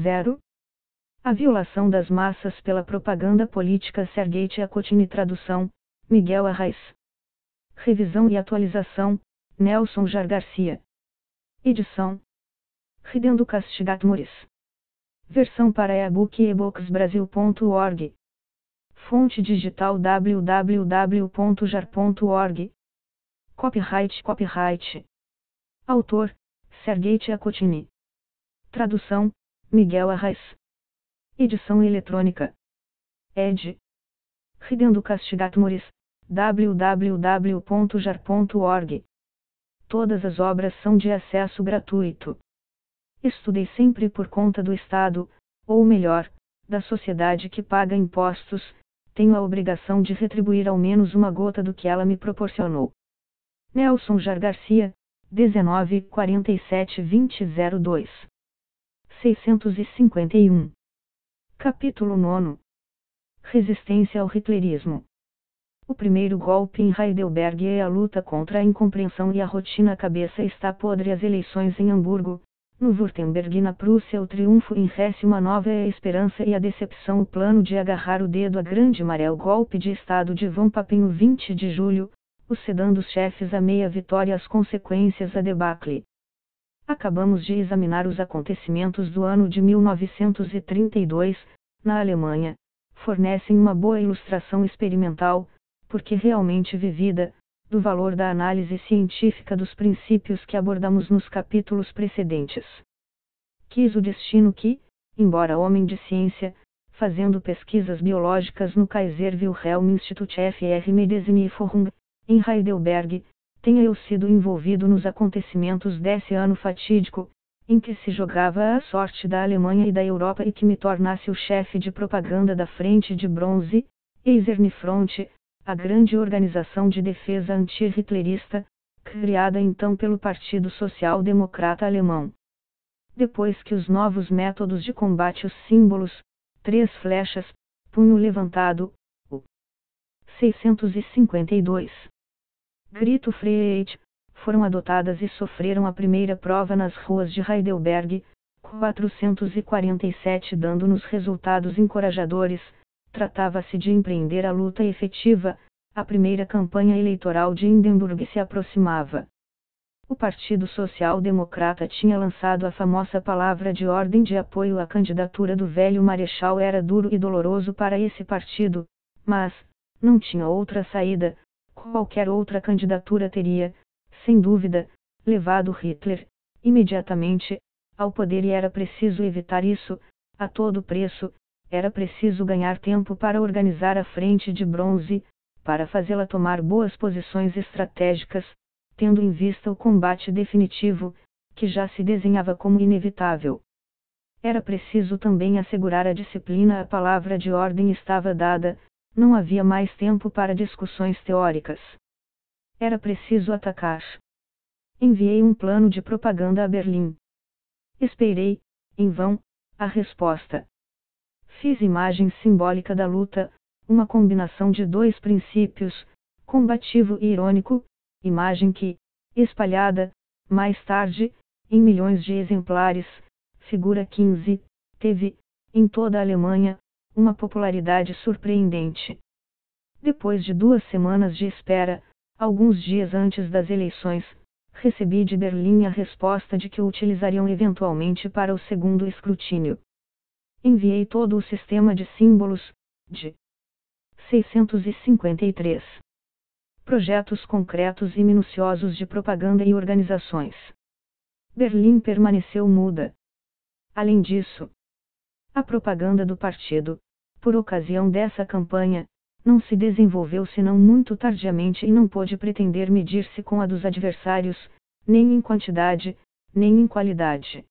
0. A violação das massas pela propaganda política Sergei Tchaikovsky Tradução, Miguel Arraes. Revisão e atualização, Nelson Jar Garcia. Edição. Ridendo Castigat Moris. Versão para e-book ebooksbrasil.org. Fonte digital www.jar.org. Copyright Copyright. Autor, Sergei Tchaikovsky. Tradução, Miguel Arraes. Edição eletrônica. Ed. Ridendo Castigat Moris, www.jar.org. Todas as obras são de acesso gratuito. Estudei sempre por conta do Estado, ou melhor, da sociedade que paga impostos, tenho a obrigação de retribuir ao menos uma gota do que ela me proporcionou. Nelson Jar Garcia, 19 47 20 02 651 Capítulo 9 Resistência ao hitlerismo. O primeiro golpe em Heidelberg é a luta contra a incompreensão e a rotina. Cabeça está podre. As eleições em Hamburgo, no Württemberg e na Prússia. O triunfo em Hesse. Uma nova é a esperança e a decepção. O plano de agarrar o dedo a grande maré. O golpe de Estado de Von Papen. O 20 de julho. O sedã dos chefes. A meia vitória. As consequências. A debacle. Acabamos de examinar os acontecimentos do ano de 1932, na Alemanha, fornecem uma boa ilustração experimental, porque realmente vivida, do valor da análise científica dos princípios que abordamos nos capítulos precedentes. Quis o destino que, embora homem de ciência, fazendo pesquisas biológicas no Kaiser Wilhelm Institut FR Medicine e em Heidelberg, tenha eu sido envolvido nos acontecimentos desse ano fatídico, em que se jogava a sorte da Alemanha e da Europa e que me tornasse o chefe de propaganda da Frente de Bronze, Eisernfront, a grande organização de defesa anti-hitlerista, criada então pelo Partido Social Democrata Alemão. Depois que os novos métodos de combate os símbolos, três flechas, punho levantado, o 652 Grito Freit, foram adotadas e sofreram a primeira prova nas ruas de Heidelberg, 447 dando-nos resultados encorajadores, tratava-se de empreender a luta efetiva, a primeira campanha eleitoral de Hindenburg se aproximava. O Partido Social Democrata tinha lançado a famosa palavra de ordem de apoio à candidatura do velho Marechal era duro e doloroso para esse partido, mas, não tinha outra saída, Qualquer outra candidatura teria, sem dúvida, levado Hitler, imediatamente, ao poder e era preciso evitar isso, a todo preço, era preciso ganhar tempo para organizar a frente de bronze, para fazê-la tomar boas posições estratégicas, tendo em vista o combate definitivo, que já se desenhava como inevitável. Era preciso também assegurar a disciplina, a palavra de ordem estava dada, não havia mais tempo para discussões teóricas. Era preciso atacar. Enviei um plano de propaganda a Berlim. Esperei, em vão, a resposta. Fiz imagem simbólica da luta, uma combinação de dois princípios, combativo e irônico, imagem que, espalhada, mais tarde, em milhões de exemplares, figura 15, teve, em toda a Alemanha, uma popularidade surpreendente. Depois de duas semanas de espera, alguns dias antes das eleições, recebi de Berlim a resposta de que o utilizariam eventualmente para o segundo escrutínio. Enviei todo o sistema de símbolos, de 653 projetos concretos e minuciosos de propaganda e organizações. Berlim permaneceu muda. Além disso, a propaganda do partido, por ocasião dessa campanha, não se desenvolveu senão muito tardiamente e não pôde pretender medir-se com a dos adversários, nem em quantidade, nem em qualidade.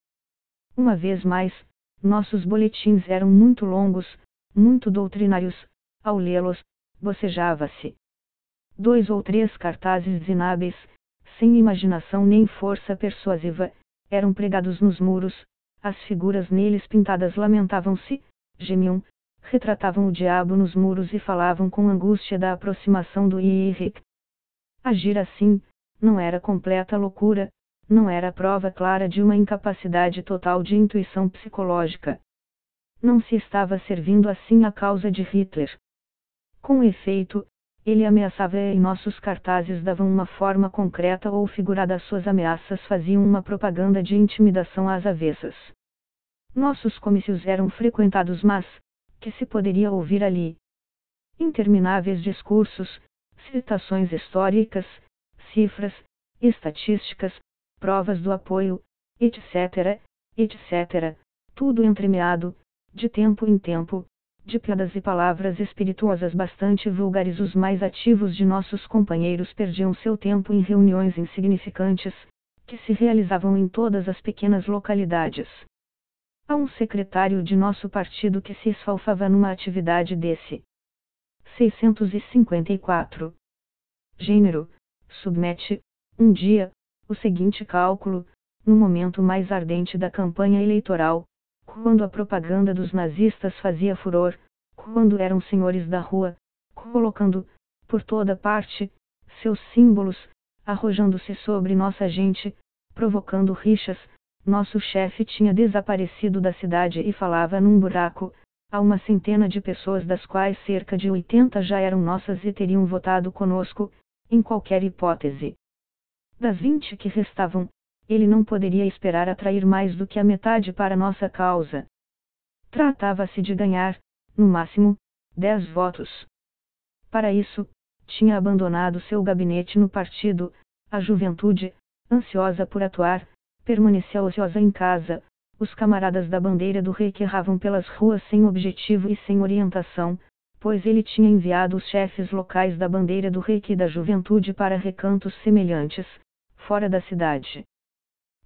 Uma vez mais, nossos boletins eram muito longos, muito doutrinários, ao lê-los, bocejava-se. Dois ou três cartazes inábeis, sem imaginação nem força persuasiva, eram pregados nos muros, as figuras neles pintadas lamentavam-se, gemiam, retratavam o diabo nos muros e falavam com angústia da aproximação do Irik. Agir assim, não era completa loucura, não era prova clara de uma incapacidade total de intuição psicológica. Não se estava servindo assim a causa de Hitler. Com efeito, ele ameaçava e nossos cartazes davam uma forma concreta ou figurada às suas ameaças faziam uma propaganda de intimidação às avessas. Nossos comícios eram frequentados mas, que se poderia ouvir ali? Intermináveis discursos, citações históricas, cifras, estatísticas, provas do apoio, etc., etc., tudo entremeado, de tempo em tempo, de piadas e palavras espirituosas bastante vulgares. Os mais ativos de nossos companheiros perdiam seu tempo em reuniões insignificantes, que se realizavam em todas as pequenas localidades. Há um secretário de nosso partido que se esfalfava numa atividade desse. 654. Gênero: submete, um dia, o seguinte cálculo, no momento mais ardente da campanha eleitoral, quando a propaganda dos nazistas fazia furor, quando eram senhores da rua, colocando, por toda parte, seus símbolos, arrojando-se sobre nossa gente, provocando rixas, nosso chefe tinha desaparecido da cidade e falava num buraco, a uma centena de pessoas das quais cerca de 80 já eram nossas e teriam votado conosco, em qualquer hipótese. Das 20 que restavam, ele não poderia esperar atrair mais do que a metade para nossa causa. Tratava-se de ganhar, no máximo, dez votos. Para isso, tinha abandonado seu gabinete no partido, a juventude, ansiosa por atuar, permanecia ociosa em casa, os camaradas da bandeira do rei que erravam pelas ruas sem objetivo e sem orientação, pois ele tinha enviado os chefes locais da bandeira do rei e da juventude para recantos semelhantes, fora da cidade.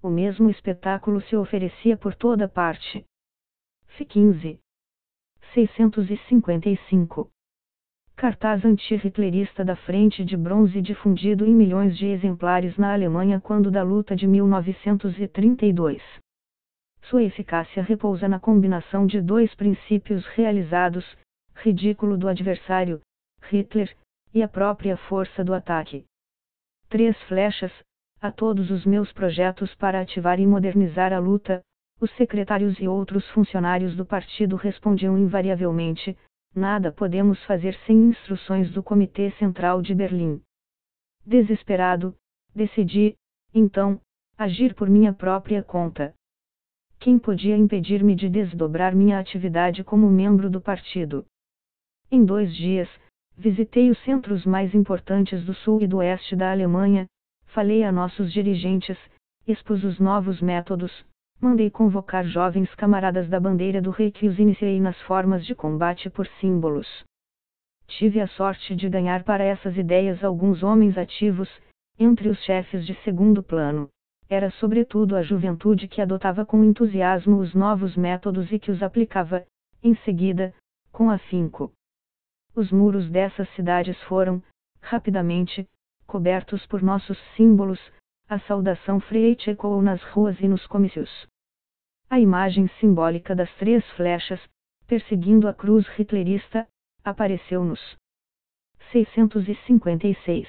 O mesmo espetáculo se oferecia por toda parte. F 15. 655. Cartaz anti-hitlerista da Frente de Bronze difundido em milhões de exemplares na Alemanha quando da luta de 1932. Sua eficácia repousa na combinação de dois princípios realizados: ridículo do adversário, Hitler, e a própria força do ataque. Três flechas, a todos os meus projetos para ativar e modernizar a luta, os secretários e outros funcionários do partido respondiam invariavelmente: nada podemos fazer sem instruções do Comitê Central de Berlim. Desesperado, decidi, então, agir por minha própria conta. Quem podia impedir-me de desdobrar minha atividade como membro do partido? Em dois dias, visitei os centros mais importantes do sul e do oeste da Alemanha, Falei a nossos dirigentes, expus os novos métodos, mandei convocar jovens camaradas da bandeira do rei que os iniciei nas formas de combate por símbolos. Tive a sorte de ganhar para essas ideias alguns homens ativos, entre os chefes de segundo plano. Era sobretudo a juventude que adotava com entusiasmo os novos métodos e que os aplicava, em seguida, com afinco. Os muros dessas cidades foram, rapidamente, cobertos por nossos símbolos, a saudação Freit ecoou nas ruas e nos comícios. A imagem simbólica das três flechas, perseguindo a cruz hitlerista, apareceu-nos. 656.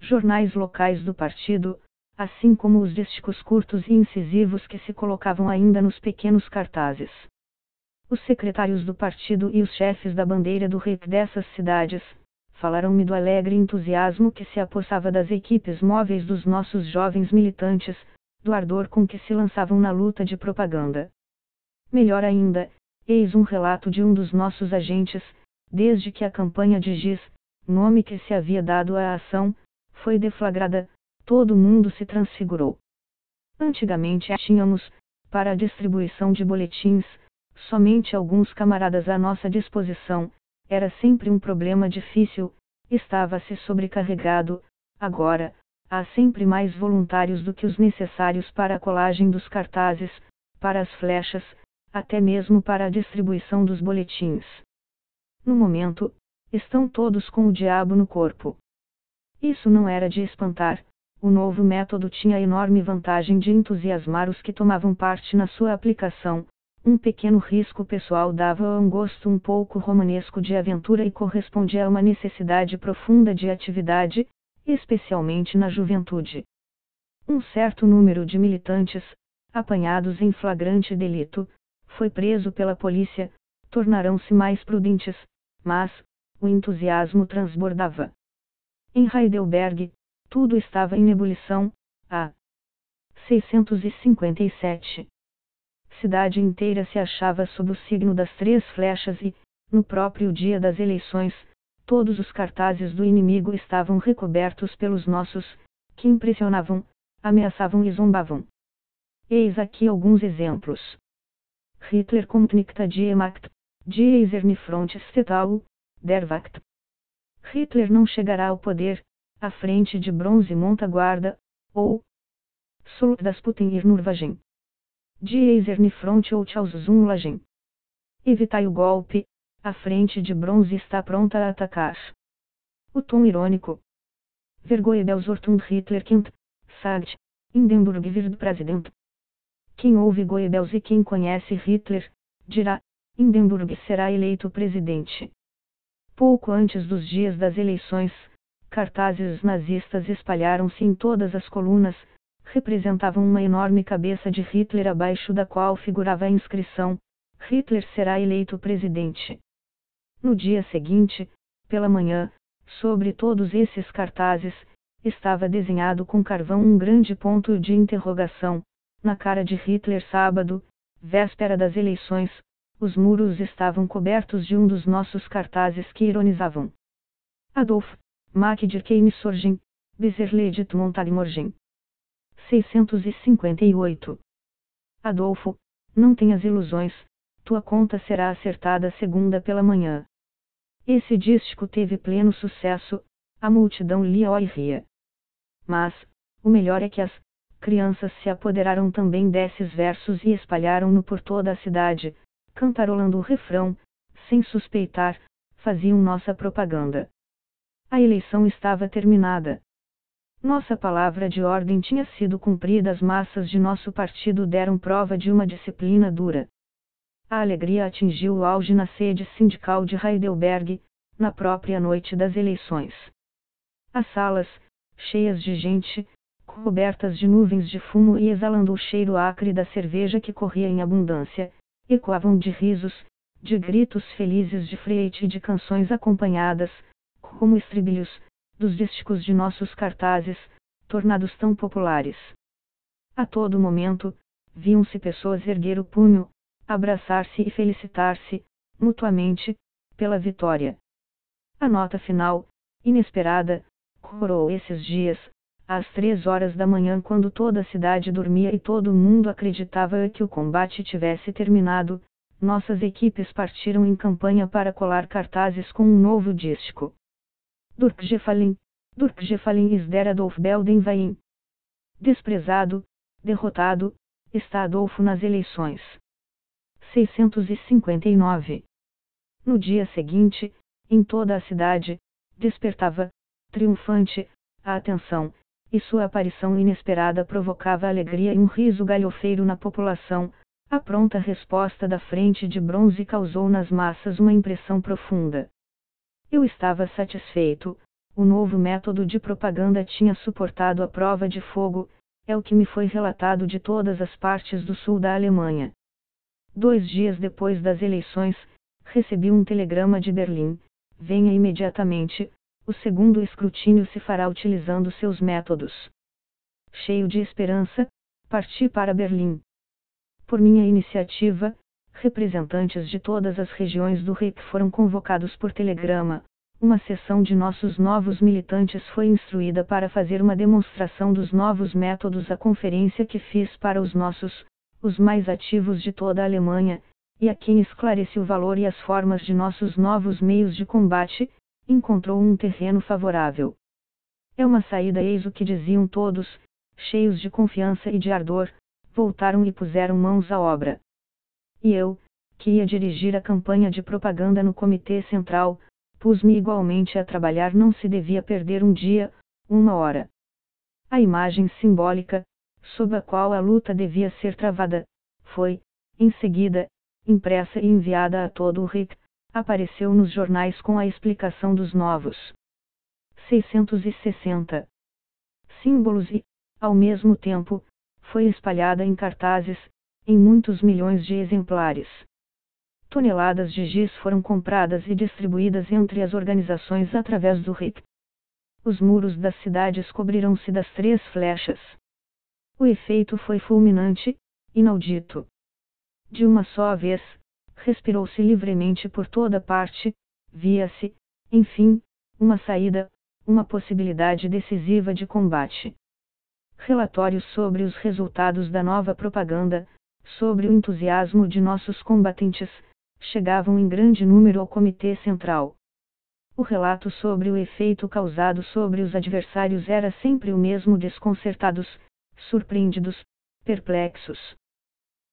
Jornais locais do partido, assim como os dísticos curtos e incisivos que se colocavam ainda nos pequenos cartazes. Os secretários do partido e os chefes da bandeira do rei dessas cidades, falaram-me do alegre entusiasmo que se apossava das equipes móveis dos nossos jovens militantes, do ardor com que se lançavam na luta de propaganda. Melhor ainda, eis um relato de um dos nossos agentes, desde que a campanha de Giz, nome que se havia dado à ação, foi deflagrada, todo mundo se transfigurou. Antigamente tínhamos, para a distribuição de boletins, somente alguns camaradas à nossa disposição, era sempre um problema difícil, estava-se sobrecarregado, agora, há sempre mais voluntários do que os necessários para a colagem dos cartazes, para as flechas, até mesmo para a distribuição dos boletins. No momento, estão todos com o diabo no corpo. Isso não era de espantar, o novo método tinha a enorme vantagem de entusiasmar os que tomavam parte na sua aplicação, um pequeno risco pessoal dava a um gosto um pouco romanesco de aventura e correspondia a uma necessidade profunda de atividade, especialmente na juventude. Um certo número de militantes, apanhados em flagrante delito, foi preso pela polícia, tornarão-se mais prudentes, mas, o entusiasmo transbordava. Em Heidelberg, tudo estava em ebulição, a 657. Cidade inteira se achava sob o signo das três flechas e, no próprio dia das eleições, todos os cartazes do inimigo estavam recobertos pelos nossos, que impressionavam, ameaçavam e zombavam. Eis aqui alguns exemplos. Hitler kommt nicht die Macht, die Eiserne Stetal, der Wacht. Hitler não chegará ao poder, à frente de bronze monta guarda, ou Sul das Putin ir Nurvagen. Die Eiserne Front ou Chausumlagen. Evitai o golpe, a frente de bronze está pronta a atacar. O tom irônico. Vergonha Belsortund Hitler Kind, sagt, Hindenburg wird Präsident. Quem ouve Goebbels e quem conhece Hitler, dirá, Hindenburg será eleito presidente. Pouco antes dos dias das eleições, cartazes nazistas espalharam-se em todas as colunas, representavam uma enorme cabeça de Hitler abaixo da qual figurava a inscrição: Hitler será eleito presidente. No dia seguinte, pela manhã, sobre todos esses cartazes, estava desenhado com carvão um grande ponto de interrogação, na cara de Hitler sábado, véspera das eleições, os muros estavam cobertos de um dos nossos cartazes que ironizavam. Adolf, Mac de Keime Sorgen, Beserledit Montalimorgen. 658. Adolfo, não tenhas ilusões, tua conta será acertada segunda pela manhã. Esse dístico teve pleno sucesso, a multidão lia e ria. Mas, o melhor é que as crianças se apoderaram também desses versos e espalharam-no por toda a cidade, cantarolando o refrão, sem suspeitar, faziam nossa propaganda. A eleição estava terminada. Nossa palavra de ordem tinha sido cumprida, as massas de nosso partido deram prova de uma disciplina dura. A alegria atingiu o auge na sede sindical de Heidelberg, na própria noite das eleições. As salas, cheias de gente, cobertas de nuvens de fumo e exalando o cheiro acre da cerveja que corria em abundância, ecoavam de risos, de gritos felizes de freite e de canções acompanhadas, como estribilhos, dos dísticos de nossos cartazes, tornados tão populares. A todo momento, viam-se pessoas erguer o punho, abraçar-se e felicitar-se, mutuamente, pela vitória. A nota final, inesperada, coroou esses dias, às três horas da manhã, quando toda a cidade dormia e todo mundo acreditava que o combate tivesse terminado, nossas equipes partiram em campanha para colar cartazes com um novo dístico. Durkgefallen, Durkgefallen is der Adolf Beldenwein. Desprezado, derrotado, está Adolfo nas eleições. 659. No dia seguinte, em toda a cidade, despertava, triunfante, a atenção, e sua aparição inesperada provocava alegria e um riso galhofeiro na população. A pronta resposta da frente de bronze causou nas massas uma impressão profunda. Eu estava satisfeito, o novo método de propaganda tinha suportado a prova de fogo, é o que me foi relatado de todas as partes do sul da Alemanha. Dois dias depois das eleições, recebi um telegrama de Berlim: venha imediatamente, o segundo escrutínio se fará utilizando seus métodos. Cheio de esperança, parti para Berlim. Por minha iniciativa, representantes de todas as regiões do Reich foram convocados por telegrama. Uma sessão de nossos novos militantes foi instruída para fazer uma demonstração dos novos métodos. A conferência que fiz para os nossos os mais ativos de toda a Alemanha, e a quem esclareci o valor e as formas de nossos novos meios de combate, encontrou um terreno favorável. É uma saída, eis o que diziam todos, cheios de confiança e de ardor, voltaram e puseram mãos à obra. E eu, que ia dirigir a campanha de propaganda no Comitê Central, pus-me igualmente a trabalhar, não se devia perder um dia, uma hora. A imagem simbólica, sob a qual a luta devia ser travada, foi, em seguida, impressa e enviada a todo o RIC, apareceu nos jornais com a explicação dos novos 660 símbolos e, ao mesmo tempo, foi espalhada em cartazes, em muitos milhões de exemplares. Toneladas de giz foram compradas e distribuídas entre as organizações através do RIP. Os muros das cidades cobriram-se das três flechas. O efeito foi fulminante, inaudito. De uma só vez, respirou-se livremente por toda parte, via-se, enfim, uma saída, uma possibilidade decisiva de combate. Relatórios sobre os resultados da nova propaganda, sobre o entusiasmo de nossos combatentes, chegavam em grande número ao Comitê Central. O relato sobre o efeito causado sobre os adversários era sempre o mesmo: desconcertados, surpreendidos, perplexos.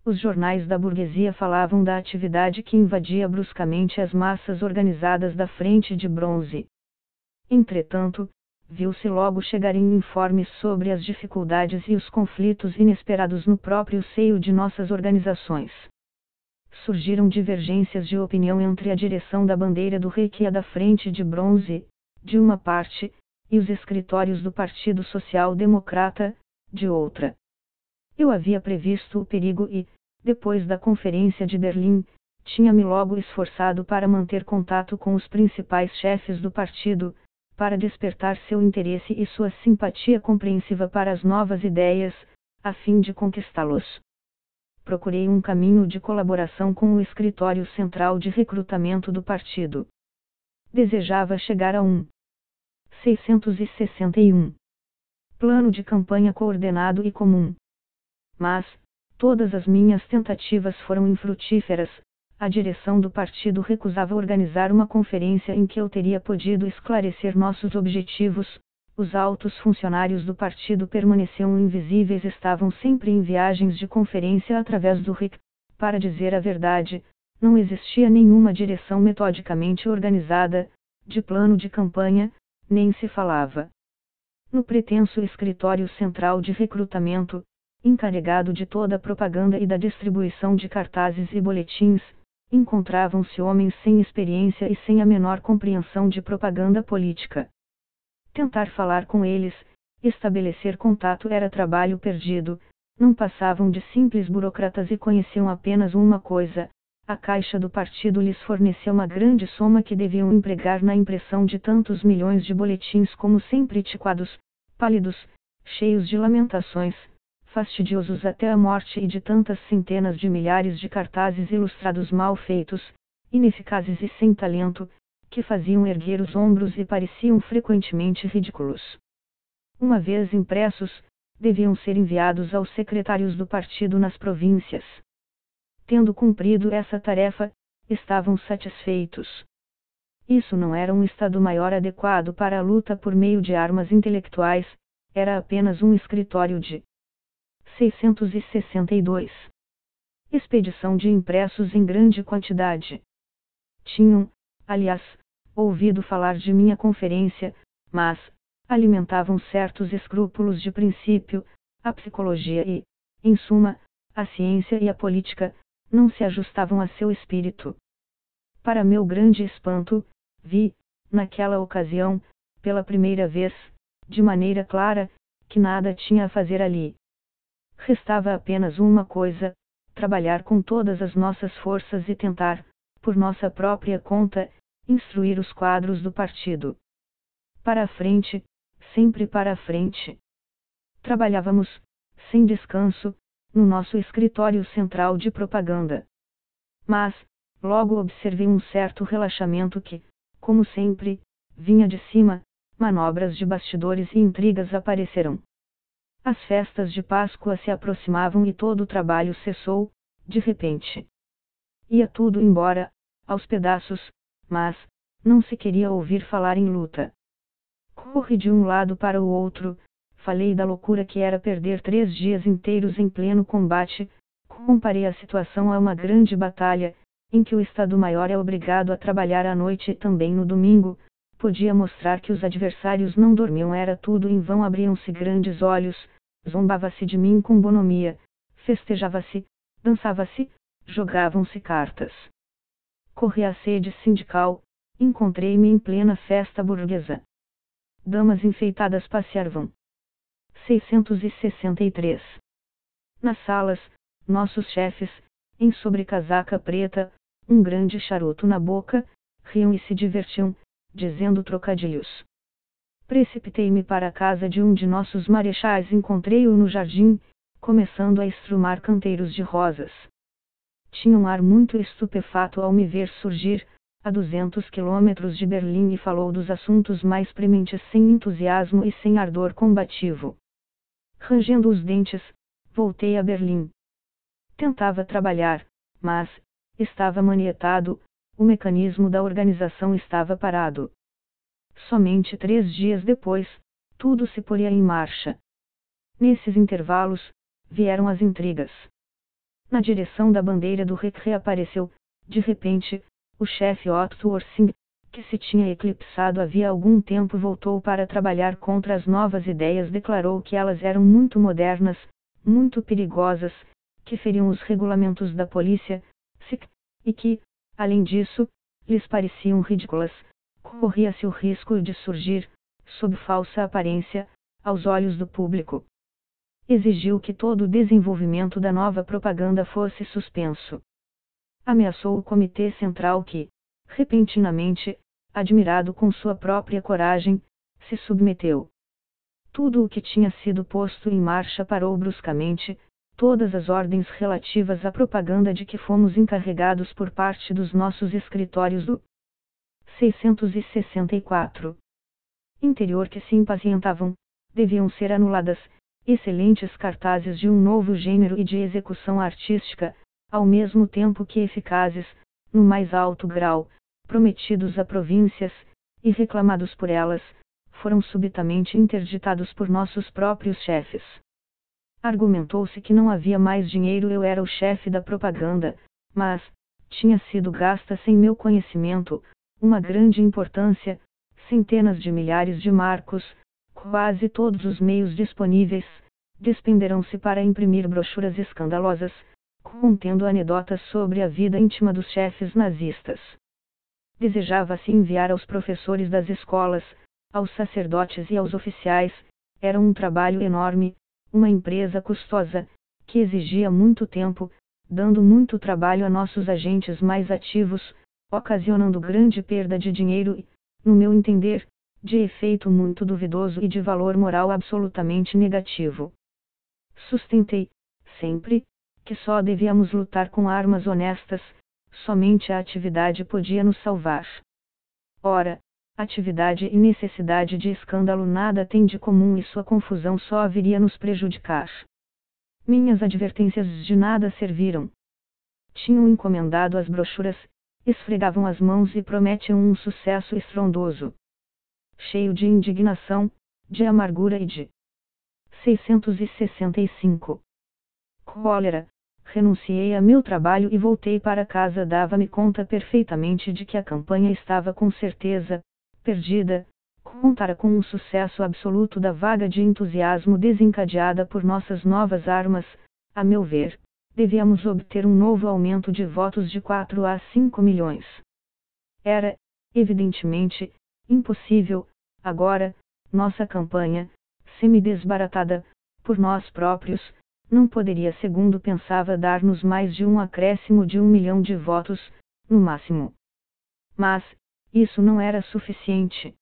Os jornais da burguesia falavam da atividade que invadia bruscamente as massas organizadas da Frente de Bronze. Entretanto, viu-se logo chegarem informes sobre as dificuldades e os conflitos inesperados no próprio seio de nossas organizações. Surgiram divergências de opinião entre a direção da bandeira do rei e a da frente de bronze, de uma parte, e os escritórios do Partido Social Democrata, de outra. Eu havia previsto o perigo e, depois da Conferência de Berlim, tinha-me logo esforçado para manter contato com os principais chefes do partido, para despertar seu interesse e sua simpatia compreensiva para as novas ideias, a fim de conquistá-los. Procurei um caminho de colaboração com o escritório central de recrutamento do partido. Desejava chegar a um 661 plano de campanha coordenado e comum. Mas, todas as minhas tentativas foram infrutíferas, a direção do partido recusava organizar uma conferência em que eu teria podido esclarecer nossos objetivos. Os altos funcionários do partido permaneciam invisíveis, estavam sempre em viagens de conferência através do RIC. Para dizer a verdade, não existia nenhuma direção metodicamente organizada, de plano de campanha, nem se falava. No pretenso escritório central de recrutamento, encarregado de toda a propaganda e da distribuição de cartazes e boletins, encontravam-se homens sem experiência e sem a menor compreensão de propaganda política. Tentar falar com eles, estabelecer contato era trabalho perdido, não passavam de simples burocratas e conheciam apenas uma coisa: a caixa do partido lhes forneceu uma grande soma que deviam empregar na impressão de tantos milhões de boletins como sempre tiquados, pálidos, cheios de lamentações, fastidiosos até a morte e de tantas centenas de milhares de cartazes ilustrados mal feitos, ineficazes e sem talento, que faziam erguer os ombros e pareciam frequentemente ridículos. Uma vez impressos, deviam ser enviados aos secretários do partido nas províncias. Tendo cumprido essa tarefa, estavam satisfeitos. Isso não era um Estado-Maior adequado para a luta por meio de armas intelectuais, era apenas um escritório de 662. Expedição de impressos em grande quantidade. Tinham, aliás, ouvido falar de minha conferência, mas, alimentavam certos escrúpulos de princípio, a psicologia e, em suma, a ciência e a política, não se ajustavam a seu espírito. Para meu grande espanto, vi, naquela ocasião, pela primeira vez, de maneira clara, que nada tinha a fazer ali. Restava apenas uma coisa: trabalhar com todas as nossas forças e tentar, por nossa própria conta, instruir os quadros do partido. Para a frente, sempre para a frente. Trabalhávamos, sem descanso, no nosso escritório central de propaganda. Mas, logo observei um certo relaxamento que, como sempre, vinha de cima, manobras de bastidores e intrigas apareceram. As festas de Páscoa se aproximavam e todo o trabalho cessou, de repente. Ia tudo embora, aos pedaços, mas, não se queria ouvir falar em luta. Corri de um lado para o outro, falei da loucura que era perder três dias inteiros em pleno combate, comparei a situação a uma grande batalha, em que o Estado-Maior é obrigado a trabalhar à noite e também no domingo, podia mostrar que os adversários não dormiam era tudo em vão abriam-se grandes olhos, zombava-se de mim com bonomia, festejava-se, dançava-se, jogavam-se cartas. Corri à sede sindical, encontrei-me em plena festa burguesa. Damas enfeitadas passeavam. 663. Nas salas, nossos chefes, em sobrecasaca preta, um grande charuto na boca, riam e se divertiam, dizendo trocadilhos. Precipitei-me para a casa de um de nossos marechais e encontrei-o no jardim, começando a estrumar canteiros de rosas. Tinha um ar muito estupefato ao me ver surgir, a 200 quilômetros de Berlim e falou dos assuntos mais prementes sem entusiasmo e sem ardor combativo. Rangendo os dentes, voltei a Berlim. Tentava trabalhar, mas, estava manietado, o mecanismo da organização estava parado. Somente três dias depois, tudo se poria em marcha. Nesses intervalos, vieram as intrigas. Na direção da bandeira do REC reapareceu, de repente, o chefe Otto Orsing, que se tinha eclipsado havia algum tempo voltou para trabalhar contra as novas ideias declarou que elas eram muito modernas, muito perigosas, que feriam os regulamentos da polícia, e que, além disso, lhes pareciam ridículas, corria-se o risco de surgir, sob falsa aparência, aos olhos do público. Exigiu que todo o desenvolvimento da nova propaganda fosse suspenso. Ameaçou o Comitê Central que, repentinamente, admirado com sua própria coragem, se submeteu. Tudo o que tinha sido posto em marcha parou bruscamente, todas as ordens relativas à propaganda de que fomos encarregados por parte dos nossos escritórios do 664 interior que se impacientavam, deviam ser anuladas, excelentes cartazes de um novo gênero e de execução artística, ao mesmo tempo que eficazes, no mais alto grau, prometidos a províncias, e reclamados por elas, foram subitamente interditados por nossos próprios chefes. Argumentou-se que não havia mais dinheiro, eu era o chefe da propaganda, mas, tinha sido gasta sem meu conhecimento, uma grande importância, centenas de milhares de marcos, quase todos os meios disponíveis, despenderam-se para imprimir brochuras escandalosas, contendo anedotas sobre a vida íntima dos chefes nazistas. Desejava-se enviar aos professores das escolas, aos sacerdotes e aos oficiais, era um trabalho enorme, uma empresa custosa, que exigia muito tempo, dando muito trabalho a nossos agentes mais ativos, ocasionando grande perda de dinheiro e, no meu entender, de efeito muito duvidoso e de valor moral absolutamente negativo. Sustentei, sempre, que só devíamos lutar com armas honestas, somente a atividade podia nos salvar. Ora, atividade e necessidade de escândalo nada têm de comum e sua confusão só haveria nos prejudicar. Minhas advertências de nada serviram. Tinham encomendado as brochuras, esfregavam as mãos e prometiam um sucesso estrondoso. Cheio de indignação, de amargura e de 665 cólera, renunciei a meu trabalho e voltei para casa. Dava-me conta perfeitamente de que a campanha estava com certeza, perdida, contara com um sucesso absoluto da vaga de entusiasmo desencadeada por nossas novas armas, a meu ver, devíamos obter um novo aumento de votos de 4 a 5 milhões. Era, evidentemente, impossível, agora, nossa campanha, semi-desbaratada, por nós próprios, não poderia, segundo pensava, dar-nos mais de um acréscimo de um milhão de votos, no máximo. Mas, isso não era suficiente.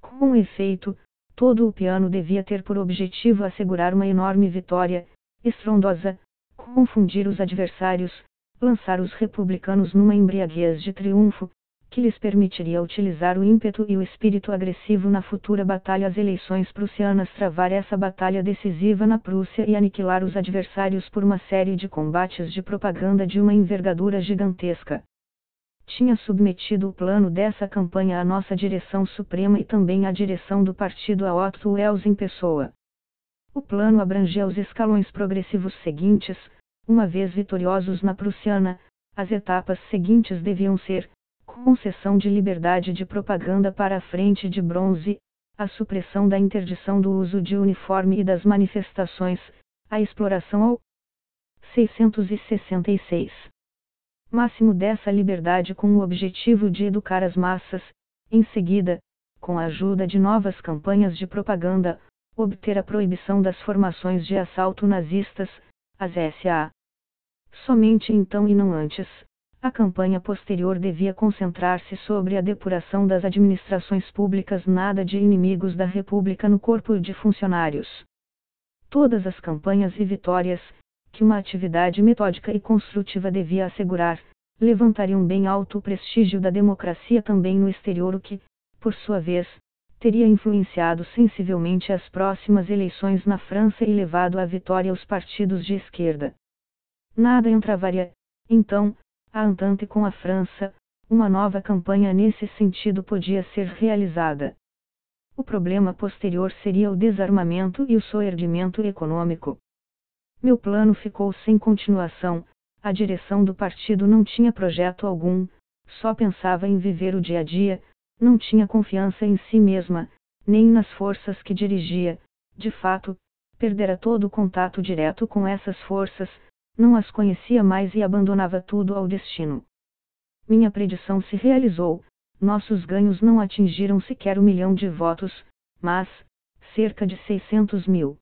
Com efeito, todo o piano devia ter por objetivo assegurar uma enorme vitória, estrondosa, confundir os adversários, lançar os republicanos numa embriaguez de triunfo, que lhes permitiria utilizar o ímpeto e o espírito agressivo na futura batalha às eleições prussianas, travar essa batalha decisiva na Prússia e aniquilar os adversários por uma série de combates de propaganda de uma envergadura gigantesca tinha submetido o plano dessa campanha à nossa direção suprema e também à direção do partido a Otto Wells em pessoa. O plano abrangia os escalões progressivos seguintes, uma vez vitoriosos na Prussiana, as etapas seguintes deviam ser, concessão de liberdade de propaganda para a frente de bronze, a supressão da interdição do uso de uniforme e das manifestações, a exploração ao 666 máximo dessa liberdade com o objetivo de educar as massas, em seguida, com a ajuda de novas campanhas de propaganda, obter a proibição das formações de assalto nazistas, as SA. Somente então e não antes, a campanha posterior devia concentrar-se sobre a depuração das administrações públicas, nada de inimigos da República no corpo de funcionários. Todas as campanhas e vitórias, que uma atividade metódica e construtiva devia assegurar, levantariam bem alto o prestígio da democracia também no exterior, o que, por sua vez, teria influenciado sensivelmente as próximas eleições na França e levado à vitória os partidos de esquerda. Nada entravaria, então, a Entente com a França, uma nova campanha nesse sentido podia ser realizada. O problema posterior seria o desarmamento e o soerguimento econômico. Meu plano ficou sem continuação, a direção do partido não tinha projeto algum, só pensava em viver o dia a dia, não tinha confiança em si mesma, nem nas forças que dirigia, de fato, perdera todo o contato direto com essas forças, não as conhecia mais e abandonava tudo ao destino. Minha predição se realizou, nossos ganhos não atingiram sequer o milhão de votos, mas, cerca de 600 mil.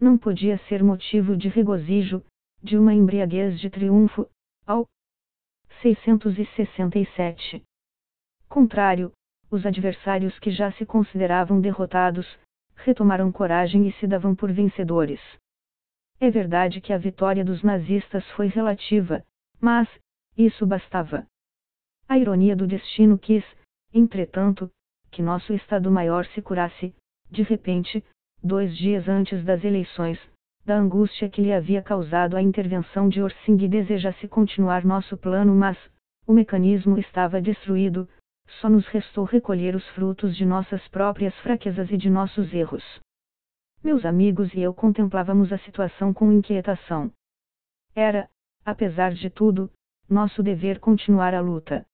Não podia ser motivo de regozijo, de uma embriaguez de triunfo, ao 667. Contrário, os adversários que já se consideravam derrotados, retomaram coragem e se davam por vencedores. É verdade que a vitória dos nazistas foi relativa, mas, isso bastava. A ironia do destino quis, entretanto, que nosso Estado-Maior se curasse, de repente, dois dias antes das eleições, da angústia que lhe havia causado a intervenção de Orsing e desejasse continuar nosso plano, mas, o mecanismo estava destruído, só nos restou recolher os frutos de nossas próprias fraquezas e de nossos erros. Meus amigos e eu contemplávamos a situação com inquietação. Era, apesar de tudo, nosso dever continuar a luta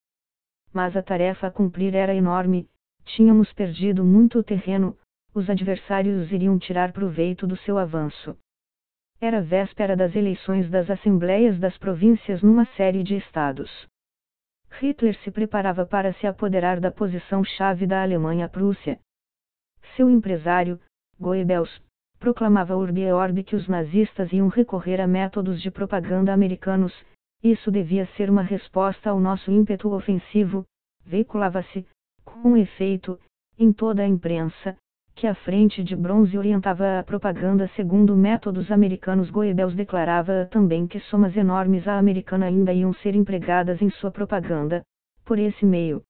mas a tarefa a cumprir era enorme, tínhamos perdido muito terreno, os adversários iriam tirar proveito do seu avanço. Era véspera das eleições das assembleias das províncias numa série de estados. Hitler se preparava para se apoderar da posição-chave da Alemanha-Prússia. Seu empresário, Goebbels, proclamava urbi e orbi que os nazistas iam recorrer a métodos de propaganda americanos, isso devia ser uma resposta ao nosso ímpeto ofensivo, veiculava-se, com efeito, em toda a imprensa, que a frente de bronze orientava a propaganda segundo métodos americanos. Goebbels declarava também que somas enormes à americana ainda iam ser empregadas em sua propaganda, por esse meio.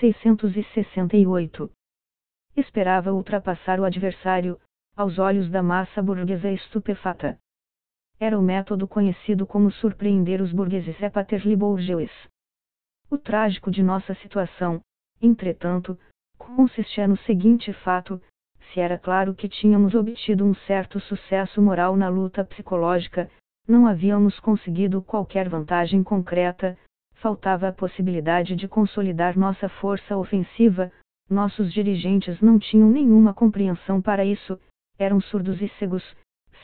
668. Esperava ultrapassar o adversário, aos olhos da massa burguesa estupefata. Era o método conhecido como surpreender os burgueses é paterlibourgeois. O trágico de nossa situação, entretanto, consistia no seguinte fato: se era claro que tínhamos obtido um certo sucesso moral na luta psicológica, não havíamos conseguido qualquer vantagem concreta, faltava a possibilidade de consolidar nossa força ofensiva, nossos dirigentes não tinham nenhuma compreensão para isso, eram surdos e cegos,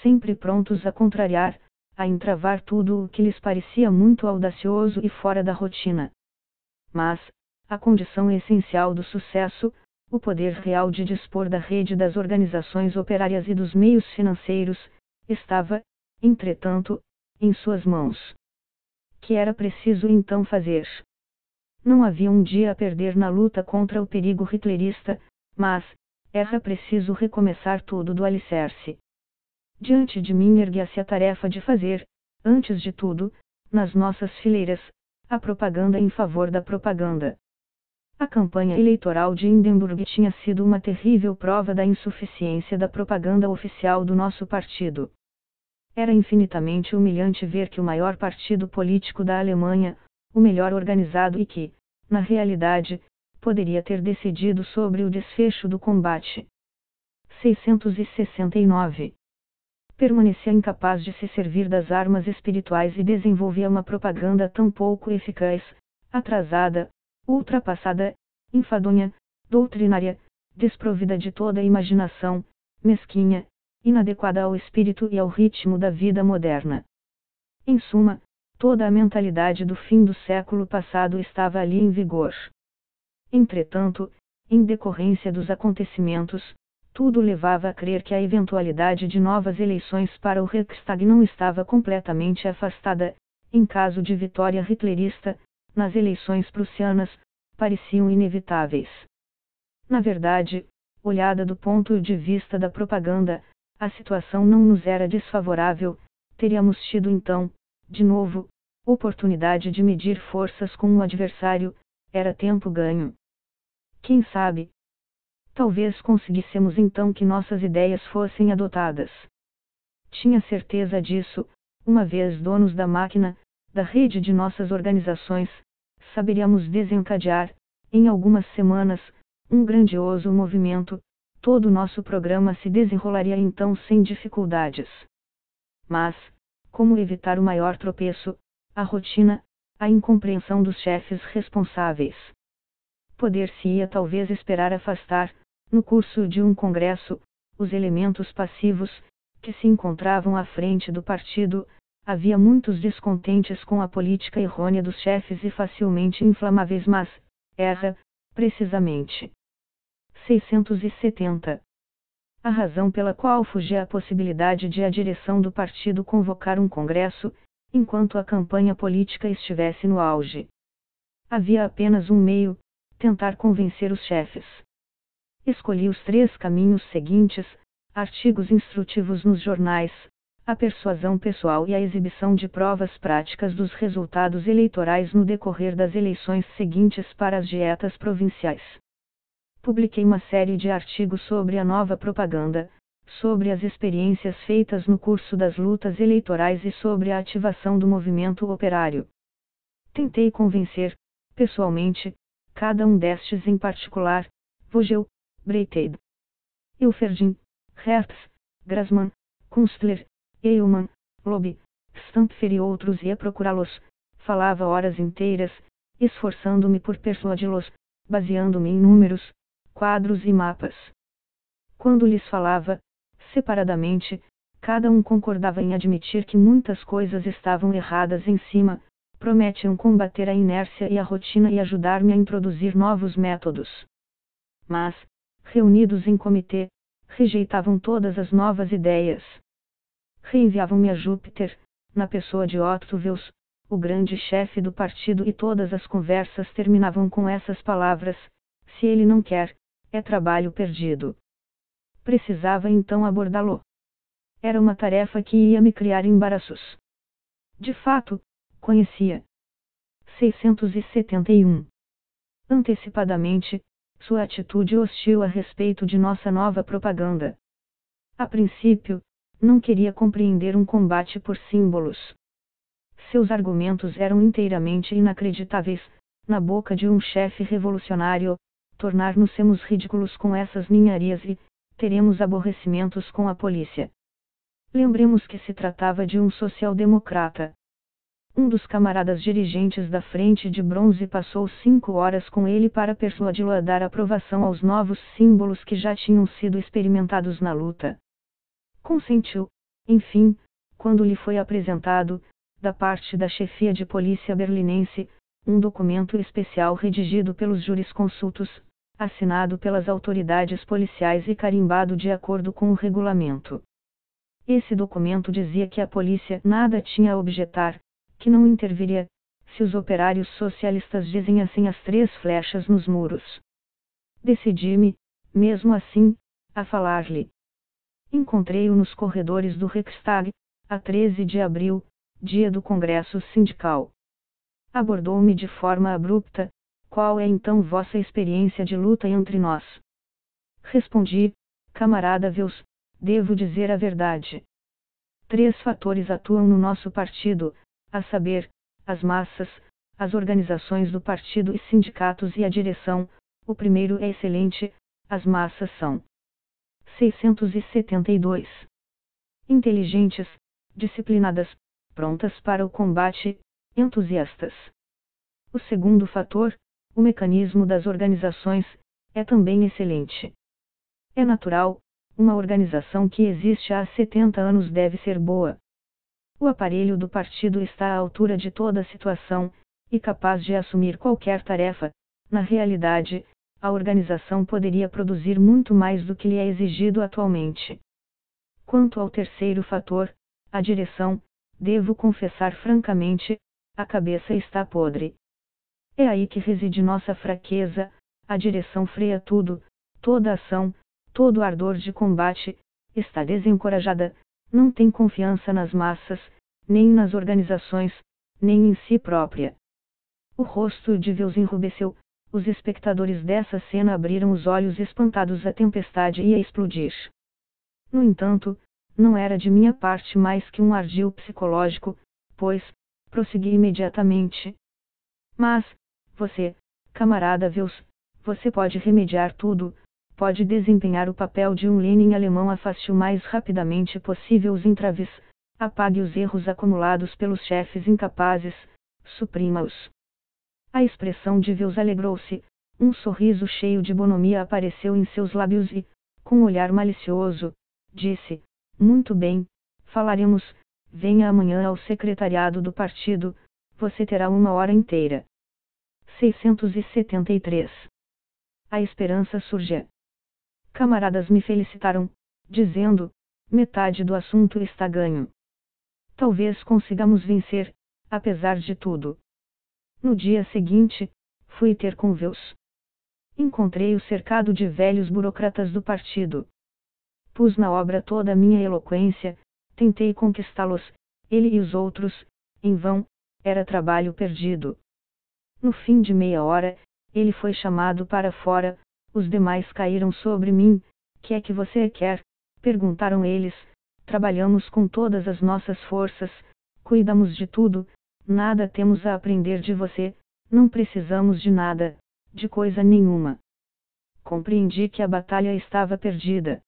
sempre prontos a contrariar, a entravar tudo o que lhes parecia muito audacioso e fora da rotina. Mas, a condição essencial do sucesso, o poder real de dispor da rede das organizações operárias e dos meios financeiros, estava, entretanto, em suas mãos. Que era preciso então fazer? Não havia um dia a perder na luta contra o perigo hitlerista, mas, era preciso recomeçar tudo do alicerce. Diante de mim erguia-se a tarefa de fazer, antes de tudo, nas nossas fileiras, a propaganda em favor da propaganda. A campanha eleitoral de Hindenburg tinha sido uma terrível prova da insuficiência da propaganda oficial do nosso partido. Era infinitamente humilhante ver que o maior partido político da Alemanha, o melhor organizado e que, na realidade, poderia ter decidido sobre o desfecho do combate. 669 permanecia incapaz de se servir das armas espirituais e desenvolvia uma propaganda tão pouco eficaz, atrasada, ultrapassada, enfadonha, doutrinária, desprovida de toda imaginação, mesquinha, inadequada ao espírito e ao ritmo da vida moderna. Em suma, toda a mentalidade do fim do século passado estava ali em vigor. Entretanto, em decorrência dos acontecimentos, tudo levava a crer que a eventualidade de novas eleições para o Reichstag não estava completamente afastada, em caso de vitória hitlerista, nas eleições prussianas, pareciam inevitáveis. Na verdade, olhada do ponto de vista da propaganda, a situação não nos era desfavorável, teríamos tido então, de novo, oportunidade de medir forças com o adversário, era tempo ganho. Quem sabe, talvez conseguíssemos então que nossas ideias fossem adotadas. Tinha certeza disso, uma vez donos da máquina, da rede de nossas organizações, saberíamos desencadear, em algumas semanas, um grandioso movimento, todo o nosso programa se desenrolaria então sem dificuldades. Mas, como evitar o maior tropeço, a rotina, a incompreensão dos chefes responsáveis? Poder-se-ia talvez esperar afastar, no curso de um congresso, os elementos passivos, que se encontravam à frente do partido, havia muitos descontentes com a política errônea dos chefes e facilmente inflamáveis, mas, era, precisamente. 670. A razão pela qual fugia a possibilidade de a direção do partido convocar um congresso, enquanto a campanha política estivesse no auge. Havia apenas um meio: tentar convencer os chefes. Escolhi os três caminhos seguintes: artigos instrutivos nos jornais, a persuasão pessoal e a exibição de provas práticas dos resultados eleitorais no decorrer das eleições seguintes para as dietas provinciais. Publiquei uma série de artigos sobre a nova propaganda, sobre as experiências feitas no curso das lutas eleitorais e sobre a ativação do movimento operário. Tentei convencer, pessoalmente, cada um destes em particular, Vogel, Breitade, Ilferdin, Hertz, Grassmann, Kunstler, Eilman, Lobe, Stampfer e outros ia procurá-los, falava horas inteiras, esforçando-me por persuadi-los, baseando-me em números, quadros e mapas. Quando lhes falava, separadamente, cada um concordava em admitir que muitas coisas estavam erradas em cima, prometiam combater a inércia e a rotina e ajudar-me a introduzir novos métodos. Mas, reunidos em comitê, rejeitavam todas as novas ideias. Reenviavam-me a Júpiter, na pessoa de Otto Vils, o grande chefe do partido, e todas as conversas terminavam com essas palavras: se ele não quer, é trabalho perdido. Precisava então abordá-lo. Era uma tarefa que ia me criar embaraços. De fato, conhecia. 671. Antecipadamente, sua atitude hostil a respeito de nossa nova propaganda. A princípio, não queria compreender um combate por símbolos. Seus argumentos eram inteiramente inacreditáveis, na boca de um chefe revolucionário, tornar-nos-emos ridículos com essas ninharias e, teremos aborrecimentos com a polícia. Lembremos que se tratava de um social-democrata, um dos camaradas dirigentes da Frente de Bronze passou cinco horas com ele para persuadi-lo a dar aprovação aos novos símbolos que já tinham sido experimentados na luta. Consentiu, enfim, quando lhe foi apresentado, da parte da chefia de polícia berlinense, um documento especial redigido pelos jurisconsultos, assinado pelas autoridades policiais e carimbado de acordo com o regulamento. Esse documento dizia que a polícia nada tinha a objetar, que não interviria, se os operários socialistas desenhassem as três flechas nos muros. Decidi-me, mesmo assim, a falar-lhe. Encontrei-o nos corredores do Reichstag, a 13 de abril, dia do Congresso Sindical. Abordou-me de forma abrupta: Qual é então vossa experiência de luta entre nós? Respondi: Camarada Vils, devo dizer a verdade. Três fatores atuam no nosso partido: a saber, as massas, as organizações do partido e sindicatos e a direção, o primeiro é excelente, as massas são 672. Inteligentes, disciplinadas, prontas para o combate, entusiastas. O segundo fator, o mecanismo das organizações, é também excelente. É natural, uma organização que existe há 70 anos deve ser boa. O aparelho do partido está à altura de toda situação, e capaz de assumir qualquer tarefa. Na realidade, a organização poderia produzir muito mais do que lhe é exigido atualmente. Quanto ao terceiro fator, a direção, devo confessar francamente, a cabeça está podre. É aí que reside nossa fraqueza, a direção freia tudo, toda ação, todo ardor de combate, está desencorajada, não tem confiança nas massas, nem nas organizações, nem em si própria. O rosto de Vils enrubesceu, os espectadores dessa cena abriram os olhos espantados a tempestade ia explodir. No entanto, não era de minha parte mais que um ardil psicológico, pois, prossegui imediatamente. Mas, você, camarada Vils, você pode remediar tudo, pode desempenhar o papel de um Lenin alemão afaste o mais rapidamente possível os entraves, apague os erros acumulados pelos chefes incapazes, suprima-os. A expressão de Vils alegrou-se, um sorriso cheio de bonomia apareceu em seus lábios e, com um olhar malicioso, disse: Muito bem, falaremos. Venha amanhã ao secretariado do partido, você terá uma hora inteira. 673. A esperança surge. Camaradas me felicitaram, dizendo: metade do assunto está ganho. Talvez consigamos vencer, apesar de tudo. No dia seguinte, fui ter com Veus. Encontrei-o cercado de velhos burocratas do partido. Pus na obra toda a minha eloquência, tentei conquistá-los, ele e os outros, em vão, era trabalho perdido. No fim de meia hora, ele foi chamado para fora, os demais caíram sobre mim, que é que você quer? perguntaram eles, trabalhamos com todas as nossas forças, cuidamos de tudo, Nada temos a aprender de você, não precisamos de nada, de coisa nenhuma. Compreendi que a batalha estava perdida.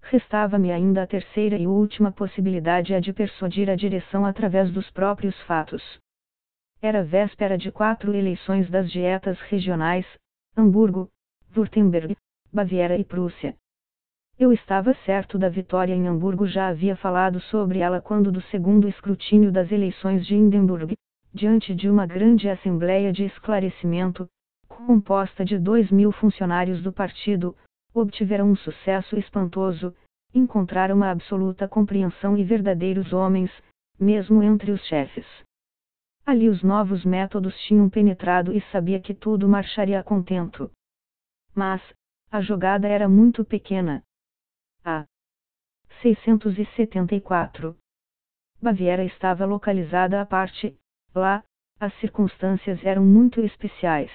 Restava-me ainda a terceira e última possibilidade a de persuadir a direção através dos próprios fatos. Era véspera de quatro eleições das dietas regionais, Hamburgo, Württemberg, Baviera e Prússia. Eu estava certo da vitória em Hamburgo, já havia falado sobre ela quando do segundo escrutínio das eleições de Hindenburg, diante de uma grande assembleia de esclarecimento, composta de dois mil funcionários do partido, obtiveram um sucesso espantoso, encontraram uma absoluta compreensão e verdadeiros homens, mesmo entre os chefes. Ali os novos métodos tinham penetrado e sabia que tudo marcharia a contento. Mas, a jogada era muito pequena. A 674. Baviera estava localizada à parte, lá, as circunstâncias eram muito especiais.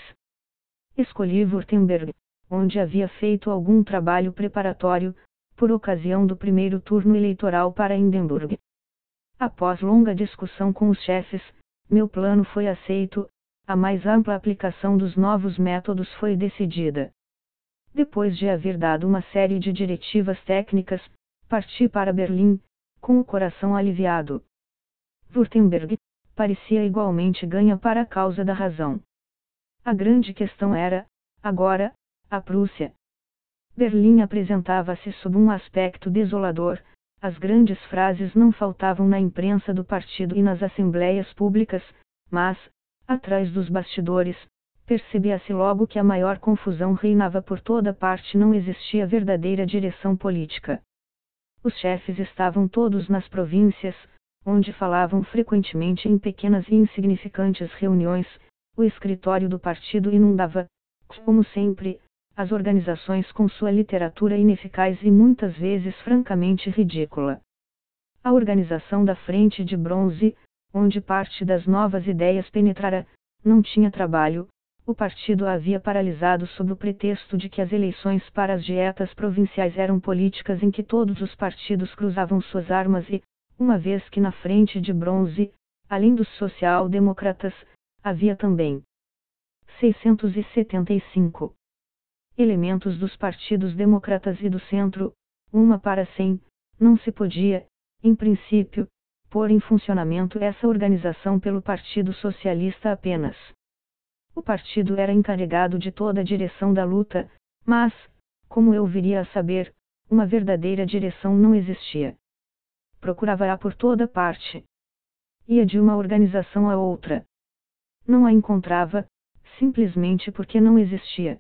Escolhi Württemberg, onde havia feito algum trabalho preparatório, por ocasião do primeiro turno eleitoral para Hindenburg. Após longa discussão com os chefes, meu plano foi aceito, a mais ampla aplicação dos novos métodos foi decidida. Depois de haver dado uma série de diretivas técnicas, parti para Berlim, com o coração aliviado. Württemberg parecia igualmente ganha para a causa da razão. A grande questão era, agora, a Prússia. Berlim apresentava-se sob um aspecto desolador, as grandes frases não faltavam na imprensa do partido e nas assembleias públicas, mas, atrás dos bastidores, percebia-se logo que a maior confusão reinava por toda parte não existia verdadeira direção política. Os chefes estavam todos nas províncias, onde falavam frequentemente em pequenas e insignificantes reuniões, o escritório do partido inundava, como sempre, as organizações com sua literatura ineficaz e muitas vezes francamente ridícula. A organização da Frente de Bronze, onde parte das novas ideias penetrara, não tinha trabalho, o partido havia paralisado sob o pretexto de que as eleições para as dietas provinciais eram políticas em que todos os partidos cruzavam suas armas e, uma vez que na frente de bronze, além dos social-democratas, havia também 675 elementos dos partidos democratas e do centro, uma para cem, não se podia, em princípio, pôr em funcionamento essa organização pelo Partido Socialista apenas. O partido era encarregado de toda a direção da luta, mas, como eu viria a saber, uma verdadeira direção não existia. Procurava-a por toda parte. Ia de uma organização a outra. Não a encontrava, simplesmente porque não existia.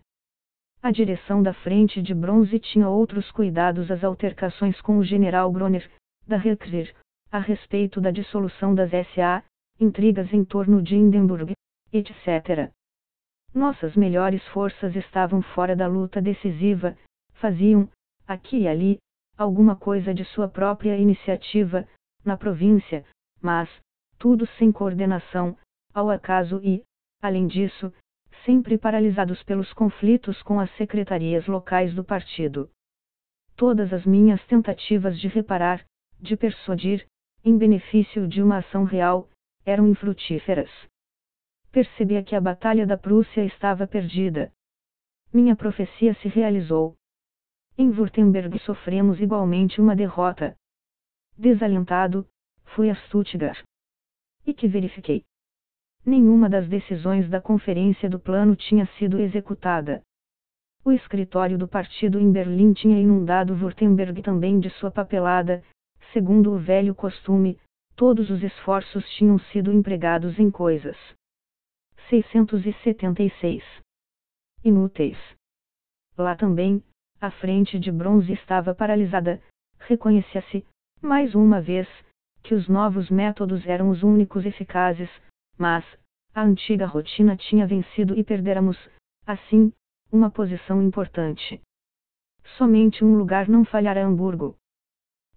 A direção da frente de bronze tinha outros cuidados as altercações com o general Groner, da Reichswehr, a respeito da dissolução das SA, intrigas em torno de Hindenburg, etc. Nossas melhores forças estavam fora da luta decisiva, faziam, aqui e ali, alguma coisa de sua própria iniciativa, na província, mas, tudo sem coordenação, ao acaso e, além disso, sempre paralisados pelos conflitos com as secretarias locais do partido. Todas as minhas tentativas de reparar, de persuadir, em benefício de uma ação real, eram infrutíferas. Percebia que a Batalha da Prússia estava perdida. Minha profecia se realizou. Em Württemberg sofremos igualmente uma derrota. Desalentado, fui a Stuttgart. E que verifiquei. Nenhuma das decisões da conferência do plano tinha sido executada. O escritório do partido em Berlim tinha inundado Württemberg também de sua papelada, segundo o velho costume, todos os esforços tinham sido empregados em coisas 676 inúteis. Lá também, a frente de bronze estava paralisada, reconhecia-se, mais uma vez, que os novos métodos eram os únicos eficazes, mas, a antiga rotina tinha vencido e perdéramos, assim, uma posição importante. Somente um lugar não falhara Hamburgo.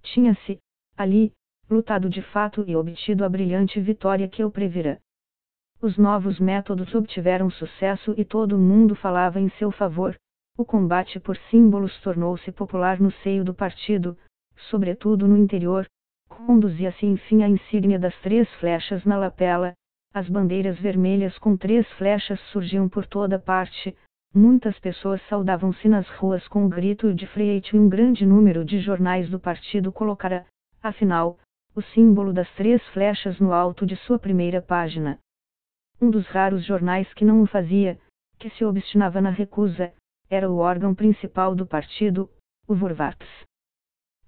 Tinha-se, ali, lutado de fato e obtido a brilhante vitória que eu previra. Os novos métodos obtiveram sucesso e todo mundo falava em seu favor, o combate por símbolos tornou-se popular no seio do partido, sobretudo no interior. Conduzia-se enfim a insígnia das três flechas na lapela, as bandeiras vermelhas com três flechas surgiam por toda parte, muitas pessoas saudavam-se nas ruas com o grito de freite e um grande número de jornais do partido colocara, afinal, o símbolo das três flechas no alto de sua primeira página. Um dos raros jornais que não o fazia, que se obstinava na recusa, era o órgão principal do partido, o Vorwärts.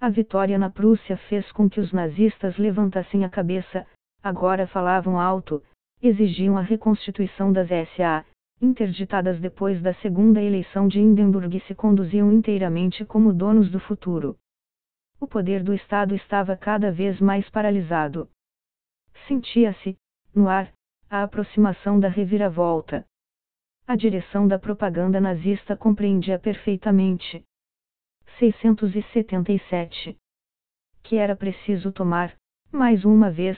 A vitória na Prússia fez com que os nazistas levantassem a cabeça, agora falavam alto, exigiam a reconstituição das SA, interditadas depois da segunda eleição de Hindenburg e se conduziam inteiramente como donos do futuro. O poder do Estado estava cada vez mais paralisado. Sentia-se, no ar, a aproximação da reviravolta. A direção da propaganda nazista compreendia perfeitamente. 677. Que era preciso tomar, mais uma vez,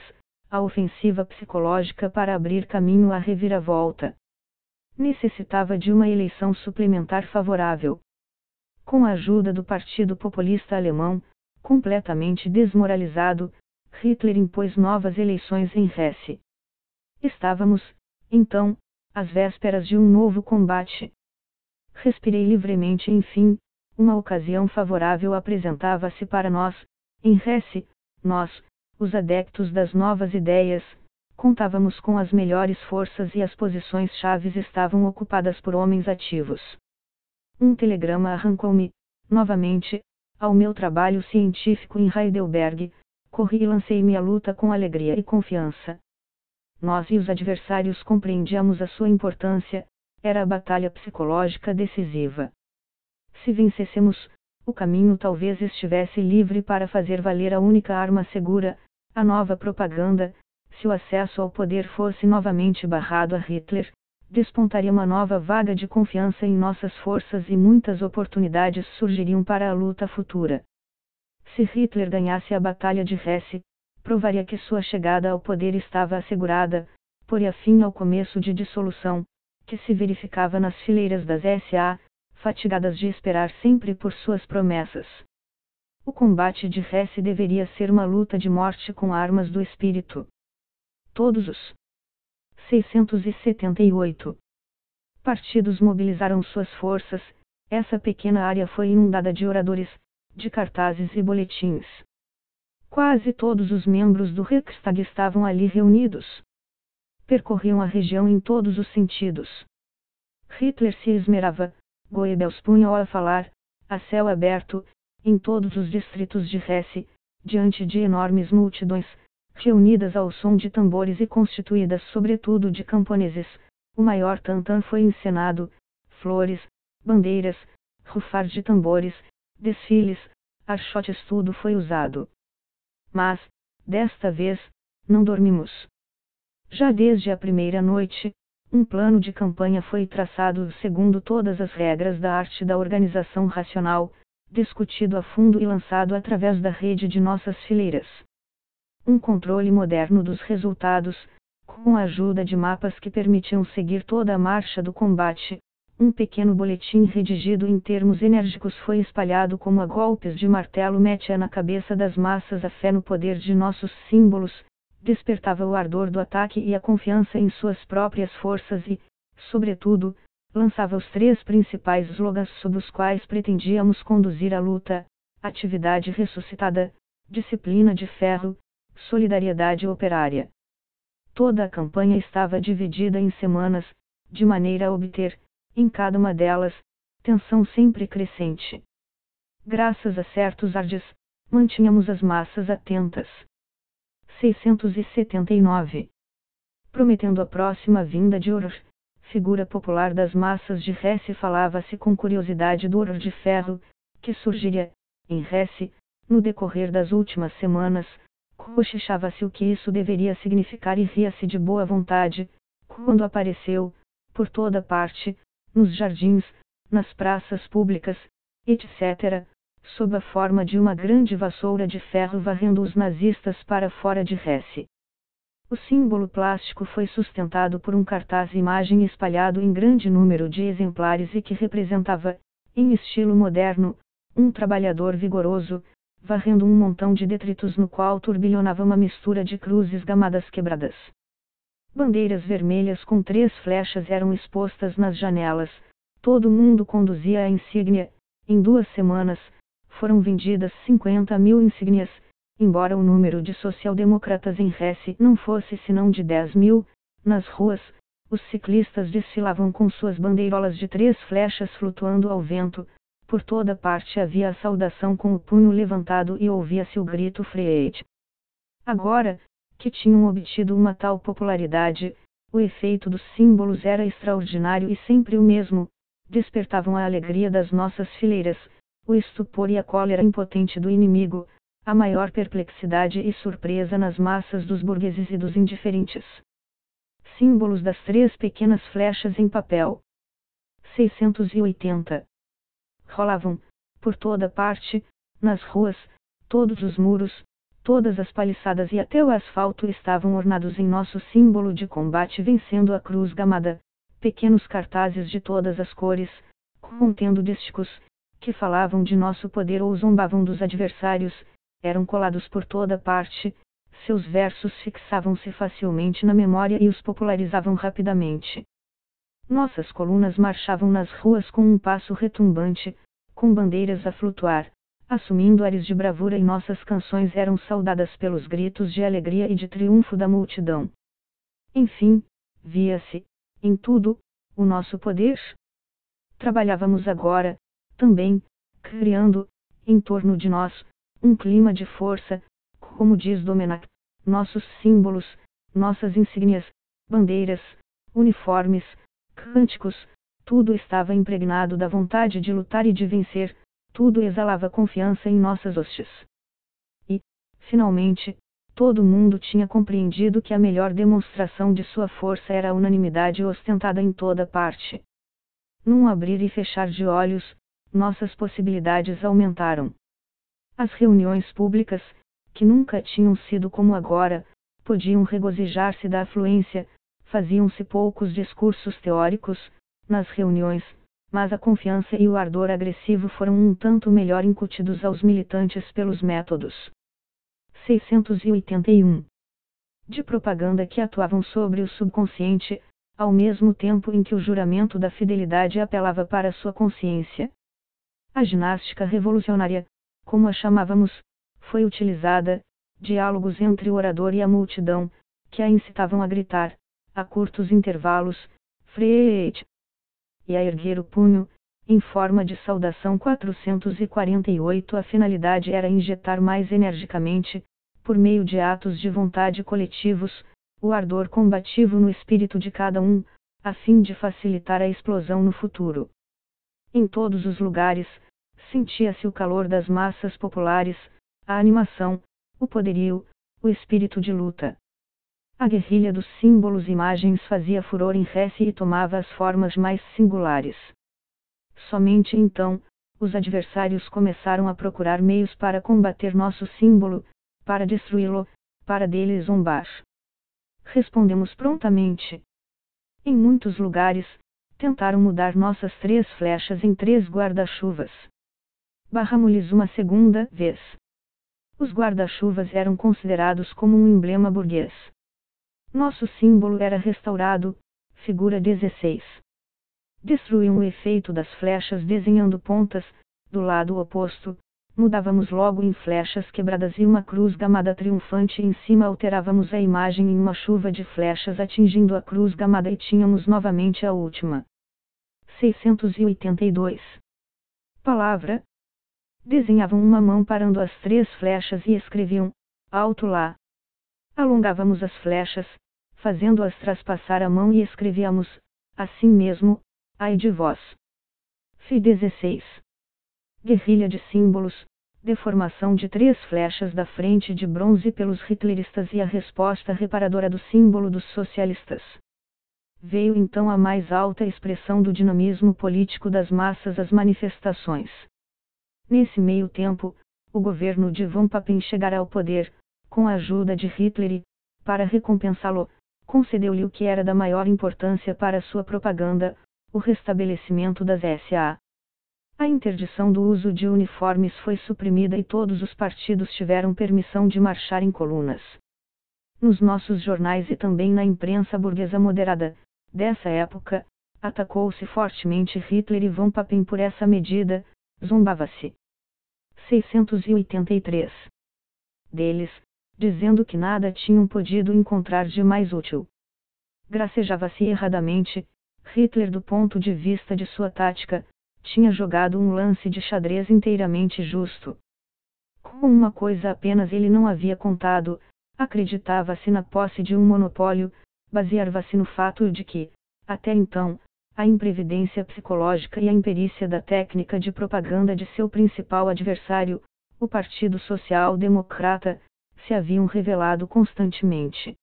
a ofensiva psicológica para abrir caminho à reviravolta. Necessitava de uma eleição suplementar favorável. Com a ajuda do Partido Populista Alemão, completamente desmoralizado, Hitler impôs novas eleições em Hesse. Estávamos, então, às vésperas de um novo combate. Respirei livremente enfim, uma ocasião favorável apresentava-se para nós, em Hesse, nós, os adeptos das novas ideias, contávamos com as melhores forças e as posições chaves estavam ocupadas por homens ativos. Um telegrama arrancou-me, novamente, ao meu trabalho científico em Heidelberg, corri e lancei-me à luta com alegria e confiança nós e os adversários compreendíamos a sua importância, era a batalha psicológica decisiva. Se vencêssemos, o caminho talvez estivesse livre para fazer valer a única arma segura, a nova propaganda, se o acesso ao poder fosse novamente barrado a Hitler, despontaria uma nova vaga de confiança em nossas forças e muitas oportunidades surgiriam para a luta futura. Se Hitler ganhasse a Batalha de Hesse, provaria que sua chegada ao poder estava assegurada, poria fim ao começo de dissolução, que se verificava nas fileiras das SA, fatigadas de esperar sempre por suas promessas. O combate de Hesse deveria ser uma luta de morte com armas do espírito. Todos os 678 partidos mobilizaram suas forças, essa pequena área foi inundada de oradores, de cartazes e boletins. Quase todos os membros do Reichstag estavam ali reunidos. Percorriam a região em todos os sentidos. Hitler se esmerava, Goebbels punha-o a falar, a céu aberto, em todos os distritos de Hesse, diante de enormes multidões, reunidas ao som de tambores e constituídas sobretudo de camponeses. O maior tantã foi encenado, flores, bandeiras, rufar de tambores, desfiles, archotes tudo foi usado. Mas, desta vez, não dormimos. Já desde a primeira noite, um plano de campanha foi traçado segundo todas as regras da arte da organização racional, discutido a fundo e lançado através da rede de nossas fileiras. Um controle moderno dos resultados, com a ajuda de mapas que permitiam seguir toda a marcha do combate, um pequeno boletim redigido em termos enérgicos foi espalhado como a golpes de martelo mete na cabeça das massas a fé no poder de nossos símbolos, despertava o ardor do ataque e a confiança em suas próprias forças e, sobretudo, lançava os três principais slogans sob os quais pretendíamos conduzir a luta: atividade ressuscitada, disciplina de ferro, solidariedade operária. Toda a campanha estava dividida em semanas, de maneira a obter, em cada uma delas, tensão sempre crescente. Graças a certos ardes, mantínhamos as massas atentas. 679. Prometendo a próxima vinda de Urur, figura popular das massas de Hesse falava-se com curiosidade do Urur de ferro, que surgiria, em Hesse, no decorrer das últimas semanas, cochichava-se o que isso deveria significar e ria-se de boa vontade, quando apareceu, por toda parte, nos jardins, nas praças públicas, etc., sob a forma de uma grande vassoura de ferro varrendo os nazistas para fora de Hesse. O símbolo plástico foi sustentado por um cartaz imagem espalhado em grande número de exemplares e que representava, em estilo moderno, um trabalhador vigoroso, varrendo um montão de detritos no qual turbilhonava uma mistura de cruzes gamadas quebradas. Bandeiras vermelhas com três flechas eram expostas nas janelas, todo mundo conduzia a insígnia, em duas semanas, foram vendidas 50 mil insígnias, embora o número de social-democratas em Hesse não fosse senão de 10 mil, nas ruas, os ciclistas desfilavam com suas bandeirolas de três flechas flutuando ao vento, por toda parte havia a saudação com o punho levantado e ouvia-se o grito Freiheit. Agora, que tinham obtido uma tal popularidade, o efeito dos símbolos era extraordinário e sempre o mesmo, despertavam a alegria das nossas fileiras, o estupor e a cólera impotente do inimigo, a maior perplexidade e surpresa nas massas dos burgueses e dos indiferentes. Símbolos das três pequenas flechas em papel. 680. Rolavam, por toda parte, nas ruas, todos os muros, todas as paliçadas e até o asfalto estavam ornados em nosso símbolo de combate vencendo a cruz gamada, pequenos cartazes de todas as cores, contendo dísticos, que falavam de nosso poder ou zombavam dos adversários, eram colados por toda parte, seus versos fixavam-se facilmente na memória e os popularizavam rapidamente. Nossas colunas marchavam nas ruas com um passo retumbante, com bandeiras a flutuar, assumindo ares de bravura e nossas canções eram saudadas pelos gritos de alegria e de triunfo da multidão. Enfim, via-se, em tudo, o nosso poder. Trabalhávamos agora, também, criando, em torno de nós, um clima de força, como diz Domenac, nossos símbolos, nossas insígnias, bandeiras, uniformes, cânticos, tudo estava impregnado da vontade de lutar e de vencer, tudo exalava confiança em nossas hostes. E, finalmente, todo mundo tinha compreendido que a melhor demonstração de sua força era a unanimidade ostentada em toda parte. Num abrir e fechar de olhos, nossas possibilidades aumentaram. As reuniões públicas, que nunca tinham sido como agora, podiam regozijar-se da afluência, faziam-se poucos discursos teóricos, nas reuniões, mas a confiança e o ardor agressivo foram um tanto melhor incutidos aos militantes pelos métodos. 681. De propaganda que atuavam sobre o subconsciente, ao mesmo tempo em que o juramento da fidelidade apelava para sua consciência. A ginástica revolucionária, como a chamávamos, foi utilizada, diálogos entre o orador e a multidão, que a incitavam a gritar, a curtos intervalos, freite, e a erguer o punho, em forma de saudação 448 a finalidade era injetar mais energicamente, por meio de atos de vontade coletivos, o ardor combativo no espírito de cada um, a fim de facilitar a explosão no futuro. Em todos os lugares, sentia-se o calor das massas populares, a animação, o poderio, o espírito de luta. A guerrilha dos símbolos e imagens fazia furor em Hesse e tomava as formas mais singulares. Somente então, os adversários começaram a procurar meios para combater nosso símbolo, para destruí-lo, para dele zombar. Respondemos prontamente. Em muitos lugares, tentaram mudar nossas três flechas em três guarda-chuvas. Barramos-lhes uma segunda vez. Os guarda-chuvas eram considerados como um emblema burguês. Nosso símbolo era restaurado, figura 16. Destruíam o efeito das flechas desenhando pontas, do lado oposto, mudávamos logo em flechas quebradas e uma cruz gamada triunfante em cima alterávamos a imagem em uma chuva de flechas atingindo a cruz gamada e tínhamos novamente a última. 682. Palavra. Desenhavam uma mão parando as três flechas e escreviam, alto lá. Alongávamos as flechas, fazendo-as traspassar a mão e escrevíamos, assim mesmo, ai de vós. Fi 16 guerrilha de símbolos, deformação de três flechas da frente de bronze pelos hitleristas e a resposta reparadora do símbolo dos socialistas. Veio então a mais alta expressão do dinamismo político das massas as manifestações. Nesse meio tempo, o governo de Von Papen chegará ao poder, com a ajuda de Hitler e, para recompensá-lo, concedeu-lhe o que era da maior importância para sua propaganda, o restabelecimento das SA. A interdição do uso de uniformes foi suprimida e todos os partidos tiveram permissão de marchar em colunas. Nos nossos jornais e também na imprensa burguesa moderada, dessa época, atacou-se fortemente Hitler e Von Papen por essa medida, zombava-se. 683. Deles, dizendo que nada tinham podido encontrar de mais útil. Gracejava-se erradamente, Hitler do ponto de vista de sua tática, tinha jogado um lance de xadrez inteiramente justo. Com uma coisa apenas ele não havia contado, acreditava-se na posse de um monopólio, baseava-se no fato de que, até então, a imprevidência psicológica e a imperícia da técnica de propaganda de seu principal adversário, o Partido Social Democrata, se haviam revelado constantemente.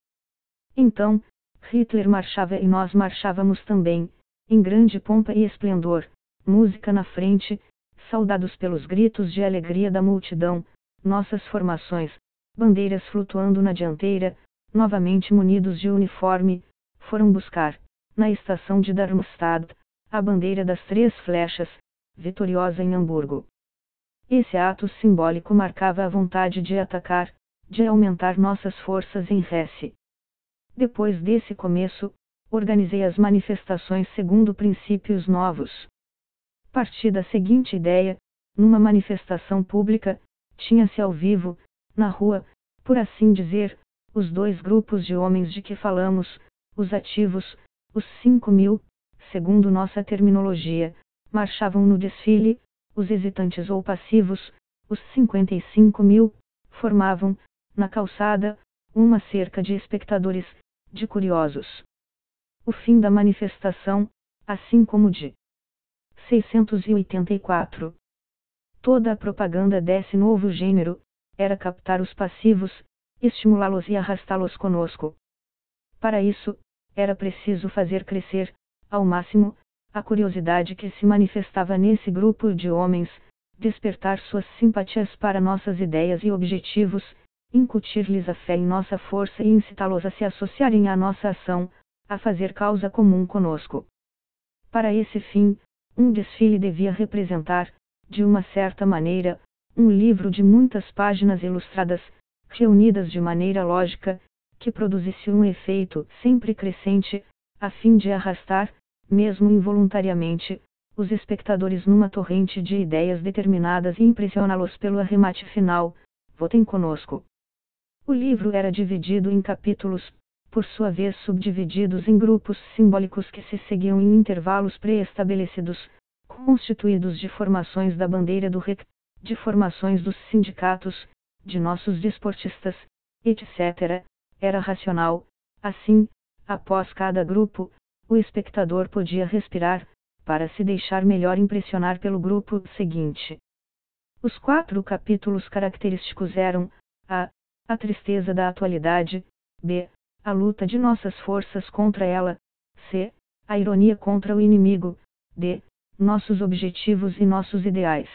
Então, Hitler marchava e nós marchávamos também, em grande pompa e esplendor, música na frente, saudados pelos gritos de alegria da multidão, nossas formações, bandeiras flutuando na dianteira, novamente munidos de uniforme, foram buscar, na estação de Darmstadt, a bandeira das três flechas, vitoriosa em Hamburgo. Esse ato simbólico marcava a vontade de atacar, de aumentar nossas forças em Hesse. Depois desse começo, organizei as manifestações segundo princípios novos partir da seguinte ideia: numa manifestação pública, tinha-se ao vivo, na rua, por assim dizer, os dois grupos de homens de que falamos, os ativos, os 5 mil, segundo nossa terminologia, marchavam no desfile, os hesitantes ou passivos, os 55 mil, formavam, na calçada, uma cerca de espectadores, de curiosos. O fim da manifestação, assim como de 684. Toda a propaganda desse novo gênero era captar os passivos, estimulá-los e arrastá-los conosco. Para isso, era preciso fazer crescer, ao máximo, a curiosidade que se manifestava nesse grupo de homens, despertar suas simpatias para nossas ideias e objetivos, incutir-lhes a fé em nossa força e incitá-los a se associarem à nossa ação, a fazer causa comum conosco. Para esse fim, um desfile devia representar, de uma certa maneira, um livro de muitas páginas ilustradas, reunidas de maneira lógica, que produzisse um efeito sempre crescente, a fim de arrastar, mesmo involuntariamente, os espectadores numa torrente de ideias determinadas e impressioná-los pelo arremate final: votem conosco. O livro era dividido em capítulos, por sua vez subdivididos em grupos simbólicos que se seguiam em intervalos pré-estabelecidos, constituídos de formações da bandeira do REC, de formações dos sindicatos, de nossos desportistas, etc., era racional. Assim, após cada grupo, o espectador podia respirar, para se deixar melhor impressionar pelo grupo seguinte. Os quatro capítulos característicos eram: a. A tristeza da atualidade, b. A luta de nossas forças contra ela, c. A ironia contra o inimigo, d. Nossos objetivos e nossos ideais.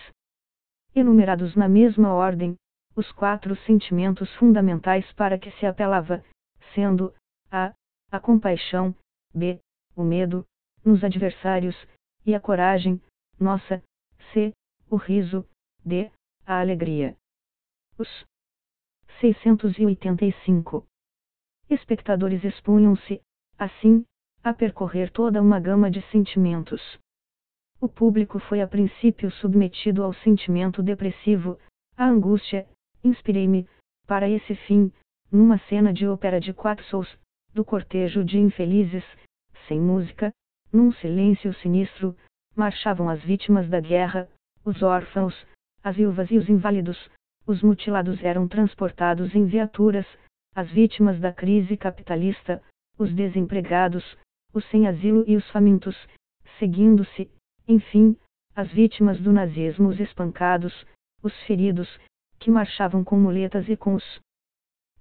Enumerados na mesma ordem, os quatro sentimentos fundamentais para que se apelava, sendo a. A compaixão, b. O medo, nos adversários, e a coragem, nossa, c. O riso, d. A alegria. Os 685 espectadores expunham-se, assim, a percorrer toda uma gama de sentimentos. O público foi a princípio submetido ao sentimento depressivo, à angústia. Inspirei-me, para esse fim, numa cena de ópera de quatro sous, do cortejo de infelizes, sem música, num silêncio sinistro, marchavam as vítimas da guerra, os órfãos, as viúvas e os inválidos, os mutilados eram transportados em viaturas, as vítimas da crise capitalista, os desempregados, os sem asilo e os famintos, seguindo-se, enfim, as vítimas do nazismo, os espancados, os feridos, que marchavam com muletas e com os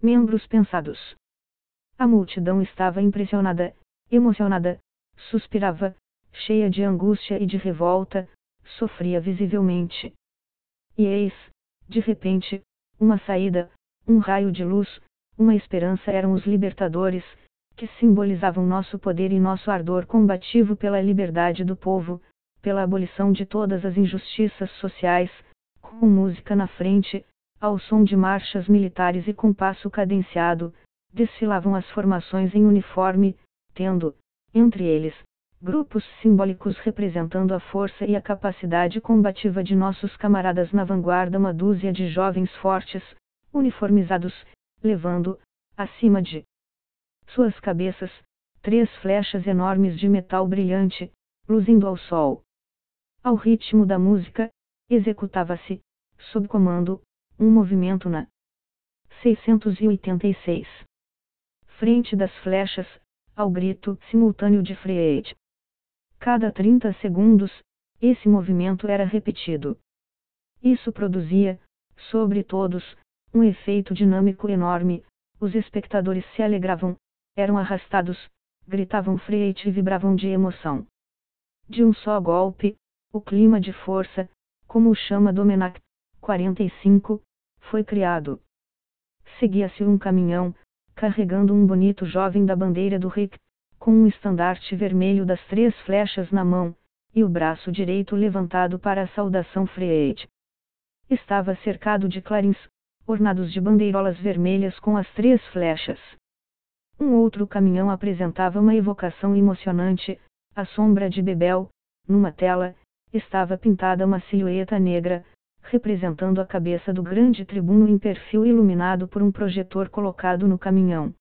membros pensados. A multidão estava impressionada, emocionada, suspirava, cheia de angústia e de revolta, sofria visivelmente. E eis, de repente, uma saída, um raio de luz, uma esperança eram os libertadores, que simbolizavam nosso poder e nosso ardor combativo pela liberdade do povo, pela abolição de todas as injustiças sociais, com música na frente, ao som de marchas militares e com passo cadenciado, desfilavam as formações em uniforme, tendo, entre eles, grupos simbólicos representando a força e a capacidade combativa de nossos camaradas na vanguarda, uma dúzia de jovens fortes, uniformizados, levando, acima de suas cabeças, três flechas enormes de metal brilhante, luzindo ao sol. Ao ritmo da música, executava-se, sob comando, um movimento na 686. Frente das flechas, ao grito simultâneo de Freud. Cada 30 segundos, esse movimento era repetido. Isso produzia, sobre todos, um efeito dinâmico enorme, os espectadores se alegravam, eram arrastados, gritavam Freud e vibravam de emoção. De um só golpe, o clima de força, como o chama Domenac, 45, foi criado. Seguia-se um caminhão, carregando um bonito jovem da bandeira do RIC, com um estandarte vermelho das três flechas na mão, e o braço direito levantado para a saudação Freud. Estava cercado de clarins, ornados de bandeirolas vermelhas com as três flechas. Um outro caminhão apresentava uma evocação emocionante, a sombra de Bebel, numa tela, estava pintada uma silhueta negra, representando a cabeça do grande tribuno em perfil iluminado por um projetor colocado no caminhão.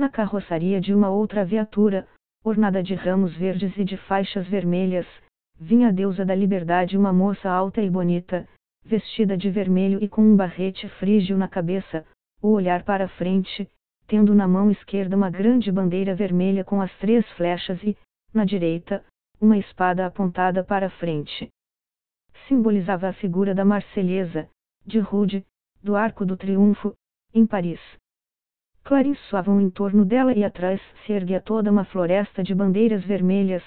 Na carroçaria de uma outra viatura, ornada de ramos verdes e de faixas vermelhas, vinha a deusa da liberdade, uma moça alta e bonita, vestida de vermelho e com um barrete frígio na cabeça, o olhar para frente, tendo na mão esquerda uma grande bandeira vermelha com as três flechas e, na direita, uma espada apontada para frente. Simbolizava a figura da Marselhesa, de Rude, do Arco do Triunfo, em Paris. Clarins soavam em torno dela e atrás se erguia toda uma floresta de bandeiras vermelhas,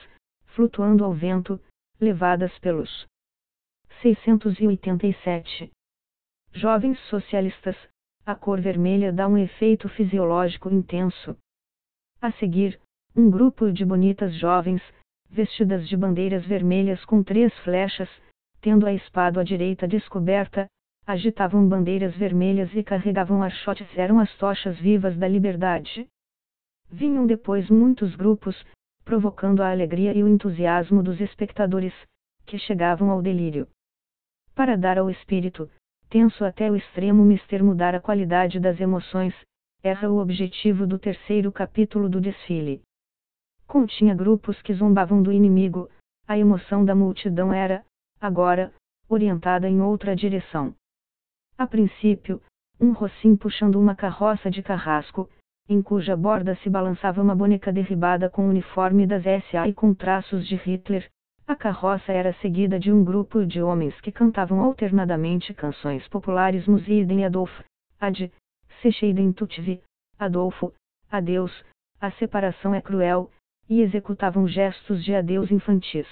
flutuando ao vento, levadas pelos 687. Jovens socialistas, a cor vermelha dá um efeito fisiológico intenso. A seguir, um grupo de bonitas jovens, vestidas de bandeiras vermelhas com três flechas, tendo a espada à direita descoberta, agitavam bandeiras vermelhas e carregavam archotes eram as tochas vivas da liberdade. Vinham depois muitos grupos, provocando a alegria e o entusiasmo dos espectadores, que chegavam ao delírio. Para dar ao espírito, tenso até o extremo mister mudar a qualidade das emoções, era o objetivo do terceiro capítulo do desfile continha grupos que zombavam do inimigo, a emoção da multidão era, agora, orientada em outra direção. A princípio, um rocinho puxando uma carroça de carrasco, em cuja borda se balançava uma boneca derribada com o uniforme das SA e com traços de Hitler, A carroça era seguida de um grupo de homens que cantavam alternadamente canções populares Musiden Adolfo, Ad, Secheiden Tutvi, Adolfo, Adeus, A Separação é Cruel, e executavam gestos de adeus infantis.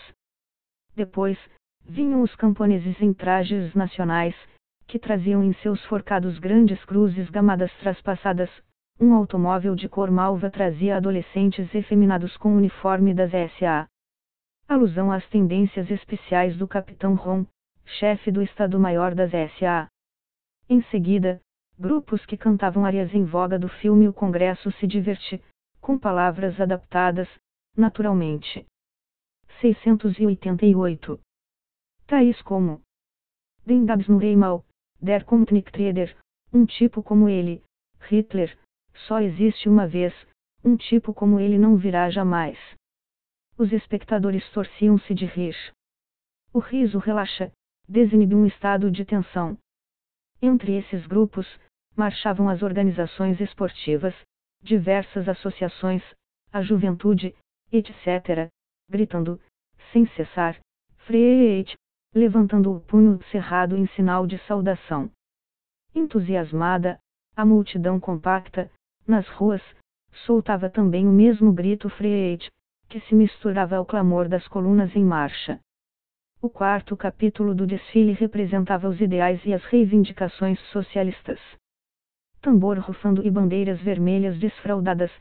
Depois, vinham os camponeses em trajes nacionais, que traziam em seus forcados grandes cruzes gamadas traspassadas, um automóvel de cor malva trazia adolescentes efeminados com uniforme das SA. Alusão às tendências especiais do capitão Ron, chefe do Estado-Maior das SA. Em seguida, grupos que cantavam áreas em voga do filme O Congresso se diverte, com palavras adaptadas, naturalmente. 688. Tais como Den Gabs no Reimal, Der Trader, um tipo como ele, Hitler, só existe uma vez, um tipo como ele não virá jamais. Os espectadores torciam-se de rir. O riso relaxa, desinibe um estado de tensão. Entre esses grupos, marchavam as organizações esportivas, diversas associações, a juventude, etc., gritando, sem cessar, freete, levantando o punho cerrado em sinal de saudação. Entusiasmada, a multidão compacta, nas ruas, soltava também o mesmo grito freete, que se misturava ao clamor das colunas em marcha. O quarto capítulo do desfile representava os ideais e as reivindicações socialistas. Tambor rufando e bandeiras vermelhas desfraldadas,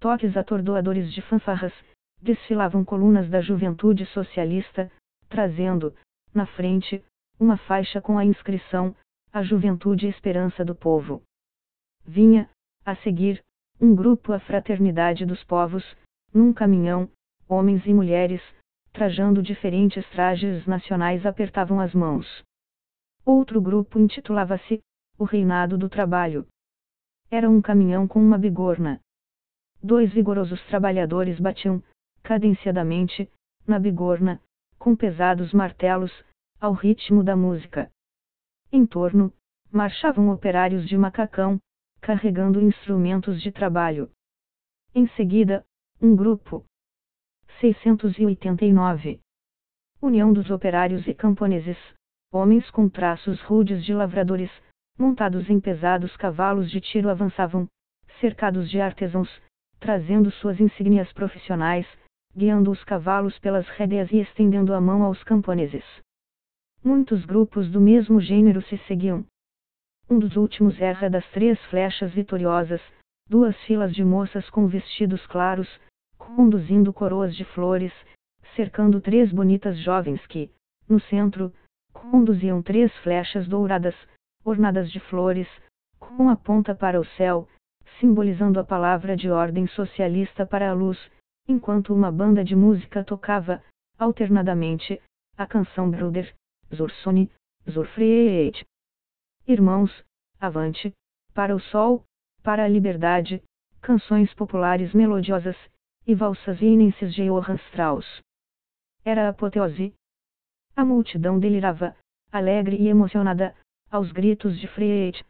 toques atordoadores de fanfarras, desfilavam colunas da juventude socialista, trazendo, na frente, uma faixa com a inscrição: A Juventude e Esperança do Povo. Vinha, a seguir, um grupo A Fraternidade dos Povos, num caminhão, homens e mulheres, trajando diferentes trajes nacionais apertavam as mãos. Outro grupo intitulava-se O Reinado do Trabalho. Era um caminhão com uma bigorna. Dois vigorosos trabalhadores batiam, cadenciadamente, na bigorna, com pesados martelos, ao ritmo da música. Em torno, marchavam operários de macacão, carregando instrumentos de trabalho. Em seguida, um grupo. 689. União dos Operários e Camponeses, homens com traços rudes de lavradores, montados em pesados cavalos de tiro avançavam, cercados de artesãos, trazendo suas insígnias profissionais, guiando os cavalos pelas rédeas e estendendo a mão aos camponeses. Muitos grupos do mesmo gênero se seguiam. Um dos últimos era das três flechas vitoriosas, duas filas de moças com vestidos claros, conduzindo coroas de flores, cercando três bonitas jovens que, no centro, conduziam três flechas douradas, ornadas de flores, com a ponta para o céu, simbolizando a palavra de ordem socialista para a luz, enquanto uma banda de música tocava, alternadamente, a canção Bruder, Zorsone, Zorfreet. Irmãos, avante, para o sol, para a liberdade, canções populares melodiosas, e valsas inenses de Johann Strauss. Era a apoteose. A multidão delirava, alegre e emocionada, aos gritos de Freet,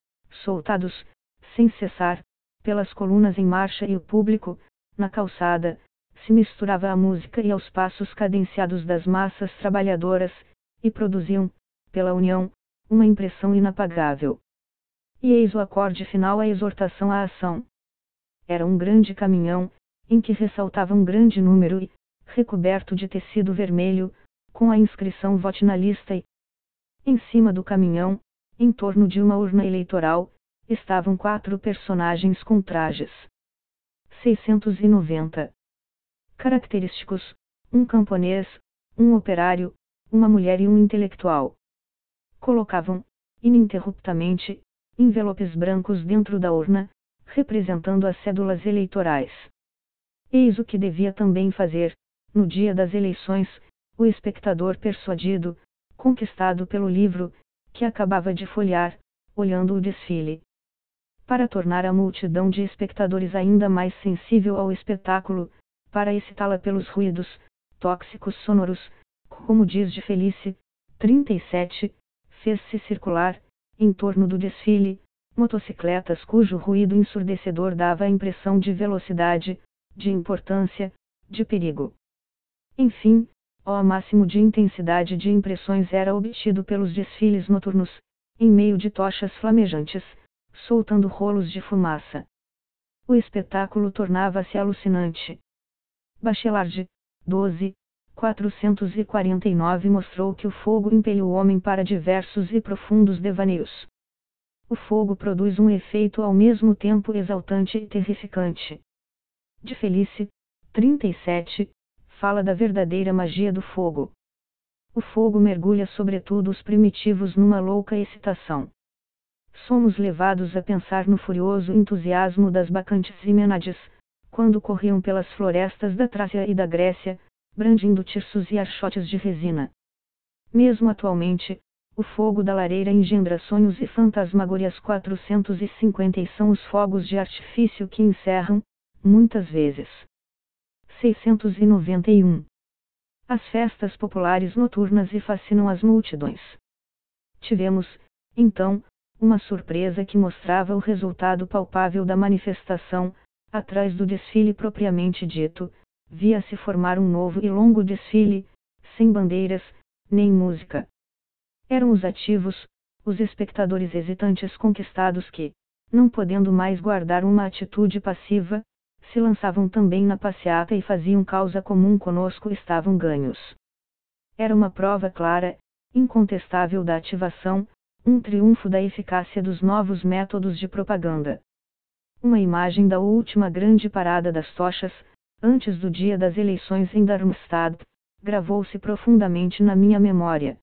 soltados, sem cessar, pelas colunas em marcha e o público, na calçada, se misturava à música e aos passos cadenciados das massas trabalhadoras, e produziam, pela união, uma impressão inapagável. E eis o acorde final a exortação à ação. Era um grande caminhão, em que ressaltava um grande número e, recoberto de tecido vermelho, com a inscrição Vote na lista e, em cima do caminhão, em torno de uma urna eleitoral, estavam quatro personagens com trajes. 690 característicos: um camponês, um operário, uma mulher e um intelectual. Colocavam, ininterruptamente, envelopes brancos dentro da urna, representando as cédulas eleitorais. Eis o que devia também fazer, no dia das eleições, o espectador persuadido, conquistado pelo livro, que acabava de folhear, olhando o desfile. Para tornar a multidão de espectadores ainda mais sensível ao espetáculo, para excitá-la pelos ruídos tóxicos sonoros, como diz de Felice, 37, fez-se circular, em torno do desfile, motocicletas cujo ruído ensurdecedor dava a impressão de velocidade, de importância, de perigo. Enfim, o máximo de intensidade de impressões era obtido pelos desfiles noturnos, em meio de tochas flamejantes, soltando rolos de fumaça. O espetáculo tornava-se alucinante. Bachelard, 12, 449 mostrou que o fogo impeliu o homem para diversos e profundos devaneios. O fogo produz um efeito ao mesmo tempo exaltante e terrificante. De Felice, 37, fala da verdadeira magia do fogo. O fogo mergulha sobretudo os primitivos numa louca excitação. Somos levados a pensar no furioso entusiasmo das bacantes e menades, quando corriam pelas florestas da Trácia e da Grécia, brandindo tirsos e archotes de resina. Mesmo atualmente, o fogo da lareira engendra sonhos e fantasmagorias 450 e são os fogos de artifício que encerram, muitas vezes. 691. As festas populares noturnas e fascinam as multidões. Tivemos, então, uma surpresa que mostrava o resultado palpável da manifestação, atrás do desfile propriamente dito, via-se formar um novo e longo desfile, sem bandeiras, nem música. Eram os ativos, os espectadores hesitantes conquistados que, não podendo mais guardar uma atitude passiva, se lançavam também na passeata e faziam causa comum conosco estavam ganhos. Era uma prova clara, incontestável da ativação, um triunfo da eficácia dos novos métodos de propaganda. Uma imagem da última grande parada das tochas, antes do dia das eleições em Darmstadt, gravou-se profundamente na minha memória.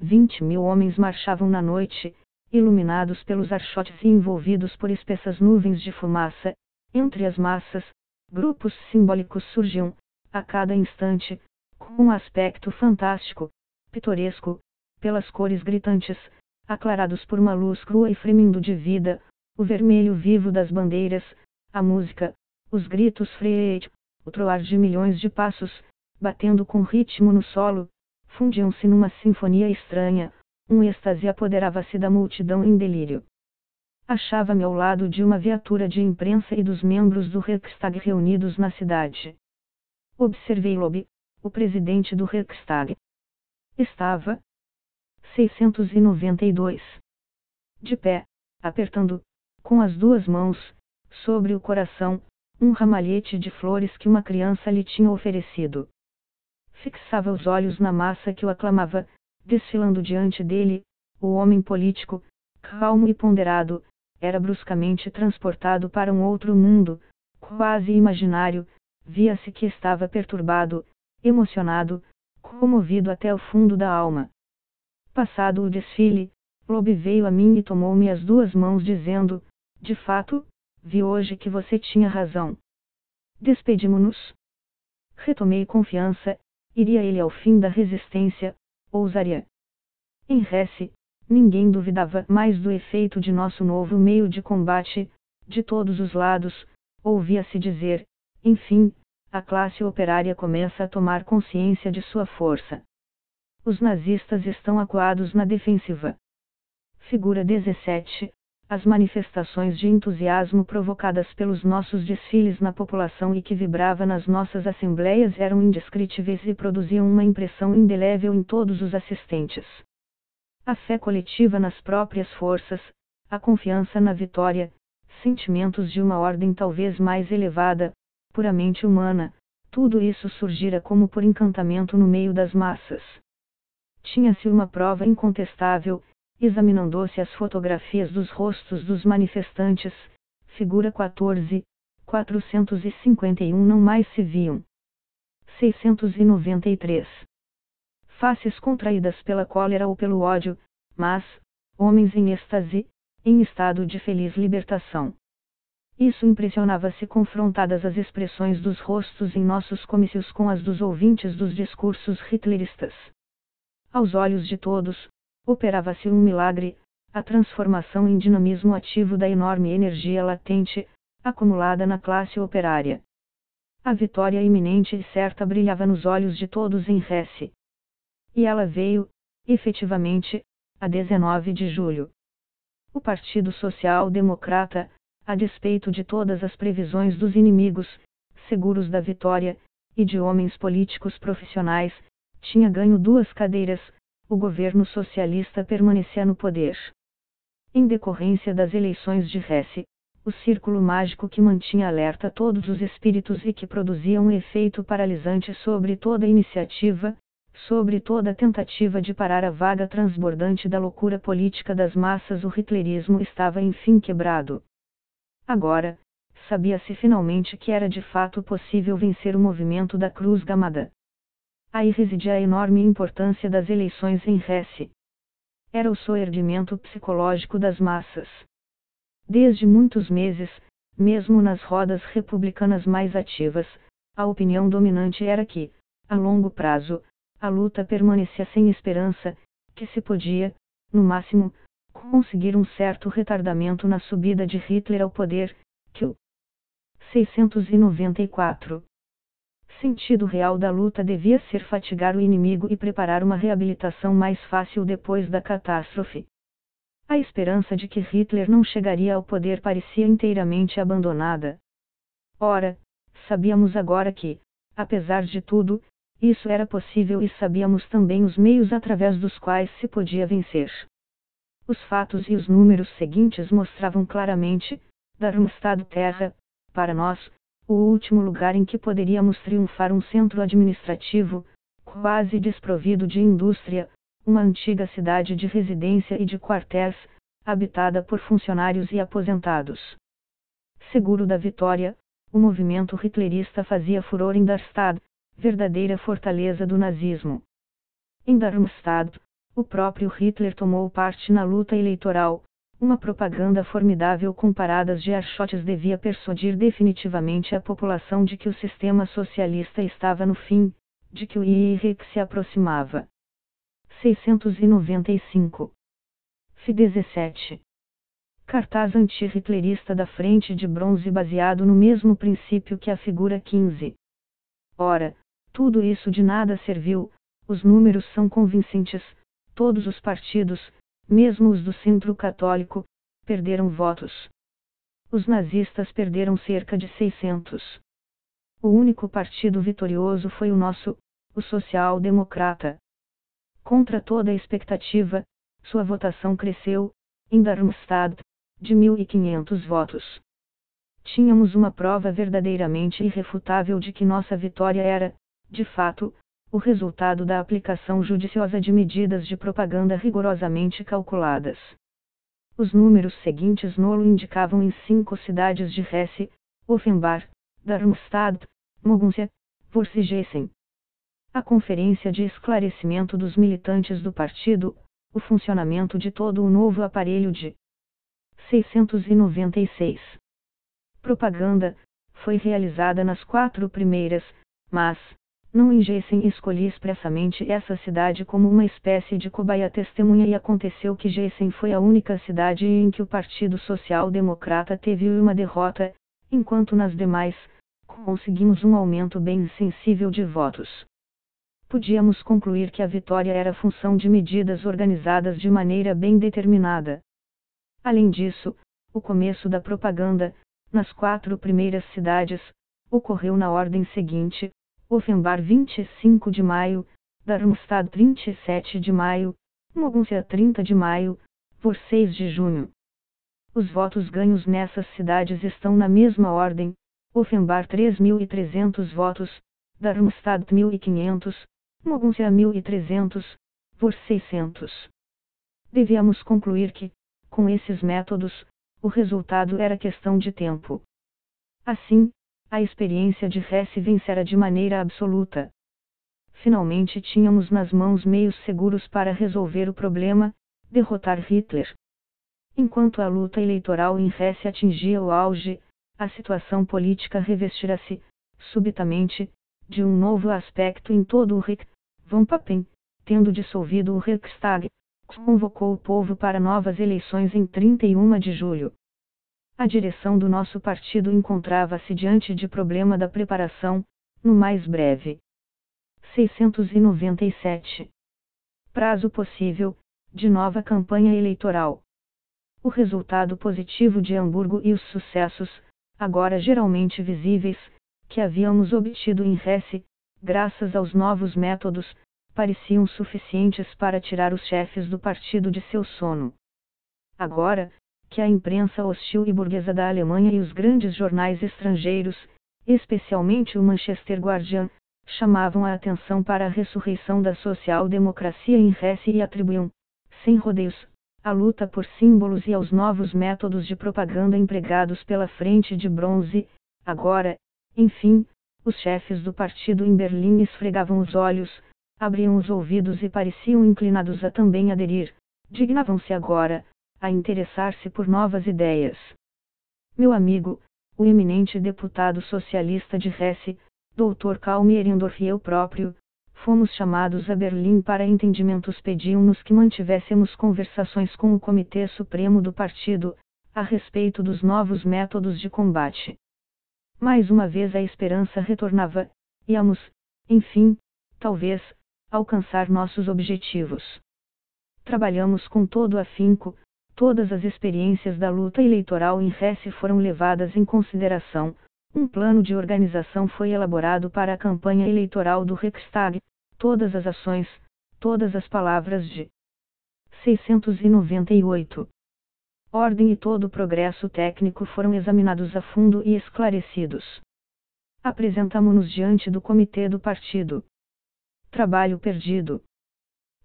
Vinte mil homens marchavam na noite, iluminados pelos archotes e envolvidos por espessas nuvens de fumaça, entre as massas, grupos simbólicos surgiam, a cada instante, com um aspecto fantástico, pitoresco, pelas cores gritantes, aclarados por uma luz crua e fremindo de vida, o vermelho vivo das bandeiras, a música, os gritos freio, o troar de milhões de passos, batendo com ritmo no solo, fundiam-se numa sinfonia estranha, um êxtase apoderava-se da multidão em delírio. Achava-me ao lado de uma viatura de imprensa e dos membros do Reichstag reunidos na cidade. Observei Lob, o presidente do Reichstag. Estava 692 de pé, apertando, com as duas mãos, sobre o coração, um ramalhete de flores que uma criança lhe tinha oferecido fixava os olhos na massa que o aclamava, desfilando diante dele, o homem político, calmo e ponderado, era bruscamente transportado para um outro mundo, quase imaginário, via-se que estava perturbado, emocionado, comovido até o fundo da alma. Passado o desfile, Lobe veio a mim e tomou-me as duas mãos dizendo, de fato, vi hoje que você tinha razão. Despedimo-nos. Retomei confiança, Iria ele ao fim da resistência, ousaria. Em Rece, ninguém duvidava mais do efeito de nosso novo meio de combate, de todos os lados, ouvia-se dizer, enfim, a classe operária começa a tomar consciência de sua força. Os nazistas estão acuados na defensiva. Figura 17 as manifestações de entusiasmo provocadas pelos nossos desfiles na população e que vibrava nas nossas assembleias eram indescritíveis e produziam uma impressão indelével em todos os assistentes. A fé coletiva nas próprias forças, a confiança na vitória, sentimentos de uma ordem talvez mais elevada, puramente humana, tudo isso surgira como por encantamento no meio das massas. Tinha-se uma prova incontestável, examinando-se as fotografias dos rostos dos manifestantes, figura 14, 451 não mais se viam. 693. Faces contraídas pela cólera ou pelo ódio, mas, homens em êxtase, em estado de feliz libertação. Isso impressionava se confrontadas as expressões dos rostos em nossos comícios com as dos ouvintes dos discursos hitleristas. Aos olhos de todos, operava-se um milagre, a transformação em dinamismo ativo da enorme energia latente, acumulada na classe operária. A vitória iminente e certa brilhava nos olhos de todos em Hesse. E ela veio, efetivamente, a 19 de julho. O Partido Social Democrata, a despeito de todas as previsões dos inimigos, seguros da vitória, e de homens políticos profissionais, tinha ganho duas cadeiras, o governo socialista permanecia no poder. Em decorrência das eleições de Hesse, o círculo mágico que mantinha alerta todos os espíritos e que produzia um efeito paralisante sobre toda iniciativa, sobre toda tentativa de parar a vaga transbordante da loucura política das massas, o hitlerismo estava enfim quebrado. Agora, sabia-se finalmente que era de fato possível vencer o movimento da Cruz Gamada. Aí residia a enorme importância das eleições em Hesse. Era o soerguimento psicológico das massas. Desde muitos meses, mesmo nas rodas republicanas mais ativas, a opinião dominante era que, a longo prazo, a luta permanecia sem esperança, que se podia, no máximo, conseguir um certo retardamento na subida de Hitler ao poder, que o 694 sentido real da luta devia ser fatigar o inimigo e preparar uma reabilitação mais fácil depois da catástrofe. A esperança de que Hitler não chegaria ao poder parecia inteiramente abandonada. Ora, sabíamos agora que, apesar de tudo, isso era possível e sabíamos também os meios através dos quais se podia vencer. Os fatos e os números seguintes mostravam claramente, Darmstadt Terra, para nós, o último lugar em que poderíamos triunfar um centro administrativo, quase desprovido de indústria, uma antiga cidade de residência e de quartéis, habitada por funcionários e aposentados. Seguro da vitória, o movimento hitlerista fazia furor em Darmstadt, verdadeira fortaleza do nazismo. Em Darmstadt, o próprio Hitler tomou parte na luta eleitoral, uma propaganda formidável com paradas de archotes devia persuadir definitivamente a população de que o sistema socialista estava no fim, de que o IRIC se aproximava. 695. F 17. Cartaz anti-hitlerista da frente de bronze baseado no mesmo princípio que a figura 15. Ora, tudo isso de nada serviu, os números são convincentes, todos os partidos, mesmo os do centro católico, perderam votos. Os nazistas perderam cerca de 600. O único partido vitorioso foi o nosso, o social-democrata. Contra toda expectativa, sua votação cresceu, em Darmstadt, de 1.500 votos. Tínhamos uma prova verdadeiramente irrefutável de que nossa vitória era, de fato, o resultado da aplicação judiciosa de medidas de propaganda rigorosamente calculadas. Os números seguintes nolo indicavam em cinco cidades de Hesse, Offenbach, Darmstadt, Moguntia, Worsigesen. A conferência de esclarecimento dos militantes do partido, o funcionamento de todo o novo aparelho de 696. Propaganda, foi realizada nas quatro primeiras, mas, não Gessen escolhi expressamente essa cidade como uma espécie de cobaia testemunha e aconteceu que Gessen foi a única cidade em que o Partido Social Democrata teve uma derrota, enquanto nas demais, conseguimos um aumento bem sensível de votos podíamos concluir que a vitória era função de medidas organizadas de maneira bem determinada. Além disso, o começo da propaganda, nas quatro primeiras cidades, ocorreu na ordem seguinte: Offenbar 25 de maio, Darmstadt 27 de maio, Moguntia 30 de maio, por 6 de junho. Os votos ganhos nessas cidades estão na mesma ordem: Offenbar 3.300 votos, Darmstadt 1.500, Mogum-se a 1300, por 600. Devíamos concluir que, com esses métodos, o resultado era questão de tempo. Assim, a experiência de Hesse vencera de maneira absoluta. Finalmente tínhamos nas mãos meios seguros para resolver o problema, derrotar Hitler. Enquanto a luta eleitoral em Hesse atingia o auge, a situação política revestira-se, subitamente, de um novo aspecto em todo o Reich. Von Papen, tendo dissolvido o Reichstag, convocou o povo para novas eleições em 31 de julho. A direção do nosso partido encontrava-se diante de problema da preparação, no mais breve. 697. Prazo possível, de nova campanha eleitoral. O resultado positivo de Hamburgo e os sucessos, agora geralmente visíveis, que havíamos obtido em Hesse, graças aos novos métodos, pareciam suficientes para tirar os chefes do partido de seu sono. Agora, que a imprensa hostil e burguesa da Alemanha e os grandes jornais estrangeiros, especialmente o Manchester Guardian, chamavam a atenção para a ressurreição da social-democracia em Hesse e atribuíam, sem rodeios, a luta por símbolos e aos novos métodos de propaganda empregados pela Frente de Bronze, agora, enfim, os chefes do partido em Berlim esfregavam os olhos, abriam os ouvidos e pareciam inclinados a também aderir, dignavam-se agora, a interessar-se por novas ideias. Meu amigo, o eminente deputado socialista de Hesse, Dr. Karl Mierendorf e eu próprio, fomos chamados a Berlim para entendimentos pediam-nos que mantivéssemos conversações com o Comitê Supremo do Partido, a respeito dos novos métodos de combate. Mais uma vez a esperança retornava, íamos, enfim, talvez, alcançar nossos objetivos. Trabalhamos com todo afinco, todas as experiências da luta eleitoral em Hesse foram levadas em consideração. Um plano de organização foi elaborado para a campanha eleitoral do Reichstag, todas as ações, todas as palavras de 698. Ordem e todo o progresso técnico foram examinados a fundo e esclarecidos. Apresentamo-nos diante do comitê do partido. Trabalho perdido.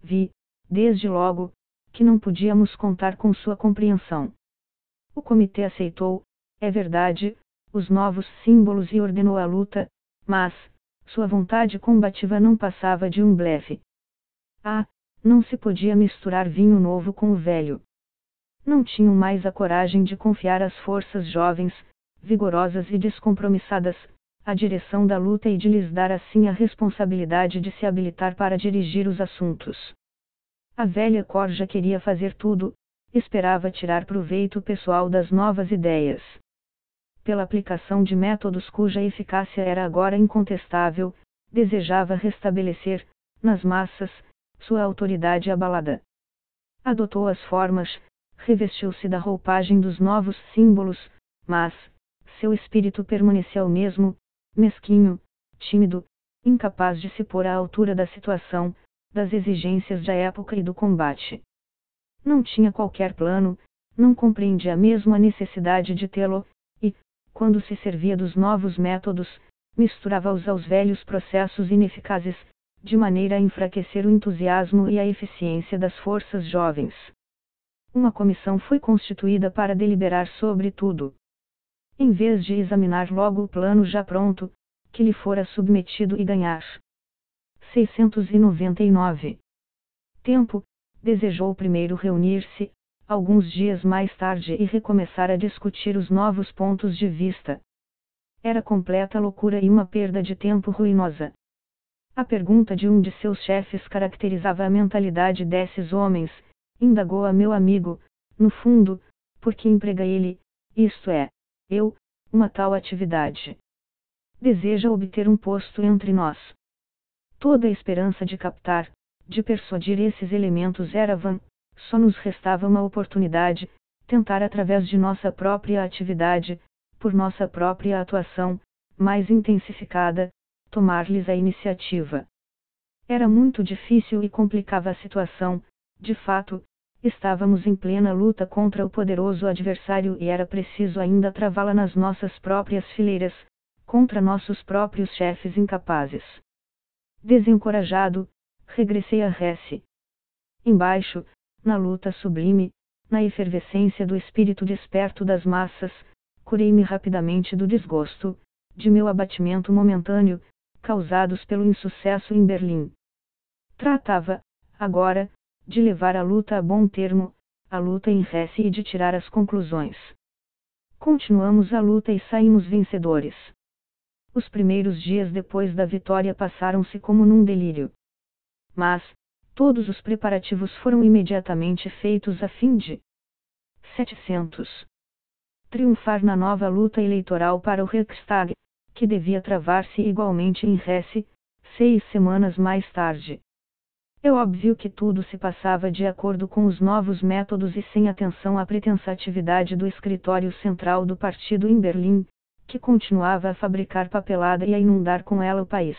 Vi, desde logo, que não podíamos contar com sua compreensão. O comitê aceitou, é verdade, os novos símbolos e ordenou a luta, mas, sua vontade combativa não passava de um blefe. Ah, não se podia misturar vinho novo com o velho. Não tinham mais a coragem de confiar às forças jovens, vigorosas e descompromissadas, a direção da luta e de lhes dar assim a responsabilidade de se habilitar para dirigir os assuntos. A velha corja queria fazer tudo, esperava tirar proveito pessoal das novas ideias. Pela aplicação de métodos cuja eficácia era agora incontestável, desejava restabelecer, nas massas, sua autoridade abalada. Adotou as formas, revestiu-se da roupagem dos novos símbolos, mas, seu espírito permanecia o mesmo, mesquinho, tímido, incapaz de se pôr à altura da situação, das exigências da época e do combate. Não tinha qualquer plano, não compreendia mesmo a necessidade de tê-lo, e, quando se servia dos novos métodos, misturava-os aos velhos processos ineficazes, de maneira a enfraquecer o entusiasmo e a eficiência das forças jovens. Uma comissão foi constituída para deliberar sobre tudo. Em vez de examinar logo o plano já pronto, que lhe fora submetido e ganhar 699. Tempo, desejou primeiro reunir-se, alguns dias mais tarde e recomeçar a discutir os novos pontos de vista. Era completa loucura e uma perda de tempo ruinosa. A pergunta de um de seus chefes caracterizava a mentalidade desses homens, indagou a meu amigo, no fundo, por que emprega ele, isto é, eu, uma tal atividade. Deseja obter um posto entre nós. Toda a esperança de captar, de persuadir esses elementos era vã, só nos restava uma oportunidade, tentar através de nossa própria atividade, por nossa própria atuação, mais intensificada, tomar-lhes a iniciativa. Era muito difícil e complicava a situação, de fato, estávamos em plena luta contra o poderoso adversário e era preciso ainda travá-la nas nossas próprias fileiras, contra nossos próprios chefes incapazes. Desencorajado, regressei a Hesse. Embaixo, na luta sublime, na efervescência do espírito desperto das massas, curei-me rapidamente do desgosto, de meu abatimento momentâneo, causados pelo insucesso em Berlim. Tratava, agora, de levar a luta a bom termo, a luta em Hesse e de tirar as conclusões. Continuamos a luta e saímos vencedores. Os primeiros dias depois da vitória passaram-se como num delírio. Mas, todos os preparativos foram imediatamente feitos a fim de 700. Triunfar na nova luta eleitoral para o Reichstag, que devia travar-se igualmente em Hesse, seis semanas mais tarde. É óbvio que tudo se passava de acordo com os novos métodos e sem atenção à pretensatividade do escritório central do partido em Berlim, que continuava a fabricar papelada e a inundar com ela o país.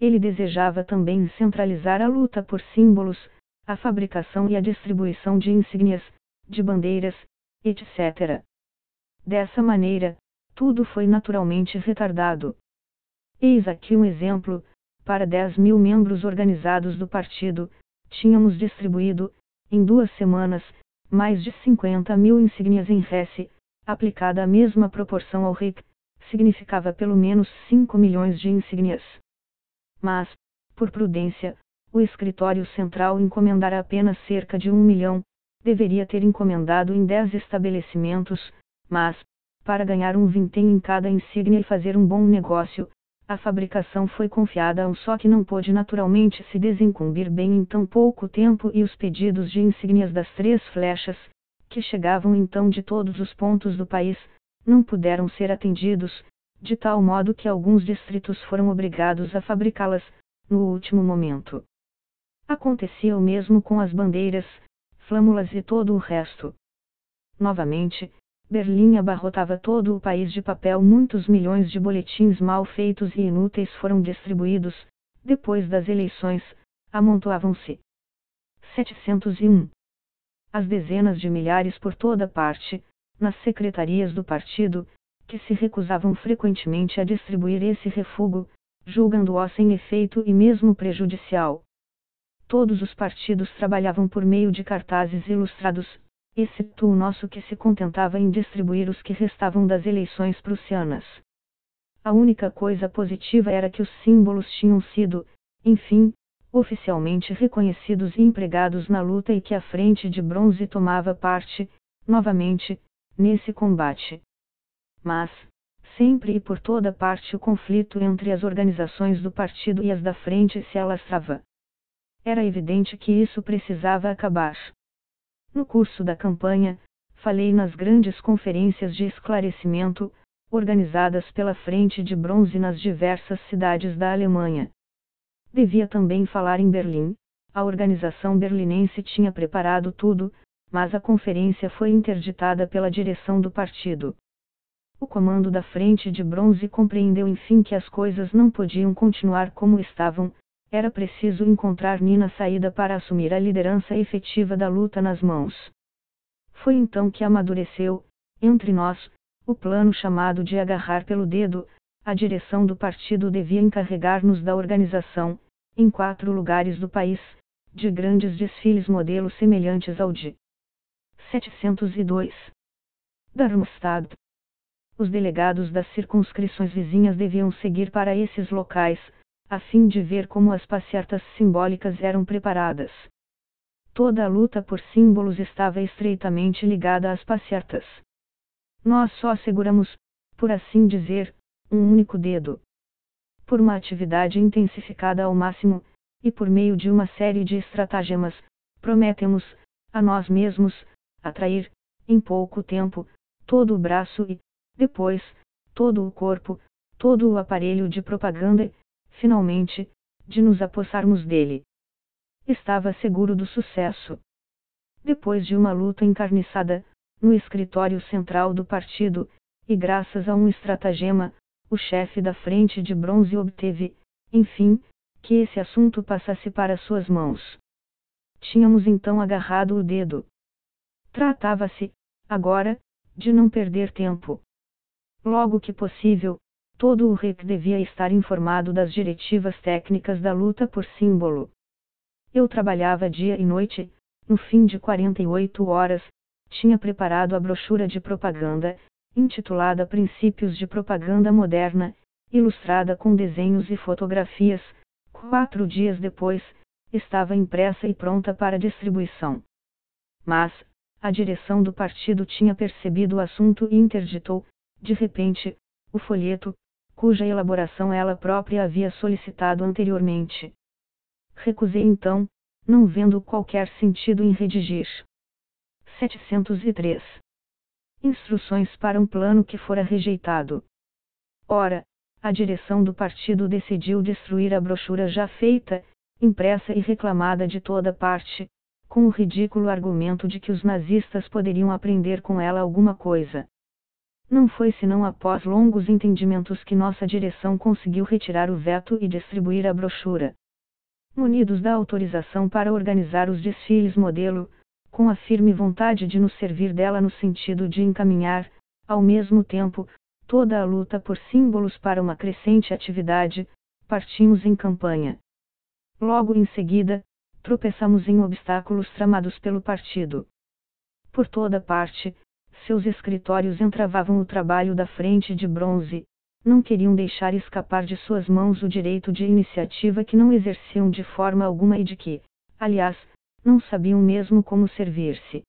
ele desejava também centralizar a luta por símbolos, a fabricação e a distribuição de insígnias, de bandeiras, etc. Dessa maneira, tudo foi naturalmente retardado. Eis aqui um exemplo: para 10 mil membros organizados do partido, tínhamos distribuído, em duas semanas, mais de 50 mil insígnias em Hesse, aplicada a mesma proporção ao RIC, significava pelo menos 5 milhões de insígnias. Mas, por prudência, o escritório central encomendara apenas cerca de um milhão, deveria ter encomendado em 10 estabelecimentos, mas, para ganhar um vintém em cada insígnia e fazer um bom negócio, a fabricação foi confiada a um só que não pôde naturalmente se desincumbir bem em tão pouco tempo e os pedidos de insígnias das três flechas, que chegavam então de todos os pontos do país, não puderam ser atendidos, de tal modo que alguns distritos foram obrigados a fabricá-las, no último momento. Acontecia o mesmo com as bandeiras, flâmulas e todo o resto. Novamente, Berlim abarrotava todo o país de papel. Muitos milhões de boletins mal feitos e inúteis foram distribuídos, depois das eleições, amontoavam-se. 701. As dezenas de milhares por toda parte, nas secretarias do partido, que se recusavam frequentemente a distribuir esse refúgio, julgando-o sem efeito e mesmo prejudicial. Todos os partidos trabalhavam por meio de cartazes ilustrados, exceto o nosso que se contentava em distribuir os que restavam das eleições prussianas. A única coisa positiva era que os símbolos tinham sido, enfim, oficialmente reconhecidos e empregados na luta e que a Frente de Bronze tomava parte, novamente, nesse combate. Mas, sempre e por toda parte o conflito entre as organizações do partido e as da frente se alastrava. Era evidente que isso precisava acabar. No curso da campanha, falei nas grandes conferências de esclarecimento, organizadas pela Frente de Bronze nas diversas cidades da Alemanha. Devia também falar em Berlim, a organização berlinense tinha preparado tudo, mas a conferência foi interditada pela direção do partido. O comando da Frente de Bronze compreendeu enfim que as coisas não podiam continuar como estavam, era preciso encontrar Nina saída para assumir a liderança efetiva da luta nas mãos. Foi então que amadureceu, entre nós, o plano chamado de agarrar pelo dedo, a direção do partido devia encarregar-nos da organização, em quatro lugares do país, de grandes desfiles modelos semelhantes ao de 702. Darmstadt. Os delegados das circunscrições vizinhas deviam seguir para esses locais, a fim de ver como as passeatas simbólicas eram preparadas. Toda a luta por símbolos estava estreitamente ligada às passeatas. Nós só seguramos, por assim dizer, um único dedo. Por uma atividade intensificada ao máximo, e por meio de uma série de estratagemas, prometemos, a nós mesmos, atrair, em pouco tempo, todo o braço e, depois, todo o corpo, todo o aparelho de propaganda finalmente, de nos apossarmos dele. Estava seguro do sucesso. Depois de uma luta encarniçada, no escritório central do partido, e graças a um estratagema, o chefe da frente de bronze obteve, enfim, que esse assunto passasse para suas mãos. Tínhamos então agarrado o dedo. Tratava-se, agora, de não perder tempo. Logo que possível, todo o REC devia estar informado das diretivas técnicas da luta por símbolo. Eu trabalhava dia e noite, no fim de 48 horas, tinha preparado a brochura de propaganda, intitulada Princípios de Propaganda Moderna, ilustrada com desenhos e fotografias. Quatro dias depois, estava impressa e pronta para distribuição. Mas, a direção do partido tinha percebido o assunto e interditou, de repente, o folheto, cuja elaboração ela própria havia solicitado anteriormente. Recusei então, não vendo qualquer sentido em redigir. 703. Instruções para um plano que fora rejeitado. Ora, a direção do partido decidiu destruir a brochura já feita, impressa e reclamada de toda parte, com o ridículo argumento de que os nazistas poderiam aprender com ela alguma coisa. Não foi senão após longos entendimentos que nossa direção conseguiu retirar o veto e distribuir a brochura. Munidos da autorização para organizar os desfiles modelo, com a firme vontade de nos servir dela no sentido de encaminhar, ao mesmo tempo, toda a luta por símbolos para uma crescente atividade, partimos em campanha. Logo em seguida, tropeçamos em obstáculos tramados pelo partido. Por toda parte, seus escritórios entravavam o trabalho da frente de bronze, não queriam deixar escapar de suas mãos o direito de iniciativa que não exerciam de forma alguma e de que, aliás, não sabiam mesmo como servir-se.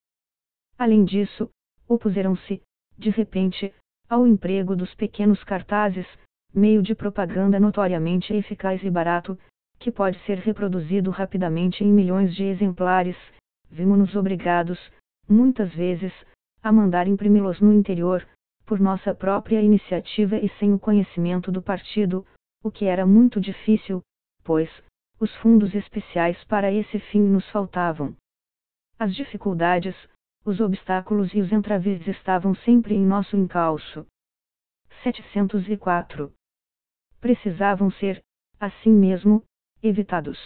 Além disso, opuseram-se, de repente, ao emprego dos pequenos cartazes, meio de propaganda notoriamente eficaz e barato, que pode ser reproduzido rapidamente em milhões de exemplares, vimos-nos obrigados, muitas vezes, a mandar imprimi-los no interior, por nossa própria iniciativa e sem o conhecimento do partido, o que era muito difícil, pois, os fundos especiais para esse fim nos faltavam. As dificuldades, os obstáculos e os entraves estavam sempre em nosso encalço. 704. Precisavam ser, assim mesmo, evitados.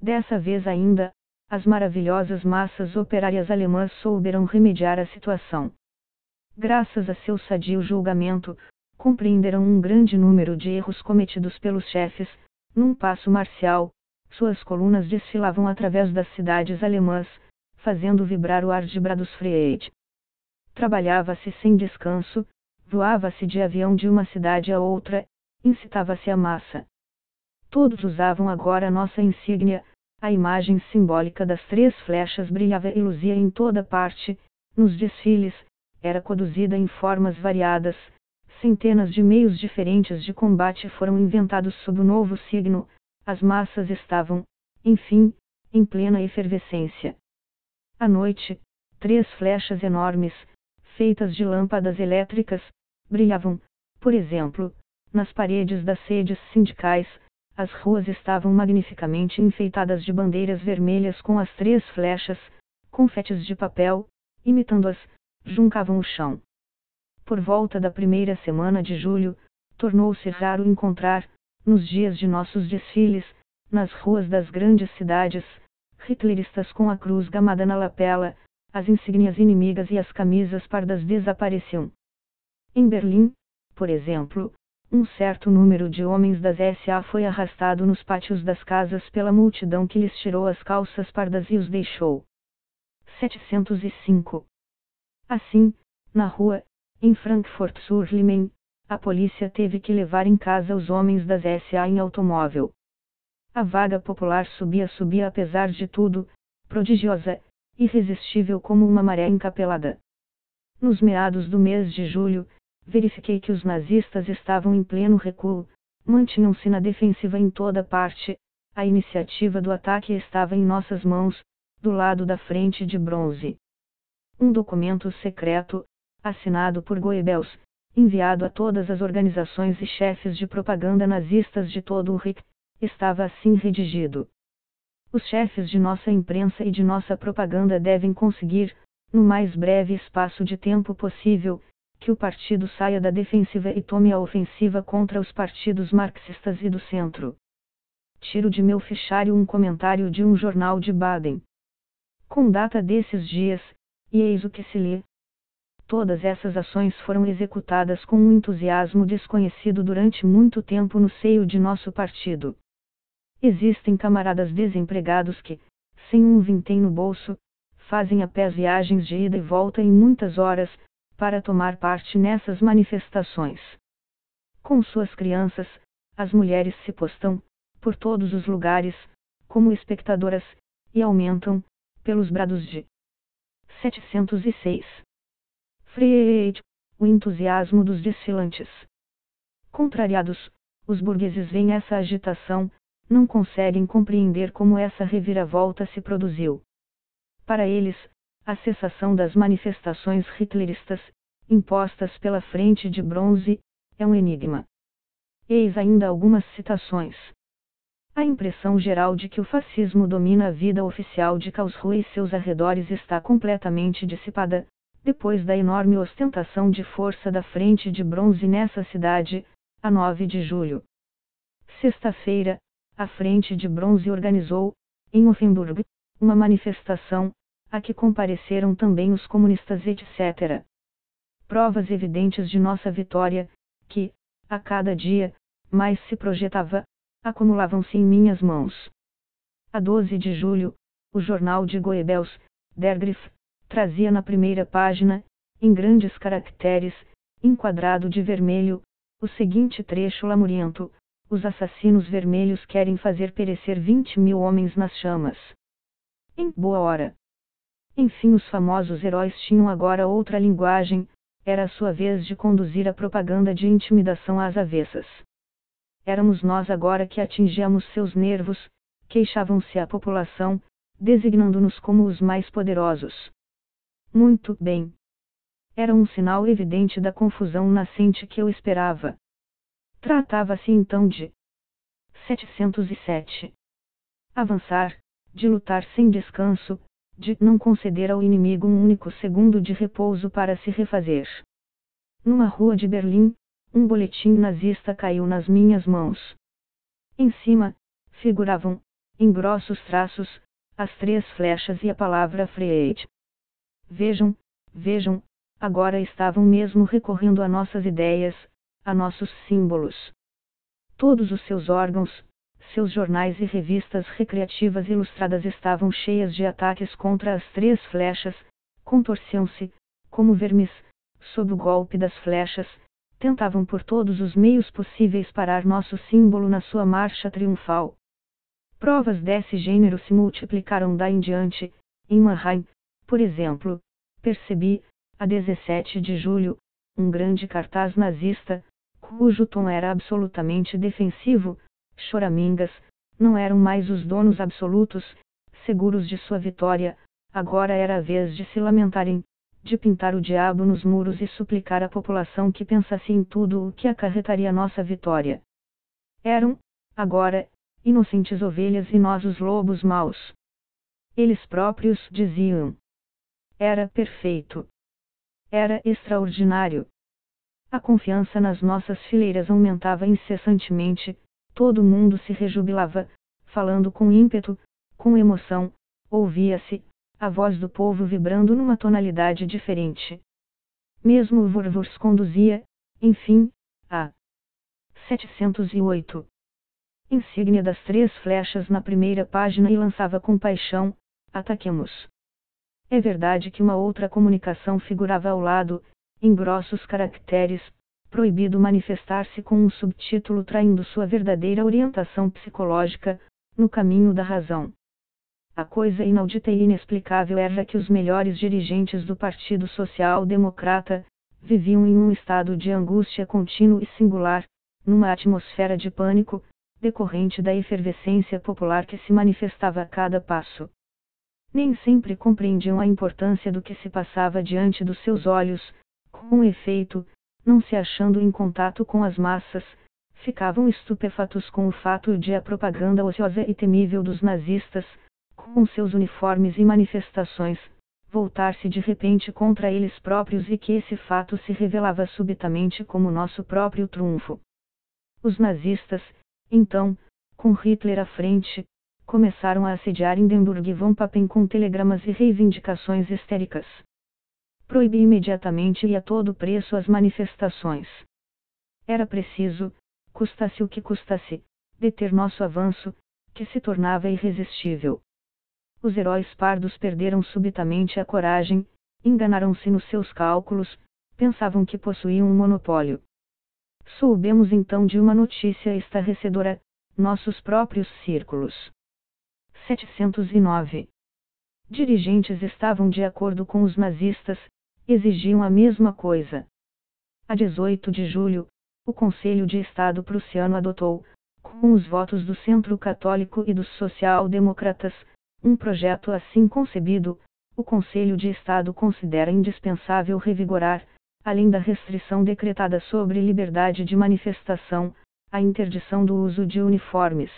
Dessa vez ainda, as maravilhosas massas operárias alemãs souberam remediar a situação. Graças a seu sadio julgamento, compreenderam um grande número de erros cometidos pelos chefes, num passo marcial, suas colunas desfilavam através das cidades alemãs, fazendo vibrar o ar de brados Freit. Trabalhava-se sem descanso, voava-se de avião de uma cidade a outra, incitava-se a massa. Todos usavam agora nossa insígnia, a imagem simbólica das três flechas brilhava e luzia em toda parte, nos desfiles, era conduzida em formas variadas, centenas de meios diferentes de combate foram inventados sob o novo signo, as massas estavam, enfim, em plena efervescência. À noite, três flechas enormes, feitas de lâmpadas elétricas, brilhavam, por exemplo, nas paredes das sedes sindicais, as ruas estavam magnificamente enfeitadas de bandeiras vermelhas com as três flechas, confetes de papel, imitando-as, juncavam o chão. Por volta da primeira semana de julho, tornou-se raro encontrar, nos dias de nossos desfiles, nas ruas das grandes cidades, hitleristas com a cruz gamada na lapela, as insígnias inimigas e as camisas pardas desapareciam. Em Berlim, por exemplo, um certo número de homens das SA foi arrastado nos pátios das casas pela multidão que lhes tirou as calças pardas e os deixou. 705. Assim, na rua, em Frankfurt sur Limen, a polícia teve que levar em casa os homens das SA em automóvel. A vaga popular subia subia apesar de tudo, prodigiosa, irresistível como uma maré encapelada. Nos meados do mês de julho, verifiquei que os nazistas estavam em pleno recuo, mantinham-se na defensiva em toda parte, a iniciativa do ataque estava em nossas mãos, do lado da frente de bronze. Um documento secreto, assinado por Goebbels, enviado a todas as organizações e chefes de propaganda nazistas de todo o Reich, estava assim redigido. Os chefes de nossa imprensa e de nossa propaganda devem conseguir, no mais breve espaço de tempo possível, que o partido saia da defensiva e tome a ofensiva contra os partidos marxistas e do centro. Tiro de meu fichário um comentário de um jornal de Baden. Com data desses dias, e eis o que se lê. Todas essas ações foram executadas com um entusiasmo desconhecido durante muito tempo no seio de nosso partido. Existem camaradas desempregados que, sem um vintém no bolso, fazem a pé viagens de ida e volta em muitas horas, para tomar parte nessas manifestações. Com suas crianças, as mulheres se postam, por todos os lugares, como espectadoras, e aumentam, pelos brados de 706. Freud, o entusiasmo dos desfilantes. Contrariados, os burgueses veem essa agitação, não conseguem compreender como essa reviravolta se produziu. Para eles, a cessação das manifestações hitleristas, impostas pela Frente de Bronze, é um enigma. Eis ainda algumas citações. A impressão geral de que o fascismo domina a vida oficial de Karlsruhe e seus arredores está completamente dissipada, depois da enorme ostentação de força da frente de bronze nessa cidade, a 9 de julho. Sexta-feira, a frente de bronze organizou, em Offenburg, uma manifestação, a que compareceram também os comunistas etc. Provas evidentes de nossa vitória, que, a cada dia, mais se projetava, acumulavam-se em minhas mãos. A 12 de julho, o jornal de Goebbels, Der Griff, trazia na primeira página, em grandes caracteres, enquadrado de vermelho, o seguinte trecho lamuriento: Os assassinos vermelhos querem fazer perecer 20 mil homens nas chamas. Em boa hora. Enfim, os famosos heróis tinham agora outra linguagem, era a sua vez de conduzir a propaganda de intimidação às avessas. Éramos nós agora que atingíamos seus nervos, queixavam-se a população, designando-nos como os mais poderosos. Muito bem. Era um sinal evidente da confusão nascente que eu esperava. Tratava-se então de 707. Avançar, de lutar sem descanso, de não conceder ao inimigo um único segundo de repouso para se refazer. Numa rua de Berlim, um boletim nazista caiu nas minhas mãos. Em cima, figuravam, em grossos traços, as três flechas e a palavra Freiheit. Vejam, vejam, agora estavam mesmo recorrendo a nossas ideias, a nossos símbolos. Todos os seus órgãos, seus jornais e revistas recreativas ilustradas estavam cheias de ataques contra as três flechas, contorciam-se, como vermes, sob o golpe das flechas, tentavam por todos os meios possíveis parar nosso símbolo na sua marcha triunfal. Provas desse gênero se multiplicaram daí em diante, em Mannheim, por exemplo, percebi, a 17 de julho, um grande cartaz nazista, cujo tom era absolutamente defensivo, choramingas, não eram mais os donos absolutos, seguros de sua vitória, agora era a vez de se lamentarem, de pintar o diabo nos muros e suplicar à população que pensasse em tudo o que acarretaria nossa vitória. Eram, agora, inocentes ovelhas e nós os lobos maus. Eles próprios diziam: era perfeito. Era extraordinário. A confiança nas nossas fileiras aumentava incessantemente, todo mundo se rejubilava, falando com ímpeto, com emoção, ouvia-se, a voz do povo vibrando numa tonalidade diferente. Mesmo o Vorvors conduzia, enfim, a 708. Insígnia das três flechas na primeira página e lançava com paixão: ataquemos. É verdade que uma outra comunicação figurava ao lado, em grossos caracteres, proibido manifestar-se com um subtítulo traindo sua verdadeira orientação psicológica, no caminho da razão. A coisa inaudita e inexplicável era que os melhores dirigentes do Partido Social Democrata viviam em um estado de angústia contínuo e singular, numa atmosfera de pânico, decorrente da efervescência popular que se manifestava a cada passo nem sempre compreendiam a importância do que se passava diante dos seus olhos, com efeito, não se achando em contato com as massas, ficavam estupefatos com o fato de a propaganda ociosa e temível dos nazistas, com seus uniformes e manifestações, voltar-se de repente contra eles próprios e que esse fato se revelava subitamente como nosso próprio trunfo. Os nazistas, então, com Hitler à frente, começaram a assediar Hindenburg e Von Papen com telegramas e reivindicações histéricas. Proibi imediatamente e a todo preço as manifestações. Era preciso, custasse o que custasse, deter nosso avanço, que se tornava irresistível. Os heróis pardos perderam subitamente a coragem, enganaram-se nos seus cálculos, pensavam que possuíam um monopólio. Soubemos então de uma notícia estarrecedora, nossos próprios círculos. 709. Dirigentes estavam de acordo com os nazistas, exigiam a mesma coisa. A 18 de julho, o Conselho de Estado prussiano adotou, com os votos do Centro Católico e dos social-democratas, um projeto assim concebido. O Conselho de Estado considera indispensável revigorar, além da restrição decretada sobre liberdade de manifestação, a interdição do uso de uniformes.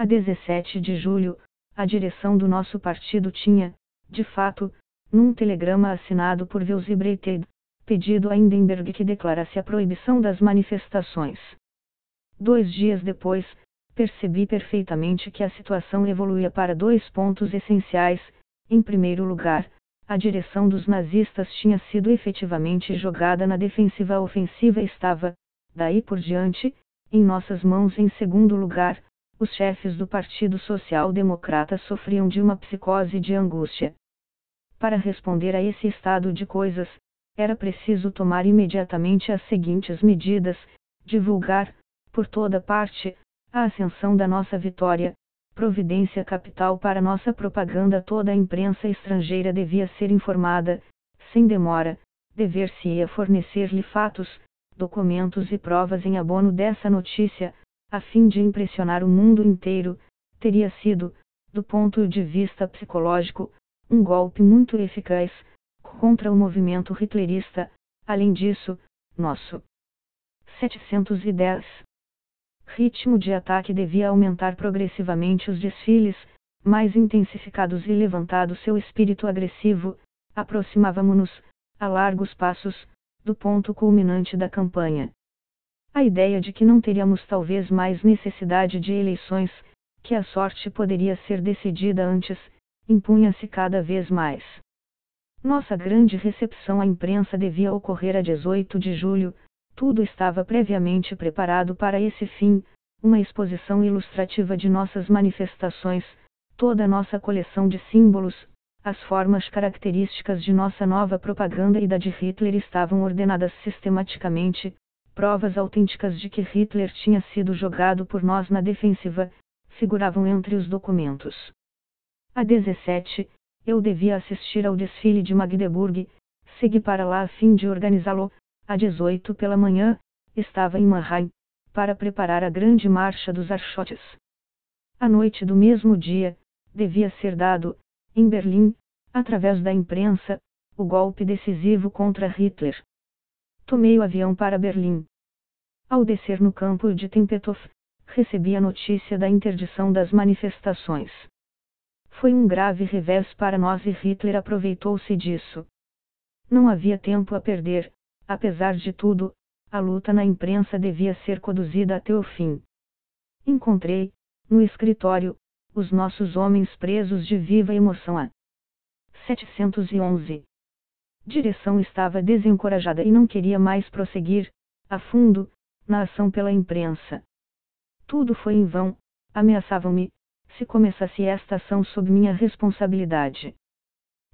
A 17 de julho, a direção do nosso partido tinha, de fato, num telegrama assinado por Wilsy pedido a Hindenburg que declarasse a proibição das manifestações. Dois dias depois, percebi perfeitamente que a situação evoluía para dois pontos essenciais. Em primeiro lugar, a direção dos nazistas tinha sido efetivamente jogada na defensiva a ofensiva estava, daí por diante, em nossas mãos. Em segundo lugar, os chefes do Partido Social Democrata sofriam de uma psicose de angústia. Para responder a esse estado de coisas, era preciso tomar imediatamente as seguintes medidas: divulgar, por toda parte, a ascensão da nossa vitória, providência capital para nossa propaganda. Toda a imprensa estrangeira devia ser informada, sem demora, dever-se-ia fornecer-lhe fatos, documentos e provas em abono dessa notícia, a fim de impressionar o mundo inteiro, teria sido, do ponto de vista psicológico, um golpe muito eficaz contra o movimento hitlerista. Além disso, nosso 710 ritmo de ataque devia aumentar progressivamente os desfiles, mais intensificados e levantado seu espírito agressivo, aproximávamos-nos, a largos passos, do ponto culminante da campanha. A ideia de que não teríamos talvez mais necessidade de eleições, que a sorte poderia ser decidida antes, impunha-se cada vez mais. Nossa grande recepção à imprensa devia ocorrer a 18 de julho, tudo estava previamente preparado para esse fim, uma exposição ilustrativa de nossas manifestações, toda nossa coleção de símbolos, as formas características de nossa nova propaganda e da de Hitler estavam ordenadas sistematicamente, provas autênticas de que Hitler tinha sido jogado por nós na defensiva, figuravam entre os documentos. A 17, eu devia assistir ao desfile de Magdeburg, segui para lá a fim de organizá-lo, a 18 pela manhã, estava em Mannheim, para preparar a grande marcha dos Archotes. À noite do mesmo dia, devia ser dado, em Berlim, através da imprensa, o golpe decisivo contra Hitler. Tomei o avião para Berlim. Ao descer no campo de Tempelhof, recebi a notícia da interdição das manifestações. Foi um grave revés para nós e Hitler aproveitou-se disso. Não havia tempo a perder, apesar de tudo, a luta na imprensa devia ser conduzida até o fim. Encontrei, no escritório, os nossos homens presos de viva emoção a 711. Direção estava desencorajada e não queria mais prosseguir, a fundo, na ação pela imprensa. Tudo foi em vão, ameaçavam-me, se começasse esta ação sob minha responsabilidade.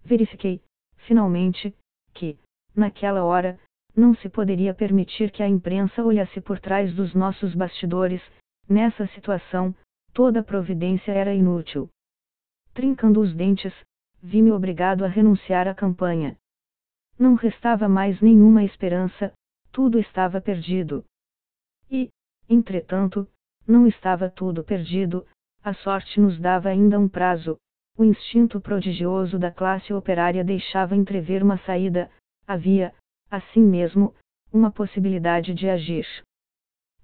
Verifiquei, finalmente, que, naquela hora, não se poderia permitir que a imprensa olhasse por trás dos nossos bastidores, nessa situação, toda providência era inútil. Trincando os dentes, vi-me obrigado a renunciar à campanha. Não restava mais nenhuma esperança, tudo estava perdido. E, entretanto, não estava tudo perdido, a sorte nos dava ainda um prazo, o instinto prodigioso da classe operária deixava entrever uma saída, havia, assim mesmo, uma possibilidade de agir.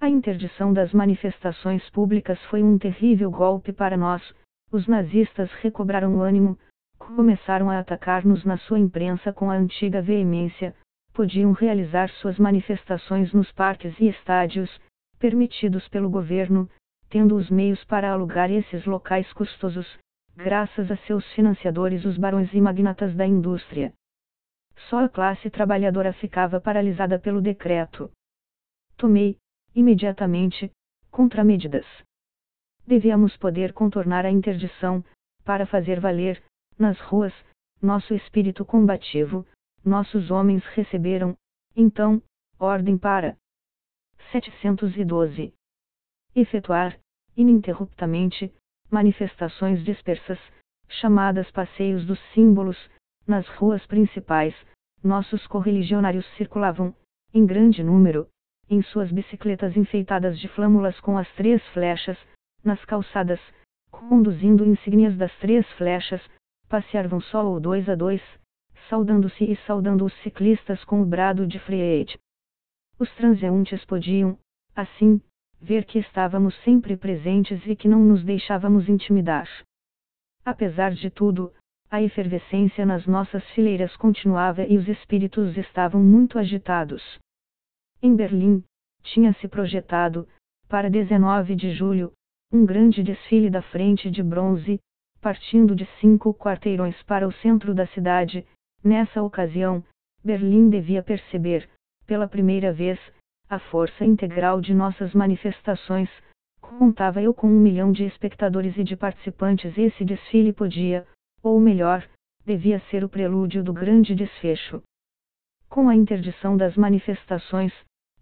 A interdição das manifestações públicas foi um terrível golpe para nós, os nazistas recobraram o ânimo, começaram a atacar-nos na sua imprensa com a antiga veemência, podiam realizar suas manifestações nos parques e estádios, permitidos pelo governo, tendo os meios para alugar esses locais custosos, graças a seus financiadores os barões e magnatas da indústria. Só a classe trabalhadora ficava paralisada pelo decreto. Tomei, imediatamente, contramedidas. Devíamos poder contornar a interdição, para fazer valer, nas ruas, nosso espírito combativo, nossos homens receberam, então, ordem para 712. Efetuar, ininterruptamente, manifestações dispersas, chamadas passeios dos símbolos, nas ruas principais, nossos correligionários circulavam, em grande número, em suas bicicletas enfeitadas de flâmulas com as três flechas, nas calçadas, conduzindo insígnias das três flechas, passeavam só ou dois a dois, saudando-se e saudando os ciclistas com o brado de Freire. Os transeuntes podiam, assim, ver que estávamos sempre presentes e que não nos deixávamos intimidar. Apesar de tudo, a efervescência nas nossas fileiras continuava e os espíritos estavam muito agitados. Em Berlim, tinha-se projetado, para 19 de julho, um grande desfile da frente de bronze, partindo de cinco quarteirões para o centro da cidade. Nessa ocasião, Berlim devia perceber, pela primeira vez, a força integral de nossas manifestações. Contava eu com um milhão de espectadores e de participantes. Esse desfile podia, ou melhor, devia ser o prelúdio do grande desfecho. Com a interdição das manifestações,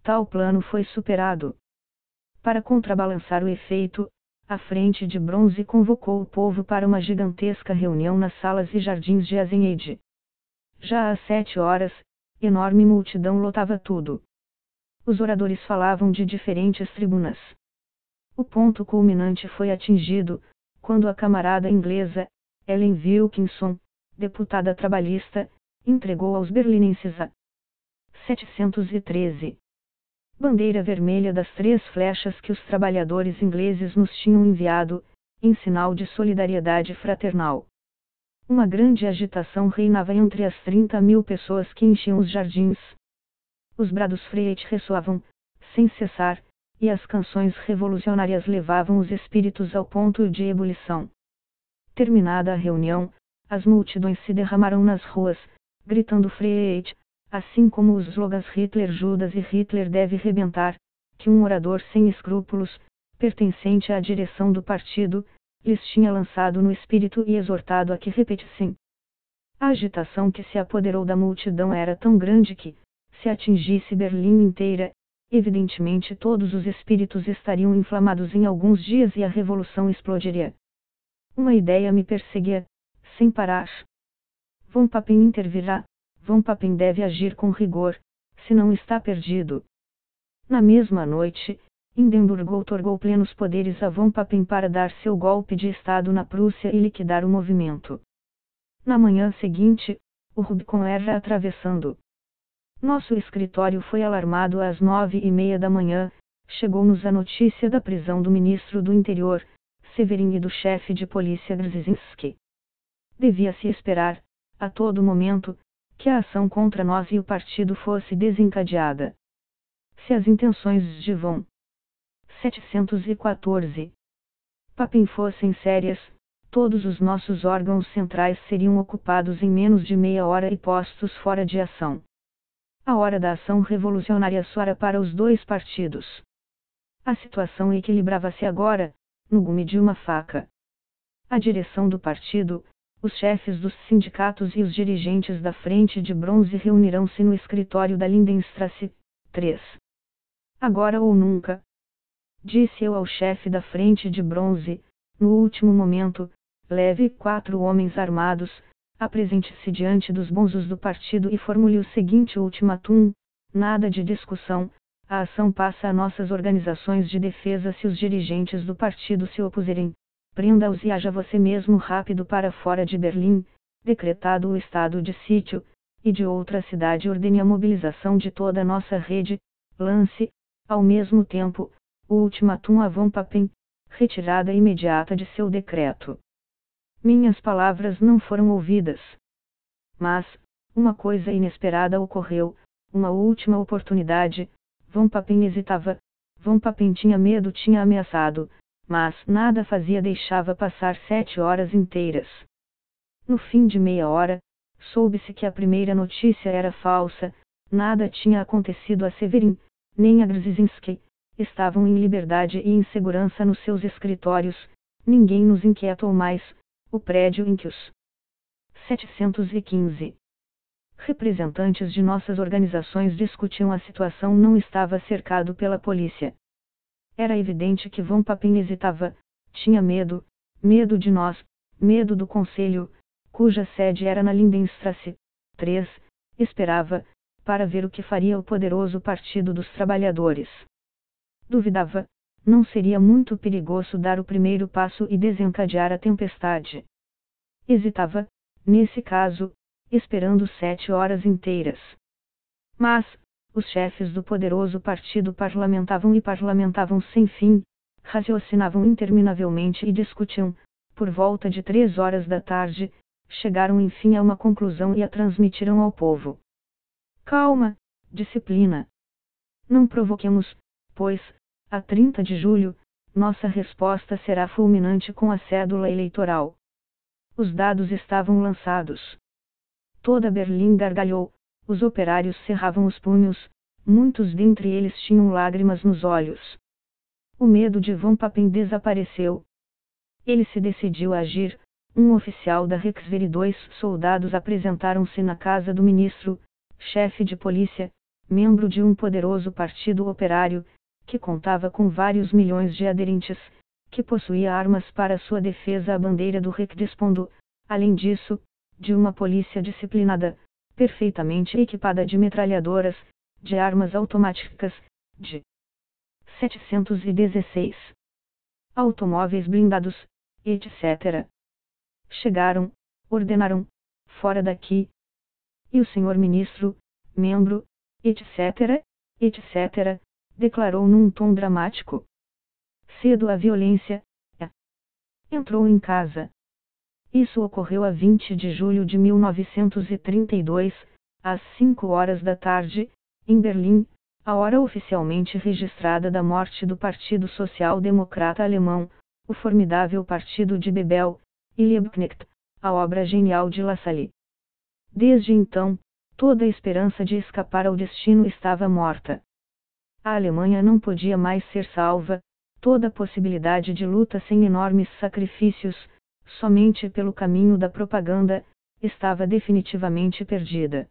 tal plano foi superado. Para contrabalançar o efeito, a frente de bronze convocou o povo para uma gigantesca reunião nas salas e jardins de Azeneide. Já às sete horas, enorme multidão lotava tudo. Os oradores falavam de diferentes tribunas. O ponto culminante foi atingido, quando a camarada inglesa, Ellen Wilkinson, deputada trabalhista, entregou aos berlinenses a 713 bandeira vermelha das três flechas que os trabalhadores ingleses nos tinham enviado, em sinal de solidariedade fraternal. Uma grande agitação reinava entre as 30 mil pessoas que enchiam os jardins. Os brados freit ressoavam, sem cessar, e as canções revolucionárias levavam os espíritos ao ponto de ebulição. Terminada a reunião, as multidões se derramaram nas ruas, gritando Freit, assim como os slogans Hitler Judas e Hitler deve rebentar, que um orador sem escrúpulos, pertencente à direção do partido, lhes tinha lançado no espírito e exortado a que repetissem. A agitação que se apoderou da multidão era tão grande que, se atingisse Berlim inteira, evidentemente todos os espíritos estariam inflamados em alguns dias e a revolução explodiria. Uma ideia me perseguia, sem parar. Von Papen intervirá, Von Papen deve agir com rigor, se não está perdido. Na mesma noite, Hindenburg outorgou plenos poderes a Von Papen para dar seu golpe de Estado na Prússia e liquidar o movimento. Na manhã seguinte, o Rubicon era atravessando. Nosso escritório foi alarmado às nove e meia da manhã, chegou-nos a notícia da prisão do ministro do Interior, Severin e do chefe de polícia Brzezinski. Devia-se esperar, a todo momento, que a ação contra nós e o partido fosse desencadeada. Se as intenções de vão 714 Papin fossem sérias, todos os nossos órgãos centrais seriam ocupados em menos de meia hora e postos fora de ação. A hora da ação revolucionária soara para os dois partidos. A situação equilibrava-se agora, no gume de uma faca. A direção do partido, os chefes dos sindicatos e os dirigentes da Frente de Bronze reunirão-se no escritório da Lindenstrasse 3. Agora ou nunca, disse eu ao chefe da Frente de Bronze, no último momento, leve quatro homens armados, apresente-se diante dos bonzos do partido e formule o seguinte ultimatum: nada de discussão, a ação passa a nossas organizações de defesa se os dirigentes do partido se opuserem. Prenda-os e haja você mesmo rápido para fora de Berlim, decretado o estado de sítio, e de outra cidade ordene a mobilização de toda a nossa rede, lance, ao mesmo tempo, o ultimatum a Von Papen, retirada imediata de seu decreto. Minhas palavras não foram ouvidas. Mas, uma coisa inesperada ocorreu, uma última oportunidade, Von Papen hesitava, Von Papen tinha medo, tinha ameaçado, mas nada fazia deixava passar sete horas inteiras. No fim de meia hora, soube-se que a primeira notícia era falsa, nada tinha acontecido a Severin, nem a Grzizinski, estavam em liberdade e em segurança nos seus escritórios, ninguém nos inquietou mais, o prédio em que os 715 representantes de nossas organizações discutiam a situação não estava cercado pela polícia. Era evidente que Von Papen hesitava, tinha medo, medo de nós, medo do conselho, cuja sede era na Lindenstrasse 3, esperava, para ver o que faria o poderoso Partido dos Trabalhadores. Duvidava, não seria muito perigoso dar o primeiro passo e desencadear a tempestade. Hesitava, nesse caso, esperando sete horas inteiras. Mas, os chefes do poderoso partido parlamentavam e parlamentavam sem fim, raciocinavam interminavelmente e discutiam, por volta de três horas da tarde, chegaram enfim a uma conclusão e a transmitiram ao povo. Calma, disciplina. Não provoquemos, pois, a 30 de julho, nossa resposta será fulminante com a cédula eleitoral. Os dados estavam lançados. Toda Berlim gargalhou, os operários cerravam os punhos, muitos dentre eles tinham lágrimas nos olhos. O medo de Von Papen desapareceu. Ele se decidiu a agir. Um oficial da Rexver e dois soldados apresentaram-se na casa do ministro, chefe de polícia, membro de um poderoso partido operário, que contava com vários milhões de aderentes, que possuía armas para sua defesa a bandeira do Recrespondo, além disso, de uma polícia disciplinada, perfeitamente equipada de metralhadoras, de armas automáticas, de 716 automóveis blindados, etc. Chegaram, ordenaram, fora daqui. E o senhor ministro, membro, etc., etc., declarou num tom dramático. Cedo a violência, é. Entrou em casa. Isso ocorreu a 20 de julho de 1932, às 5 horas da tarde, em Berlim, a hora oficialmente registrada da morte do Partido Social Democrata Alemão, o formidável partido de Bebel, e Liebknecht, a obra genial de Lassalle. Desde então, toda a esperança de escapar ao destino estava morta. A Alemanha não podia mais ser salva, toda possibilidade de luta sem enormes sacrifícios, somente pelo caminho da propaganda, estava definitivamente perdida.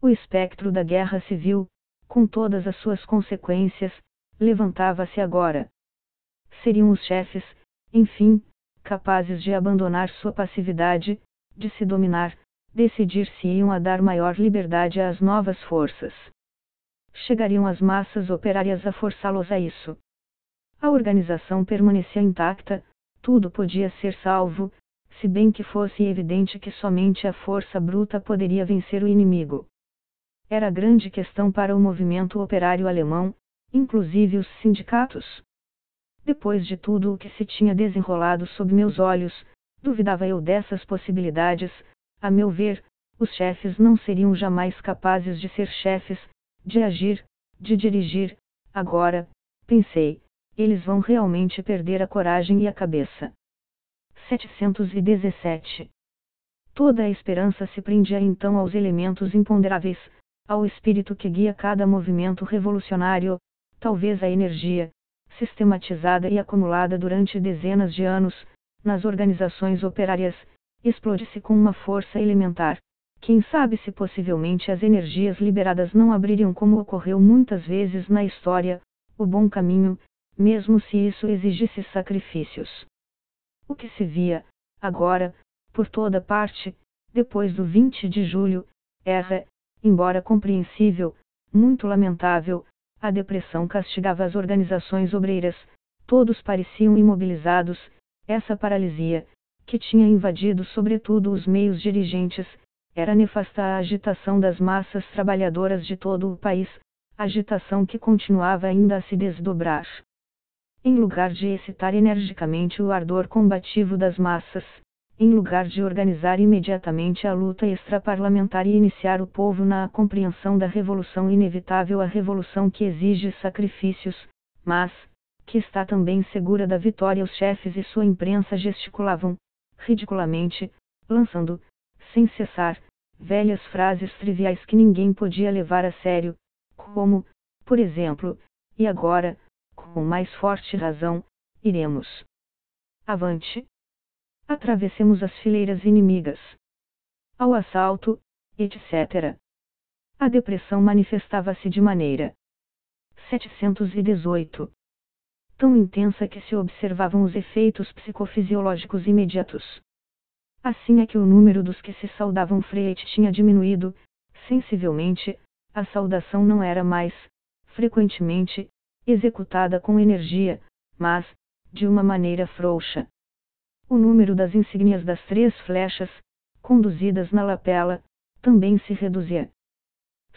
O espectro da guerra civil, com todas as suas consequências, levantava-se agora. Seriam os chefes, enfim, capazes de abandonar sua passividade, de se dominar, decidir se iam a dar maior liberdade às novas forças. Chegariam as massas operárias a forçá-los a isso. A organização permanecia intacta, tudo podia ser salvo, se bem que fosse evidente que somente a força bruta poderia vencer o inimigo. Era grande questão para o movimento operário alemão, inclusive os sindicatos. Depois de tudo o que se tinha desenrolado sob meus olhos, duvidava eu dessas possibilidades, a meu ver, os chefes não seriam jamais capazes de ser chefes, de agir, de dirigir, agora, pensei, eles vão realmente perder a coragem e a cabeça. 717. Toda a esperança se prendia então aos elementos imponderáveis, ao espírito que guia cada movimento revolucionário, talvez a energia, sistematizada e acumulada durante dezenas de anos, nas organizações operárias, explode-se com uma força elementar. Quem sabe se possivelmente as energias liberadas não abririam como ocorreu muitas vezes na história, o bom caminho, mesmo se isso exigisse sacrifícios. O que se via, agora, por toda parte, depois do 20 de julho, era, embora compreensível, muito lamentável, a depressão castigava as organizações obreiras, todos pareciam imobilizados, essa paralisia, que tinha invadido sobretudo os meios dirigentes, era nefasta a agitação das massas trabalhadoras de todo o país, agitação que continuava ainda a se desdobrar em lugar de excitar energicamente o ardor combativo das massas, em lugar de organizar imediatamente a luta extraparlamentar e iniciar o povo na compreensão da revolução inevitável, a revolução que exige sacrifícios, mas, que está também segura da vitória, os chefes e sua imprensa gesticulavam, ridiculamente, lançando, sem cessar, velhas frases triviais que ninguém podia levar a sério, como, por exemplo, e agora, com mais forte razão, iremos. Avante! Atravessemos as fileiras inimigas. Ao assalto, etc. A depressão manifestava-se de maneira 718 tão intensa que se observavam os efeitos psicofisiológicos imediatos. Assim é que o número dos que se saudavam Freit tinha diminuído, sensivelmente, a saudação não era mais, frequentemente, executada com energia, mas, de uma maneira frouxa. O número das insígnias das três flechas, conduzidas na lapela, também se reduzia.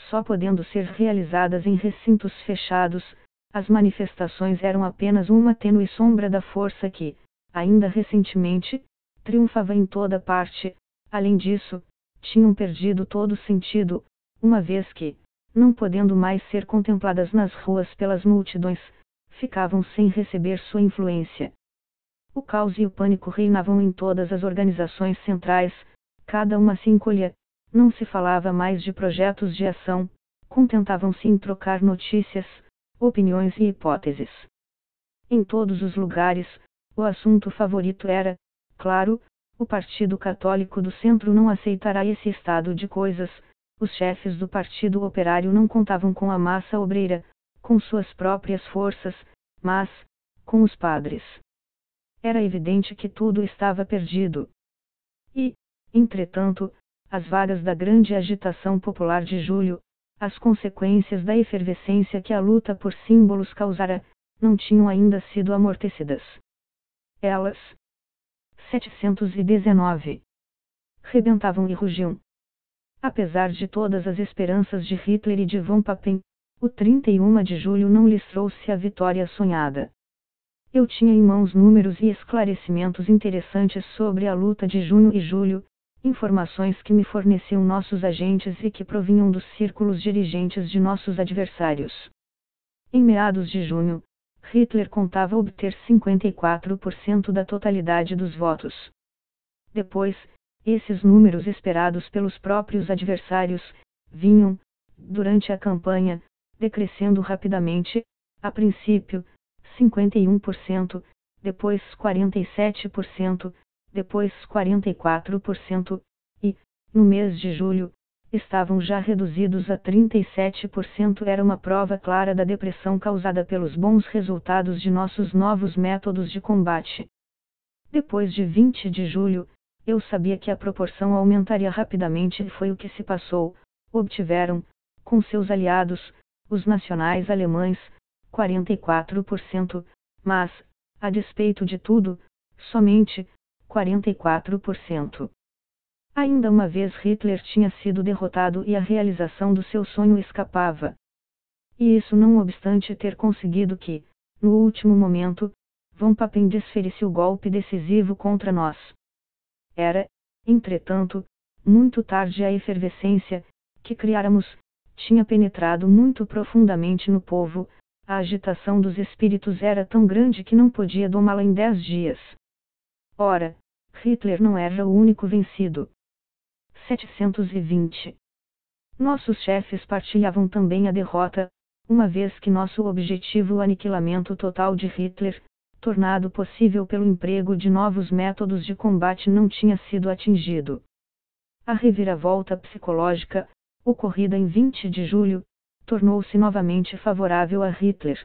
Só podendo ser realizadas em recintos fechados, as manifestações eram apenas uma tênue sombra da força que, ainda recentemente, triunfava em toda parte, Além disso, tinham perdido todo sentido, uma vez que, não podendo mais ser contempladas nas ruas pelas multidões, ficavam sem receber sua influência. O caos e o pânico reinavam em todas as organizações centrais, cada uma se encolhia, não se falava mais de projetos de ação, contentavam-se em trocar notícias, opiniões e hipóteses. Em todos os lugares, o assunto favorito era, claro, o Partido Católico do Centro não aceitará esse estado de coisas, os chefes do Partido Operário não contavam com a massa obreira, com suas próprias forças, mas, com os padres. Era evidente que tudo estava perdido. E, entretanto, as vagas da grande agitação popular de julho, as consequências da efervescência que a luta por símbolos causara, não tinham ainda sido amortecidas. Elas, 719, rebentavam e rugiam. Apesar de todas as esperanças de Hitler e de von Papen, o 31 de julho não lhes trouxe a vitória sonhada. Eu tinha em mãos números e esclarecimentos interessantes sobre a luta de junho e julho, informações que me forneciam nossos agentes e que provinham dos círculos dirigentes de nossos adversários. Em meados de junho, Hitler contava obter 54% da totalidade dos votos. Depois, esses números esperados pelos próprios adversários, vinham, durante a campanha, decrescendo rapidamente, a princípio, 51%, depois 47%, depois 44%, e, no mês de julho, estavam já reduzidos a 37%. Era uma prova clara da depressão causada pelos bons resultados de nossos novos métodos de combate. Depois de 20 de julho, eu sabia que a proporção aumentaria rapidamente e foi o que se passou. Obtiveram, com seus aliados, os nacionais alemães, 44%, mas, a despeito de tudo, somente 44%. Ainda uma vez Hitler tinha sido derrotado e a realização do seu sonho escapava. E isso não obstante ter conseguido que, no último momento, Von Papen desferisse o golpe decisivo contra nós. Era, entretanto, muito tarde a efervescência, que criáramos, tinha penetrado muito profundamente no povo, a agitação dos espíritos era tão grande que não podia domá-la em dez dias. Ora, Hitler não era o único vencido. 720. Nossos chefes partilhavam também a derrota, uma vez que nosso objetivo o aniquilamento total de Hitler, tornado possível pelo emprego de novos métodos de combate não tinha sido atingido. A reviravolta psicológica, ocorrida em 20 de julho, tornou-se novamente favorável a Hitler.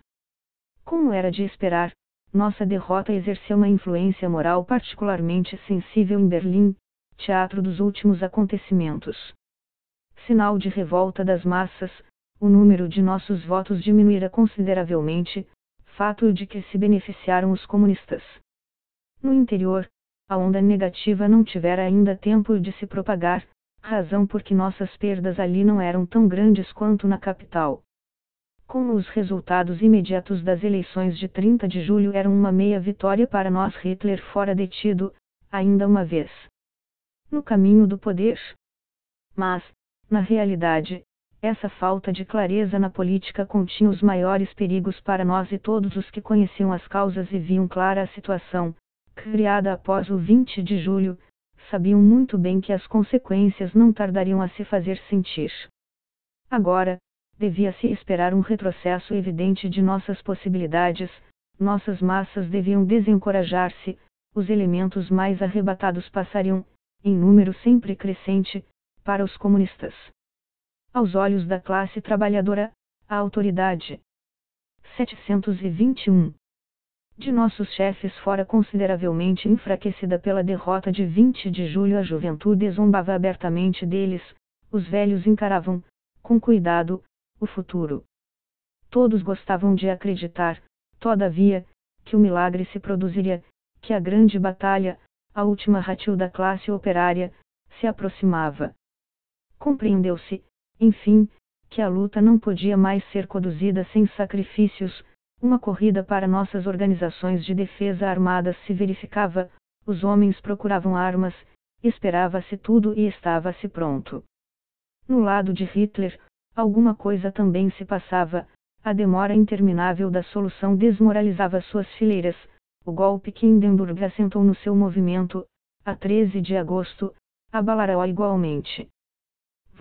Como era de esperar, nossa derrota exerceu uma influência moral particularmente sensível em Berlim, teatro dos últimos acontecimentos. Sinal de revolta das massas, o número de nossos votos diminuíra consideravelmente, fato de que se beneficiaram os comunistas. No interior, a onda negativa não tivera ainda tempo de se propagar, razão porque nossas perdas ali não eram tão grandes quanto na capital. Como os resultados imediatos das eleições de 30 de julho eram uma meia vitória para nós, Hitler fora detido, ainda uma vez. No caminho do poder. Mas, na realidade, essa falta de clareza na política continha os maiores perigos para nós e todos os que conheciam as causas e viam clara a situação, criada após o 20 de julho, sabiam muito bem que as consequências não tardariam a se fazer sentir. Agora, devia-se esperar um retrocesso evidente de nossas possibilidades, nossas massas deviam desencorajar-se, os elementos mais arrebatados passariam, em número sempre crescente, para os comunistas. Aos olhos da classe trabalhadora, a autoridade. 721. De nossos chefes fora consideravelmente enfraquecida pela derrota de 20 de julho, a juventude zombava abertamente deles, os velhos encaravam, com cuidado, o futuro. Todos gostavam de acreditar, todavia, que o milagre se produziria, que a grande batalha, a última ratio da classe operária, se aproximava. Compreendeu-se, enfim, que a luta não podia mais ser conduzida sem sacrifícios, uma corrida para nossas organizações de defesa armadas se verificava, os homens procuravam armas, esperava-se tudo e estava-se pronto. No lado de Hitler, alguma coisa também se passava, a demora interminável da solução desmoralizava suas fileiras, o golpe que Hindenburg assentou no seu movimento, a 13 de agosto, abalará igualmente.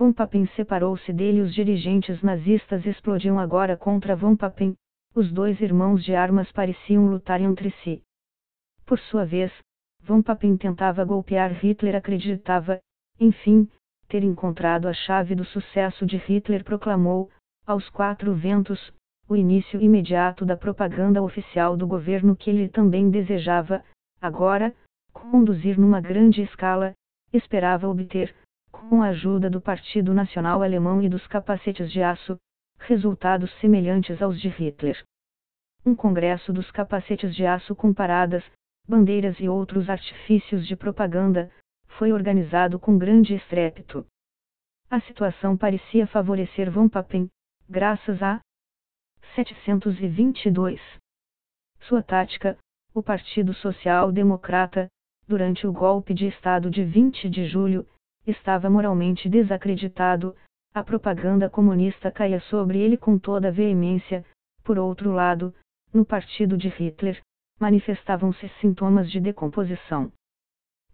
Von Papen separou-se dele os dirigentes nazistas explodiam agora contra Von Papen, os dois irmãos de armas pareciam lutar entre si. Por sua vez, Von Papen tentava golpear Hitler acreditava, enfim, ter encontrado a chave do sucesso de Hitler proclamou, aos quatro ventos, o início imediato da propaganda oficial do governo que ele também desejava, agora, conduzir numa grande escala, esperava obter, com a ajuda do Partido Nacional Alemão e dos capacetes de aço, resultados semelhantes aos de Hitler. Um congresso dos capacetes de aço com paradas, bandeiras e outros artifícios de propaganda, foi organizado com grande estrépito. A situação parecia favorecer Von Papen, graças a 722. Sua tática, o Partido Social Democrata, durante o golpe de Estado de 20 de julho, estava moralmente desacreditado, a propaganda comunista caía sobre ele com toda veemência, por outro lado, no partido de Hitler, manifestavam-se sintomas de decomposição.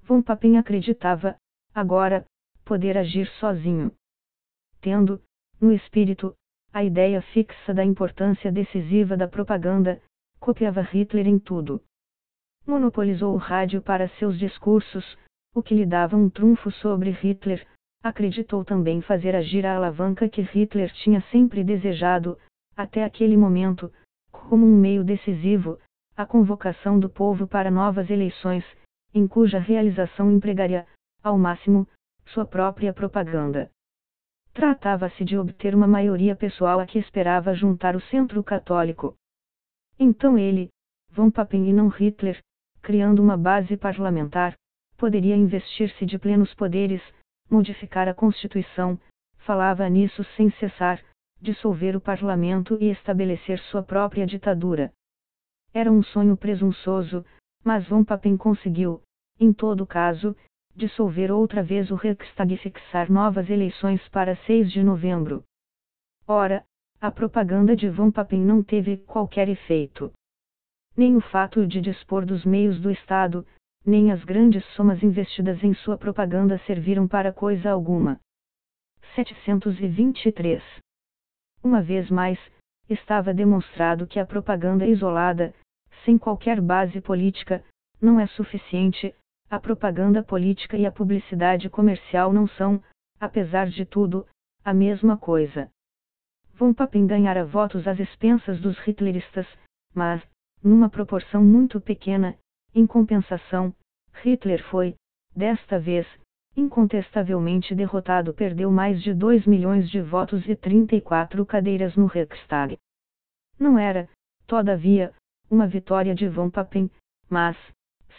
Von Papen acreditava, agora, poder agir sozinho. Tendo, no espírito, a ideia fixa da importância decisiva da propaganda, copiava Hitler em tudo monopolizou o rádio para seus discursos, o que lhe dava um trunfo sobre Hitler, acreditou também fazer agir a alavanca que Hitler tinha sempre desejado, até aquele momento, como um meio decisivo, a convocação do povo para novas eleições, em cuja realização empregaria, ao máximo, sua própria propaganda. Tratava-se de obter uma maioria pessoal a que esperava juntar o centro católico. Então ele, Von Papen e não Hitler, criando uma base parlamentar, poderia investir-se de plenos poderes, modificar a Constituição, falava nisso sem cessar, dissolver o parlamento e estabelecer sua própria ditadura. Era um sonho presunçoso, mas Von Papen conseguiu, em todo caso, dissolver outra vez o Reichstag e fixar novas eleições para 6 de novembro. Ora, a propaganda de Von Papen não teve qualquer efeito nem o fato de dispor dos meios do Estado, nem as grandes somas investidas em sua propaganda serviram para coisa alguma. 723. Uma vez mais, estava demonstrado que a propaganda isolada, sem qualquer base política, não é suficiente, a propaganda política e a publicidade comercial não são, apesar de tudo, a mesma coisa. Von Papen ganhara votos às expensas dos hitleristas, mas, numa proporção muito pequena, em compensação, Hitler foi, desta vez, incontestavelmente derrotado perdeu mais de 2 milhões de votos e 34 cadeiras no Reichstag. Não era, todavia, uma vitória de Von Papen, mas,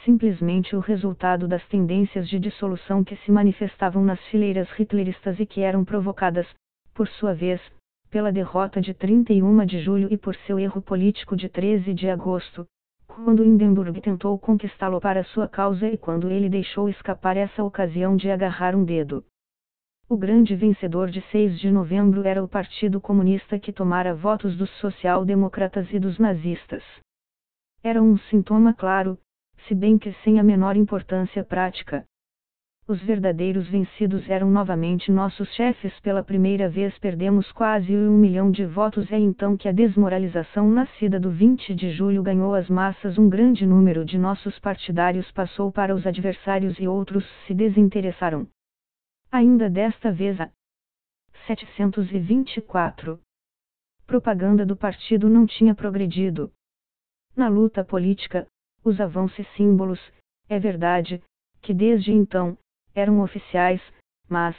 simplesmente o resultado das tendências de dissolução que se manifestavam nas fileiras hitleristas e que eram provocadas, por sua vez, pela derrota de 31 de julho e por seu erro político de 13 de agosto, quando Hindenburg tentou conquistá-lo para sua causa e quando ele deixou escapar essa ocasião de agarrar um dedo. O grande vencedor de 6 de novembro era o Partido Comunista que tomara votos dos social-democratas e dos nazistas. Era um sintoma claro, se bem que sem a menor importância prática, os verdadeiros vencidos eram novamente nossos chefes. Pela primeira vez perdemos quase um milhão de votos. É então que a desmoralização nascida do 20 de julho ganhou as massas. Um grande número de nossos partidários passou para os adversários e outros se desinteressaram. Ainda desta vez a 724. Propaganda do partido não tinha progredido. Na luta política, usavam-se símbolos, é verdade, que desde então, eram oficiais, mas,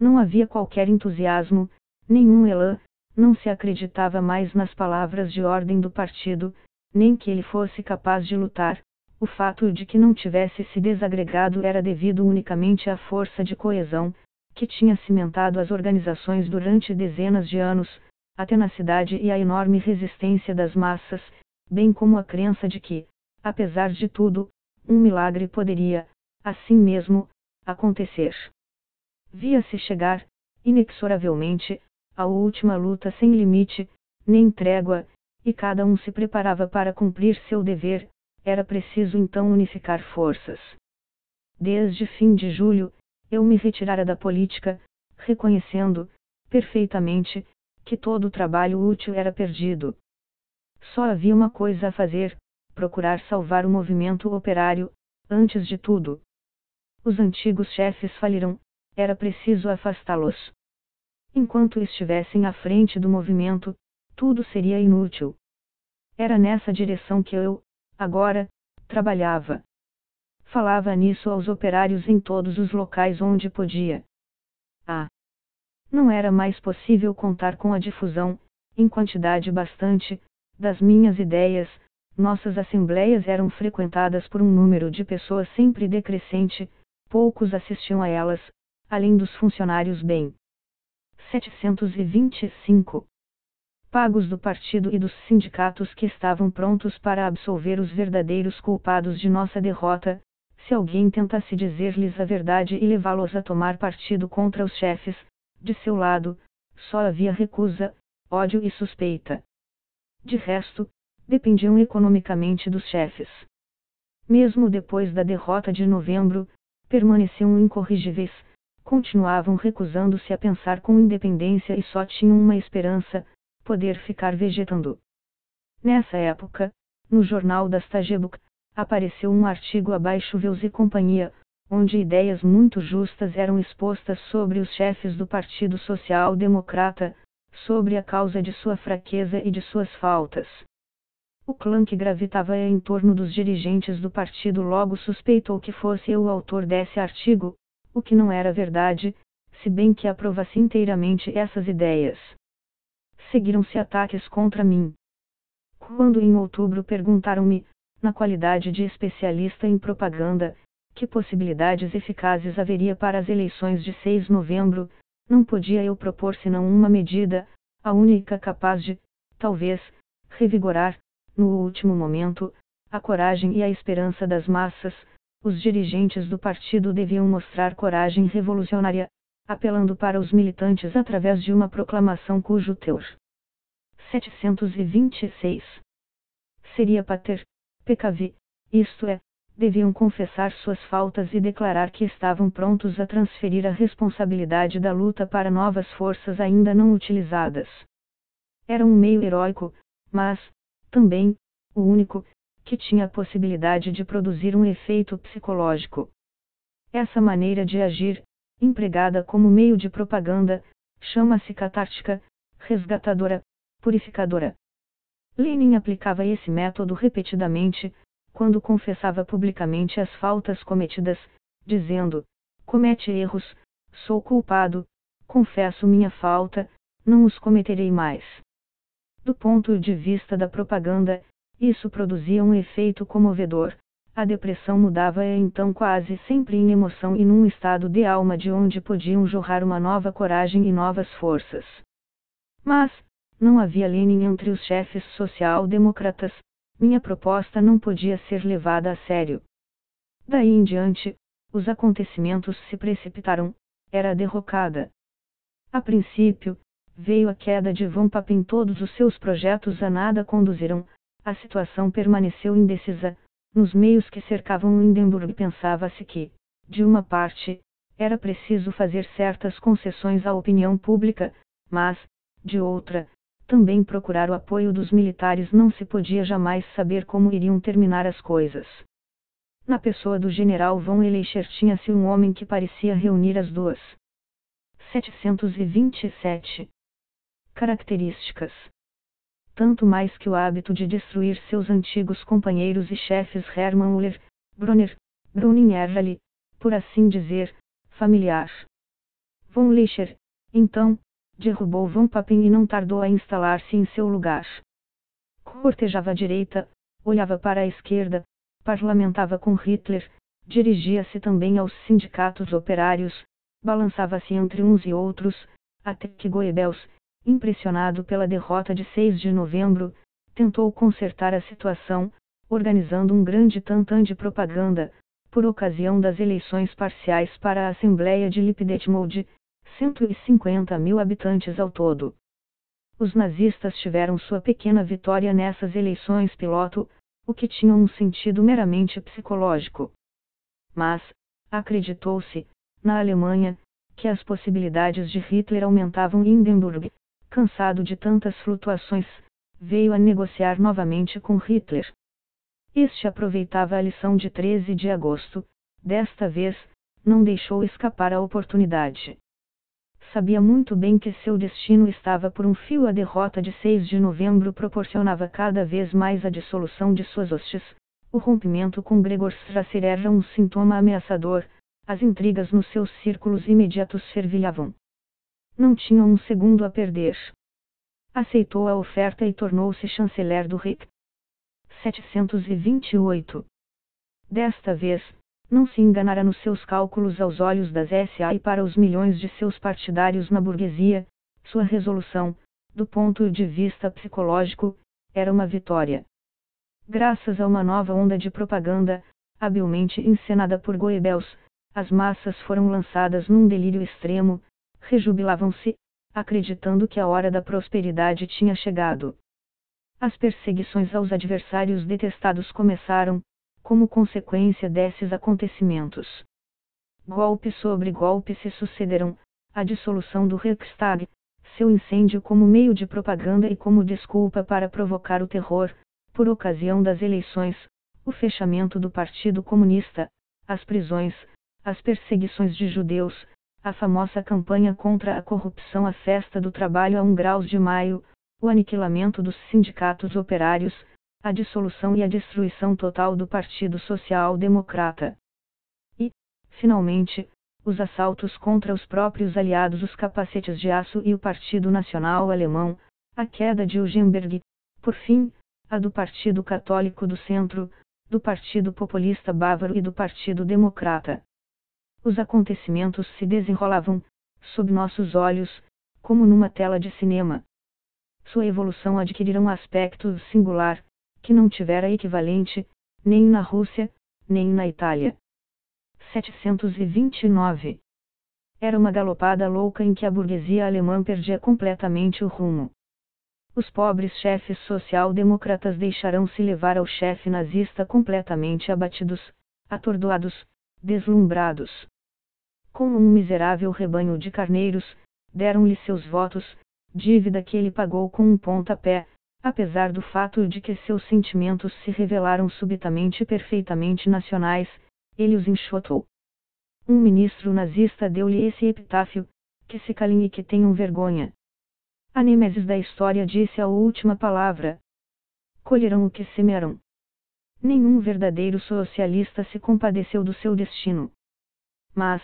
não havia qualquer entusiasmo, nenhum elan, não se acreditava mais nas palavras de ordem do partido, nem que ele fosse capaz de lutar. O fato de que não tivesse se desagregado era devido unicamente à força de coesão, que tinha cimentado as organizações durante dezenas de anos, a tenacidade e a enorme resistência das massas, bem como a crença de que, apesar de tudo, um milagre poderia, assim mesmo, acontecer. Via-se chegar, inexoravelmente, a última luta sem limite, nem trégua, e cada um se preparava para cumprir seu dever, era preciso então unificar forças. Desde fim de julho, eu me retirara da política, reconhecendo, perfeitamente, que todo o trabalho útil era perdido. Só havia uma coisa a fazer: procurar salvar o movimento operário, antes de tudo. Os antigos chefes faliram, era preciso afastá-los. Enquanto estivessem à frente do movimento, tudo seria inútil. Era nessa direção que eu, agora, trabalhava. Falava nisso aos operários em todos os locais onde podia. Ah! Não era mais possível contar com a difusão, em quantidade bastante, das minhas ideias, nossas assembleias eram frequentadas por um número de pessoas sempre decrescente, poucos assistiam a elas, além dos funcionários bem. 725 pagos do partido e dos sindicatos que estavam prontos para absolver os verdadeiros culpados de nossa derrota, se alguém tentasse dizer-lhes a verdade e levá-los a tomar partido contra os chefes, de seu lado, só havia recusa, ódio e suspeita. De resto, dependiam economicamente dos chefes. Mesmo depois da derrota de novembro, permaneciam incorrigíveis, continuavam recusando-se a pensar com independência e só tinham uma esperança, poder ficar vegetando. Nessa época, no jornal das Tagebuk, apareceu um artigo abaixo Veus e companhia, onde ideias muito justas eram expostas sobre os chefes do Partido Social Democrata, sobre a causa de sua fraqueza e de suas faltas. O clã que gravitava em torno dos dirigentes do partido logo suspeitou que fosse eu o autor desse artigo, o que não era verdade, se bem que aprovasse inteiramente essas ideias seguiram-se ataques contra mim. Quando em outubro perguntaram-me, na qualidade de especialista em propaganda, que possibilidades eficazes haveria para as eleições de 6 de novembro, não podia eu propor senão uma medida, a única capaz de, talvez, revigorar, no último momento, a coragem e a esperança das massas, os dirigentes do partido deviam mostrar coragem revolucionária, apelando para os militantes através de uma proclamação cujo teor 726 seria pater, peccavi, isto é, deviam confessar suas faltas e declarar que estavam prontos a transferir a responsabilidade da luta para novas forças ainda não utilizadas. Era um meio heróico, mas, também, o único, que tinha a possibilidade de produzir um efeito psicológico. Essa maneira de agir, empregada como meio de propaganda, chama-se catártica, resgatadora, purificadora. Lenin aplicava esse método repetidamente, quando confessava publicamente as faltas cometidas, dizendo: comete erros, sou culpado, confesso minha falta, não os cometerei mais. Do ponto de vista da propaganda, isso produzia um efeito comovedor, a depressão mudava então quase sempre em emoção e num estado de alma de onde podiam jorrar uma nova coragem e novas forças. Mas, não havia Lenin entre os chefes social-democratas, minha proposta não podia ser levada a sério. Daí em diante, os acontecimentos se precipitaram, era derrocada. A princípio, veio a queda de Von Papen todos os seus projetos a nada conduziram, a situação permaneceu indecisa, nos meios que cercavam Hindenburg pensava-se que, de uma parte, era preciso fazer certas concessões à opinião pública, mas, de outra, também procurar o apoio dos militares não se podia jamais saber como iriam terminar as coisas. Na pessoa do general von Eleicher tinha-se um homem que parecia reunir as duas. 727 Características tanto mais que o hábito de destruir seus antigos companheiros e chefes Hermann Uller, Brunner, Bruning era-lhe, por assim dizer, familiar. Von Leischer, então, derrubou Von Papen e não tardou a instalar-se em seu lugar. Cortejava à direita, olhava para a esquerda, parlamentava com Hitler, dirigia-se também aos sindicatos operários, balançava-se entre uns e outros, até que Goebbels, impressionado pela derrota de 6 de novembro, tentou consertar a situação, organizando um grande tantã de propaganda, por ocasião das eleições parciais para a Assembleia de Lipdetmold, 150 mil habitantes ao todo. Os nazistas tiveram sua pequena vitória nessas eleições piloto, o que tinha um sentido meramente psicológico. Mas, acreditou-se, na Alemanha, que as possibilidades de Hitler aumentavam e Hindenburg, cansado de tantas flutuações, veio a negociar novamente com Hitler. Este aproveitava a lição de 13 de agosto, desta vez, não deixou escapar a oportunidade. Sabia muito bem que seu destino estava por um fio. A derrota de 6 de novembro proporcionava cada vez mais a dissolução de suas hostes. O rompimento com Gregor Strasser era um sintoma ameaçador, as intrigas nos seus círculos imediatos fervilhavam. Não tinha um segundo a perder. Aceitou a oferta e tornou-se chanceler do Reich. 728. Desta vez, não se enganara nos seus cálculos aos olhos das SA e para os milhões de seus partidários na burguesia, sua resolução, do ponto de vista psicológico, era uma vitória. Graças a uma nova onda de propaganda, habilmente encenada por Goebbels, as massas foram lançadas num delírio extremo, rejubilavam-se, acreditando que a hora da prosperidade tinha chegado. As perseguições aos adversários detestados começaram, como consequência desses acontecimentos. Golpe sobre golpe se sucederam, a dissolução do Reichstag, seu incêndio como meio de propaganda e como desculpa para provocar o terror, por ocasião das eleições, o fechamento do Partido Comunista, as prisões, as perseguições de judeus, a famosa campanha contra a corrupção, a festa do trabalho a 1 graus de maio, o aniquilamento dos sindicatos operários, a dissolução e a destruição total do Partido Social Democrata. E, finalmente, os assaltos contra os próprios aliados, os capacetes de aço e o Partido Nacional Alemão, a queda de Eugenberg, por fim, a do Partido Católico do Centro, do Partido Populista Bávaro e do Partido Democrata. Os acontecimentos se desenrolavam, sob nossos olhos, como numa tela de cinema. Sua evolução adquirira um aspecto singular, que não tivera equivalente, nem na Rússia, nem na Itália. 729. Era uma galopada louca em que a burguesia alemã perdia completamente o rumo. Os pobres chefes social-democratas deixarão-se levar ao chefe nazista completamente abatidos, atordoados, deslumbrados. Com um miserável rebanho de carneiros, deram-lhe seus votos, dívida que ele pagou com um pontapé, apesar do fato de que seus sentimentos se revelaram subitamente perfeitamente nacionais, ele os enxotou. Um ministro nazista deu-lhe esse epitáfio, que se calem e que tenham vergonha. A Nêmesis da história disse a última palavra. Colherão o que semeram. Nenhum verdadeiro socialista se compadeceu do seu destino. Mas,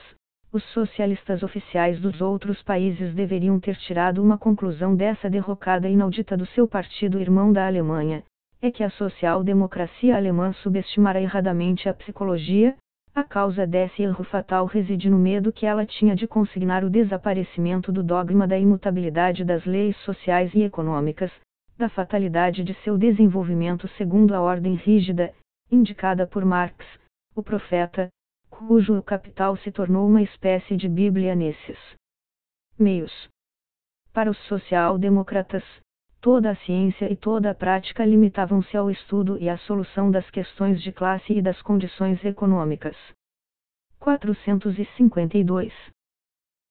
os socialistas oficiais dos outros países deveriam ter tirado uma conclusão dessa derrocada inaudita do seu partido irmão da Alemanha, é que a social-democracia alemã subestimara erradamente a psicologia, a causa desse erro fatal reside no medo que ela tinha de consignar o desaparecimento do dogma da imutabilidade das leis sociais e econômicas, da fatalidade de seu desenvolvimento segundo a ordem rígida, indicada por Marx, o profeta, cujo capital se tornou uma espécie de Bíblia nesses meios. Para os social-democratas, toda a ciência e toda a prática limitavam-se ao estudo e à solução das questões de classe e das condições econômicas. 452